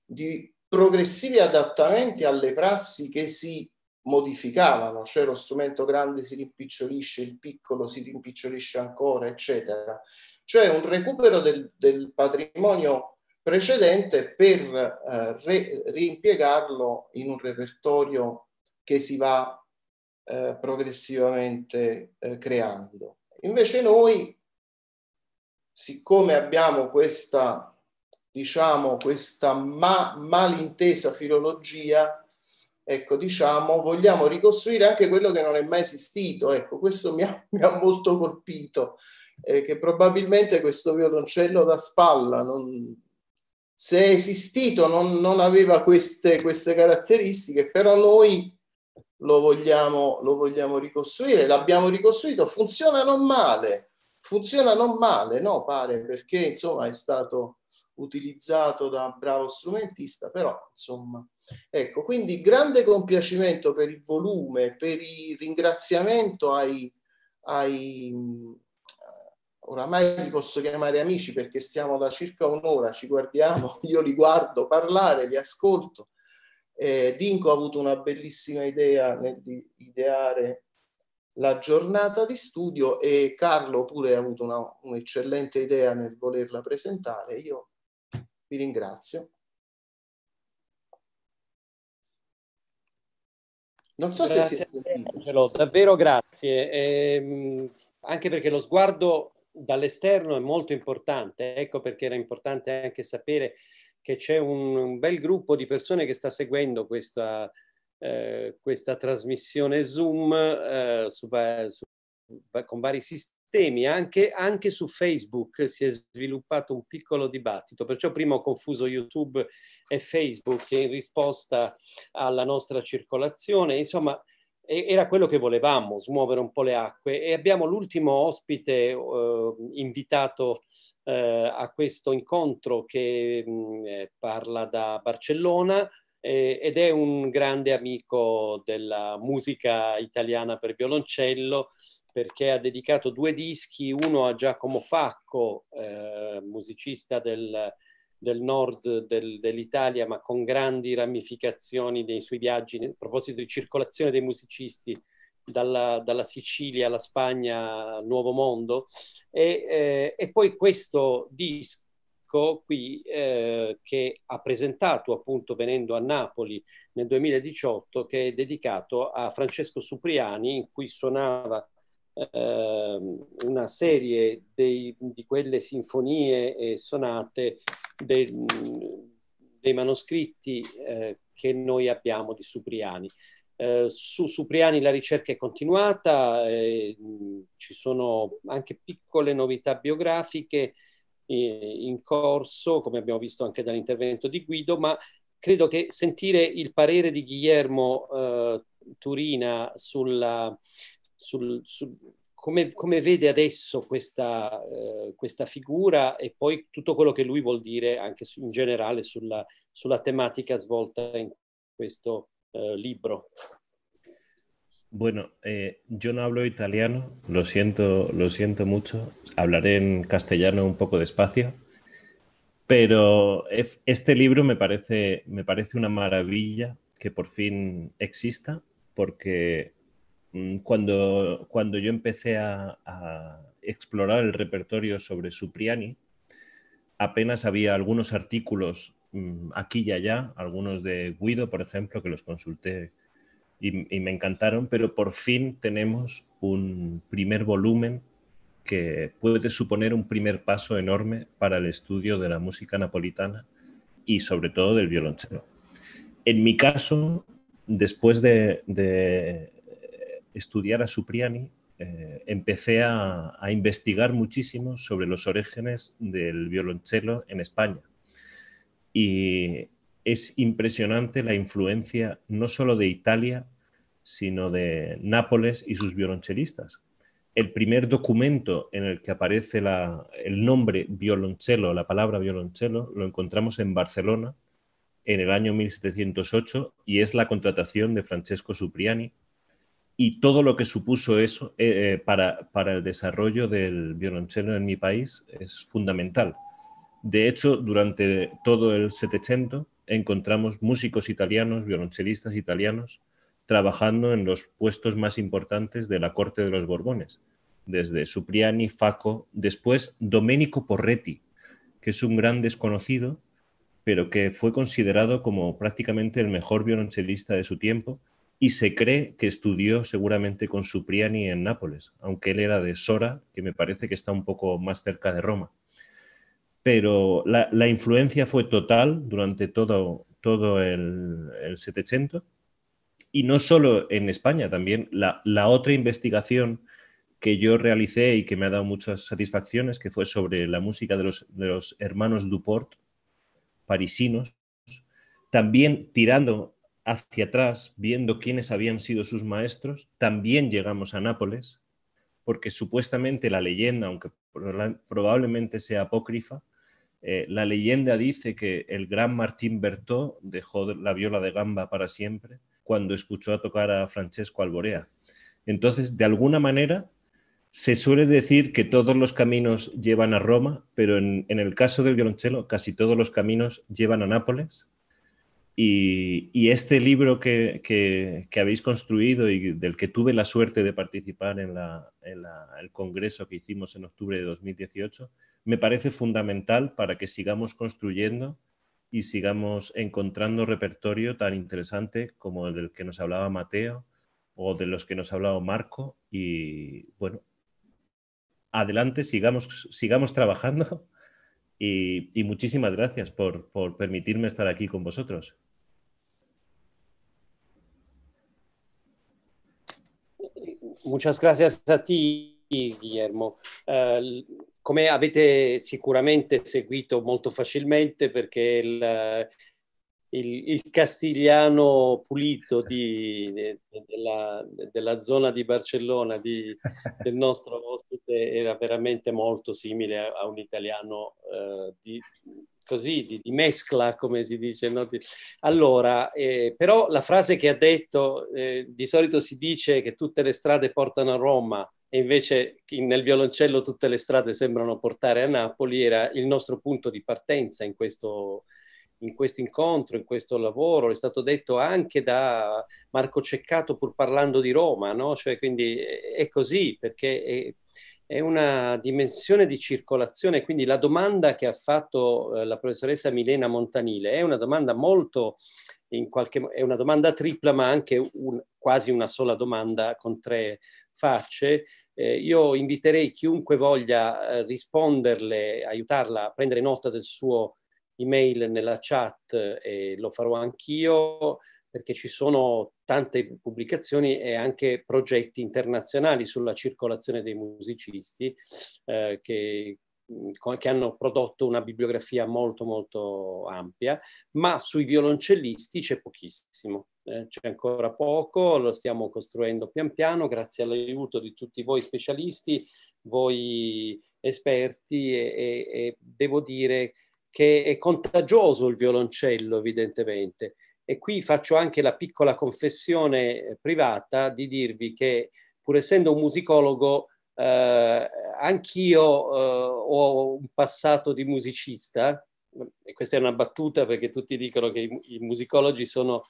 di progressivi adattamenti alle prassi che si modificavano, cioè lo strumento grande si rimpicciolisce, il piccolo si rimpicciolisce ancora, eccetera. Cioè un recupero del, del patrimonio precedente per eh, re, reimpiegarlo in un repertorio che si va eh, progressivamente eh, creando. Invece noi, siccome abbiamo questa, diciamo, questa ma, malintesa filologia, ecco, diciamo, vogliamo ricostruire anche quello che non è mai esistito. Ecco, questo mi ha, mi ha molto colpito, eh, che probabilmente questo violoncello da spalla, non, se è esistito, non, non aveva queste, queste caratteristiche, però noi lo vogliamo, lo vogliamo ricostruire, l'abbiamo ricostruito, funziona non male, funziona non male, no? Pare, perché insomma è stato utilizzato da un bravo strumentista, però insomma, ecco, quindi grande compiacimento per il volume, per il ringraziamento ai, ai oramai li posso chiamare amici perché stiamo da circa un'ora, ci guardiamo, io li guardo parlare, li ascolto eh, Dinko ha avuto una bellissima idea nell'ideare la giornata di studio e Carlo pure ha avuto una, un'eccellente idea nel volerla presentare. Io vi ringrazio. Non so grazie se si sentito. Davvero grazie, eh, anche perché lo sguardo dall'esterno è molto importante, ecco perché era importante anche sapere che c'è un, un, bel gruppo di persone che sta seguendo questa, eh, questa trasmissione Zoom eh, su, su, con vari sistemi, anche, anche, su Facebook si è sviluppato un piccolo dibattito, perciò prima ho confuso YouTube e Facebook in risposta alla nostra circolazione, insomma era quello che volevamo, smuovere un po' le acque. E abbiamo l'ultimo ospite eh, invitato eh, a questo incontro che mh, mm, eh, parla da Barcellona eh, ed è un grande amico della musica italiana per violoncello perché ha dedicato due dischi, uno a Giacomo Facco, eh, musicista del, del nord del, dell'Italia, ma con grandi ramificazioni nei suoi viaggi, a proposito di circolazione dei musicisti dalla, dalla Sicilia alla Spagna, Nuovo Mondo, e, eh, e poi questo disco qui eh, che ha presentato appunto venendo a Napoli nel 2018, che è dedicato a Francesco Supriani, in cui suonava eh, una serie dei, di quelle sinfonie e sonate dei, dei manoscritti eh, che noi abbiamo di Supriani. Eh, su Supriani la ricerca è continuata, eh, ci sono anche piccole novità biografiche eh, in corso, come abbiamo visto anche dall'intervento di Guido, ma credo che sentire il parere di Guillermo eh, Turina sulla, sul, sul, come, come, vede adesso questa, eh, questa, figura e poi tutto quello che lui vuol dire anche su, in generale sulla, sulla, tematica svolta in questo eh, libro. Bueno, eh, yo no hablo italiano, lo siento, lo siento mucho. Hablaré en castellano un poco despacio, pero este libro me parece, me parece una maravilla que por fin exista, porque cuando, cuando yo empecé a, explorar el repertorio sobre Supriani, apenas había algunos artículos mm, aquí y allá, algunos de Guido, por ejemplo, que los consulté y, y, me encantaron, pero por fin tenemos un primer volumen que puede suponer un primer paso enorme para el estudio de la música napolitana y sobre todo del violonchelo. en mi caso, después de, estudiar a Supriani, eh, empecé a, investigar muchísimo sobre los orígenes del violonchelo en España. Y es impresionante la influencia no solo de Italia, sino de Nápoles y sus violonchelistas. El primer documento en el que aparece el nombre violonchelo, la palabra violonchelo, lo encontramos en Barcelona en el año 1708 y es la contratación de Francesco Supriani y todo lo que supuso eso eh, eh, para, para el desarrollo del violonchelo en mi país es fundamental. De hecho, durante todo el 700 encontramos músicos italianos, violonchelistas italianos, trabajando en los puestos más importantes de la corte de los Borbones, desde Supriani, Faco, después Domenico Porretti, que es un gran desconocido, pero que fue considerado como prácticamente el mejor violonchelista de su tiempo y se cree que estudió seguramente con Supriani en Nápoles, aunque él era de Sora, que me parece que está un poco más cerca de Roma. Pero la, influencia fue total durante todo, todo el, el 700 y no solo en España, también la, otra investigación que yo realicé y que me ha dado muchas satisfacciones, que fue sobre la música de los, de los hermanos Duport, parisinos, también tirando hacia atrás, viendo quiénes habían sido sus maestros, también llegamos a Nápoles, porque supuestamente la leyenda, aunque probablemente sea apócrifa, eh, la leyenda dice que el gran Martín Bertó dejó la viola de gamba para siempre cuando escuchó tocar a Francesco Alborea. Entonces, de alguna manera, se suele decir que todos los caminos llevan a Roma, pero en, el caso del violonchelo, casi todos los caminos llevan a Nápoles. Y, este libro que, habéis construido y del que tuve la suerte de participar en, el congreso que hicimos en octubre de 2018, me parece fundamental para que sigamos construyendo y sigamos encontrando repertorio tan interesante como el del que nos hablaba Mateo o de los que nos ha hablado Marco. Y bueno, adelante, sigamos, sigamos trabajando y, muchísimas gracias por, por permitirme estar aquí con vosotros. Muchas gracias a ti, Guillermo. Uh, come avete sicuramente seguito molto facilmente perché il, il, il castigliano pulito di, de, della, della, zona di Barcellona di, del nostro ospite era veramente molto simile a, a un italiano eh, di, così di, di, mescla, come si dice. No? Allora, eh, però la frase che ha detto, eh, di solito si dice che tutte le strade portano a Roma, e invece nel violoncello tutte le strade sembrano portare a Napoli, era il nostro punto di partenza in questo, in questo incontro, in questo lavoro, è stato detto anche da Marco Ceccato pur parlando di Roma, no? Cioè, quindi è così perché è, è, una dimensione di circolazione, quindi la domanda che ha fatto eh, la professoressa Milena Montanile è una domanda molto, in qualche, è una domanda tripla ma anche un, quasi una sola domanda con tre facce eh, io inviterei chiunque voglia eh, risponderle, aiutarla a prendere nota del suo email nella chat e lo farò anch'io perché ci sono tante pubblicazioni e anche progetti internazionali sulla circolazione dei musicisti eh, che, che hanno prodotto una bibliografia molto molto ampia, ma sui violoncellisti c'è pochissimo. Eh, c'è ancora poco, lo stiamo costruendo pian piano grazie all'aiuto di tutti voi specialisti, voi esperti e, e, e devo dire che è contagioso il violoncello evidentemente. E qui faccio anche la piccola confessione privata di dirvi che pur essendo un musicologo eh, anch'io eh, ho un passato di musicista, e questa è una battuta perché tutti dicono che i, i musicologi sono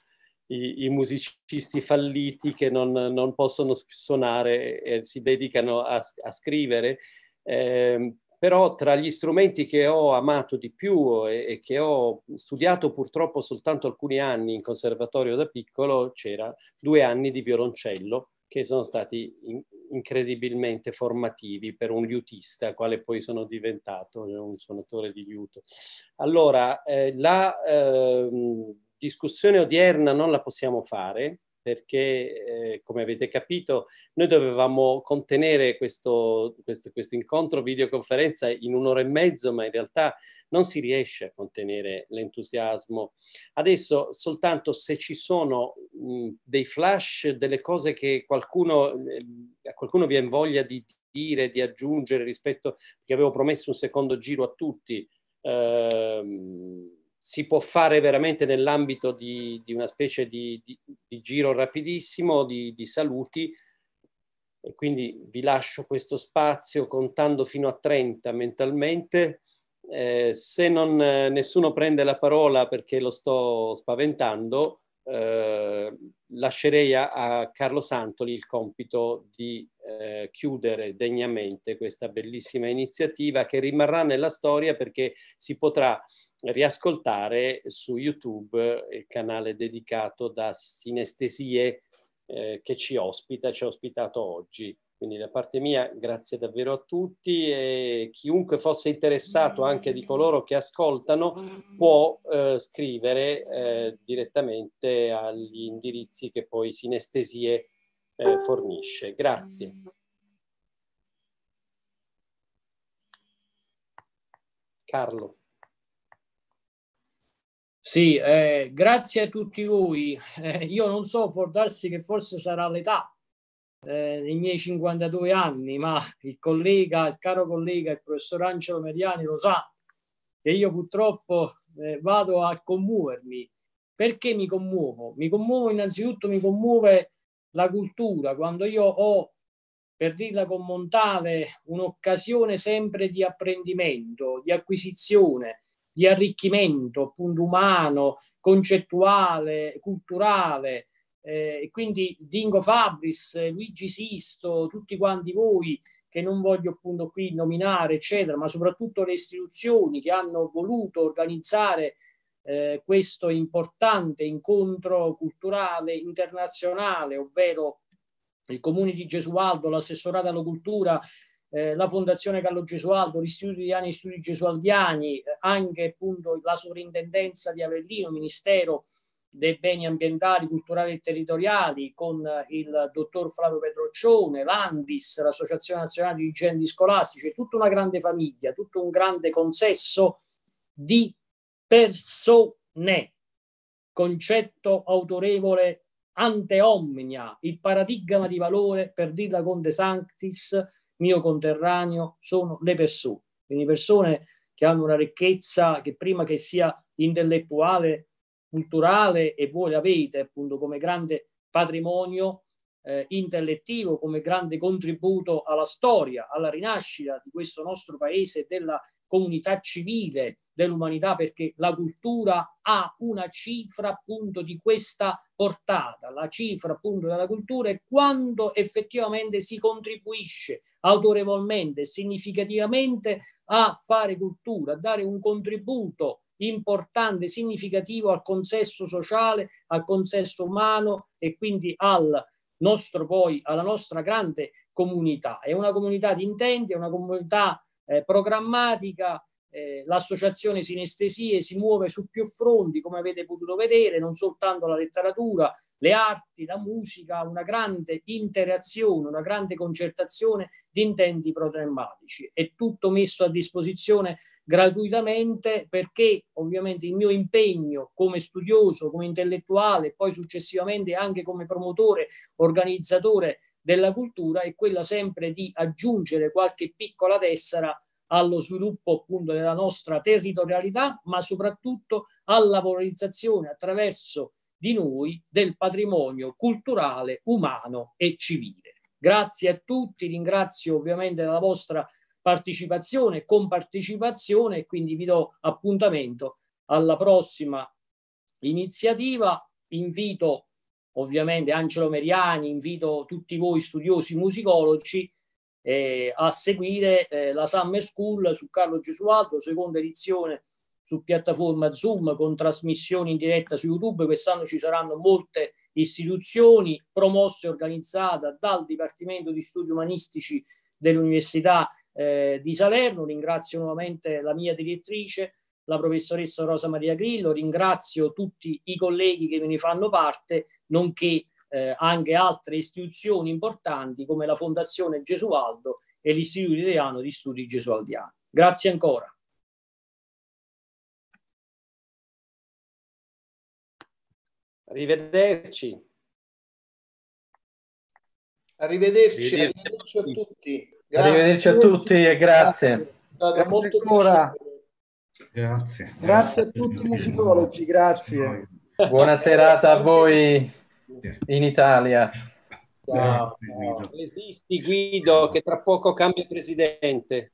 i, i musicisti falliti che non, non, possono suonare e si dedicano a, a scrivere. Eh, però tra gli strumenti che ho amato di più e, e, che ho studiato purtroppo soltanto alcuni anni in conservatorio da piccolo, c'era due anni di violoncello che sono stati in, incredibilmente formativi per un liutista, quale poi sono diventato, un suonatore di liuto. Allora, eh, la, eh, discussione odierna non la possiamo fare perché, eh, come avete capito, noi dovevamo contenere questo, questo, questo, incontro videoconferenza in un'ora e mezzo, ma in realtà non si riesce a contenere l'entusiasmo. Adesso soltanto se ci sono mh, dei flash, delle cose che qualcuno, eh, qualcuno viene voglia di dire, di aggiungere rispetto, che avevo promesso un secondo giro a tutti, ehm, si può fare veramente nell'ambito di, di, una specie di, di, di giro rapidissimo di, saluti e quindi vi lascio questo spazio contando fino a 30 mentalmente. Eh, se non, eh, nessuno prende la parola perché lo sto spaventando, eh, lascerei a, a, Carlo Santoli il compito di eh, chiudere degnamente questa bellissima iniziativa che rimarrà nella storia perché si potrà riascoltare su YouTube il canale dedicato da Sinestesie eh, che ci ospita, ci ha ospitato oggi. Quindi da parte mia grazie davvero a tutti e chiunque fosse interessato anche di coloro che ascoltano può eh, scrivere eh, direttamente agli indirizzi che poi Sinestesie eh, fornisce. Grazie. Carlo. Sì, eh, grazie a tutti voi. Eh, io non so, può darsi che forse sarà l'età eh, miei 52 anni, ma il collega, il caro collega, il professor Angelo Mediani lo sa che io purtroppo eh, vado a commuovermi. Perché mi commuovo? Mi commuovo innanzitutto, mi commuove la cultura. Quando io ho, per dirla con Montale, un'occasione sempre di apprendimento, di acquisizione, di arricchimento appunto umano, concettuale, culturale, eh, quindi Dingo Fabris, Luigi Sisto, tutti quanti voi che non voglio appunto qui nominare, eccetera, ma soprattutto le istituzioni che hanno voluto organizzare eh, questo importante incontro culturale internazionale, ovvero il Comune di Gesualdo, l'assessorato alla cultura, eh, la Fondazione Carlo Gesualdo, l'Istituto Italiano di Studi Gesualdiani, eh, anche appunto la Sovrintendenza di Avellino, Ministero dei beni ambientali, culturali e territoriali con il dottor Flavio Petroccione, l'Andis, l'Associazione Nazionale di Dirigenti Scolastici, tutta una grande famiglia, tutto un grande consesso di persone, concetto autorevole ante omnia, il paradigma di valore, per dirla con De Sanctis, mio conterraneo, sono le persone. Quindi persone che hanno una ricchezza che prima che sia intellettuale culturale e voi l'avete appunto come grande patrimonio eh, intellettivo, come grande contributo alla storia, alla rinascita di questo nostro paese e della comunità civile dell'umanità perché la cultura ha una cifra appunto di questa portata, la cifra appunto della cultura è quando effettivamente si contribuisce autorevolmente e significativamente a fare cultura, a dare un contributo importante, significativo al consesso sociale, al consesso umano e quindi al nostro poi, alla nostra grande comunità. È una comunità di intenti, è una comunità eh, programmatica, eh, l'associazione Sinestesie si muove su più fronti, come avete potuto vedere, non soltanto la letteratura, le arti, la musica, una grande interazione, una grande concertazione di intenti programmatici. È tutto messo a disposizione gratuitamente perché ovviamente il mio impegno come studioso, come intellettuale poi successivamente anche come promotore, organizzatore della cultura è quella sempre di aggiungere qualche piccola tessera allo sviluppo appunto della nostra territorialità, ma soprattutto alla valorizzazione attraverso di noi del patrimonio culturale, umano e civile. Grazie a tutti, ringrazio ovviamente la vostra partecipazione, compartecipazione e quindi vi do appuntamento alla prossima iniziativa. Invito ovviamente Angelo Meriani, invito tutti voi studiosi musicologi eh, a seguire eh, la Summer School su Carlo Gesualdo, seconda edizione su piattaforma Zoom con trasmissioni in diretta su YouTube. Quest'anno ci saranno molte istituzioni promosse e organizzate dal Dipartimento di Studi Umanistici dell'Università eh, di Salerno. Ringrazio nuovamente la mia direttrice la professoressa Rosa Maria Grillo, ringrazio tutti i colleghi che me ne fanno parte, nonché eh, anche altre istituzioni importanti come la Fondazione Gesualdo e l'Istituto Italiano di Studi Gesualdiani. Grazie ancora. Arrivederci. Arrivederci, arrivederci a tutti. Grazie. Arrivederci a tutti e grazie. grazie molto ancora. Grazie. Grazie a tutti i musicologi, grazie. Buona serata a voi in Italia. Ciao. Esisti Guido che tra poco cambia presidente.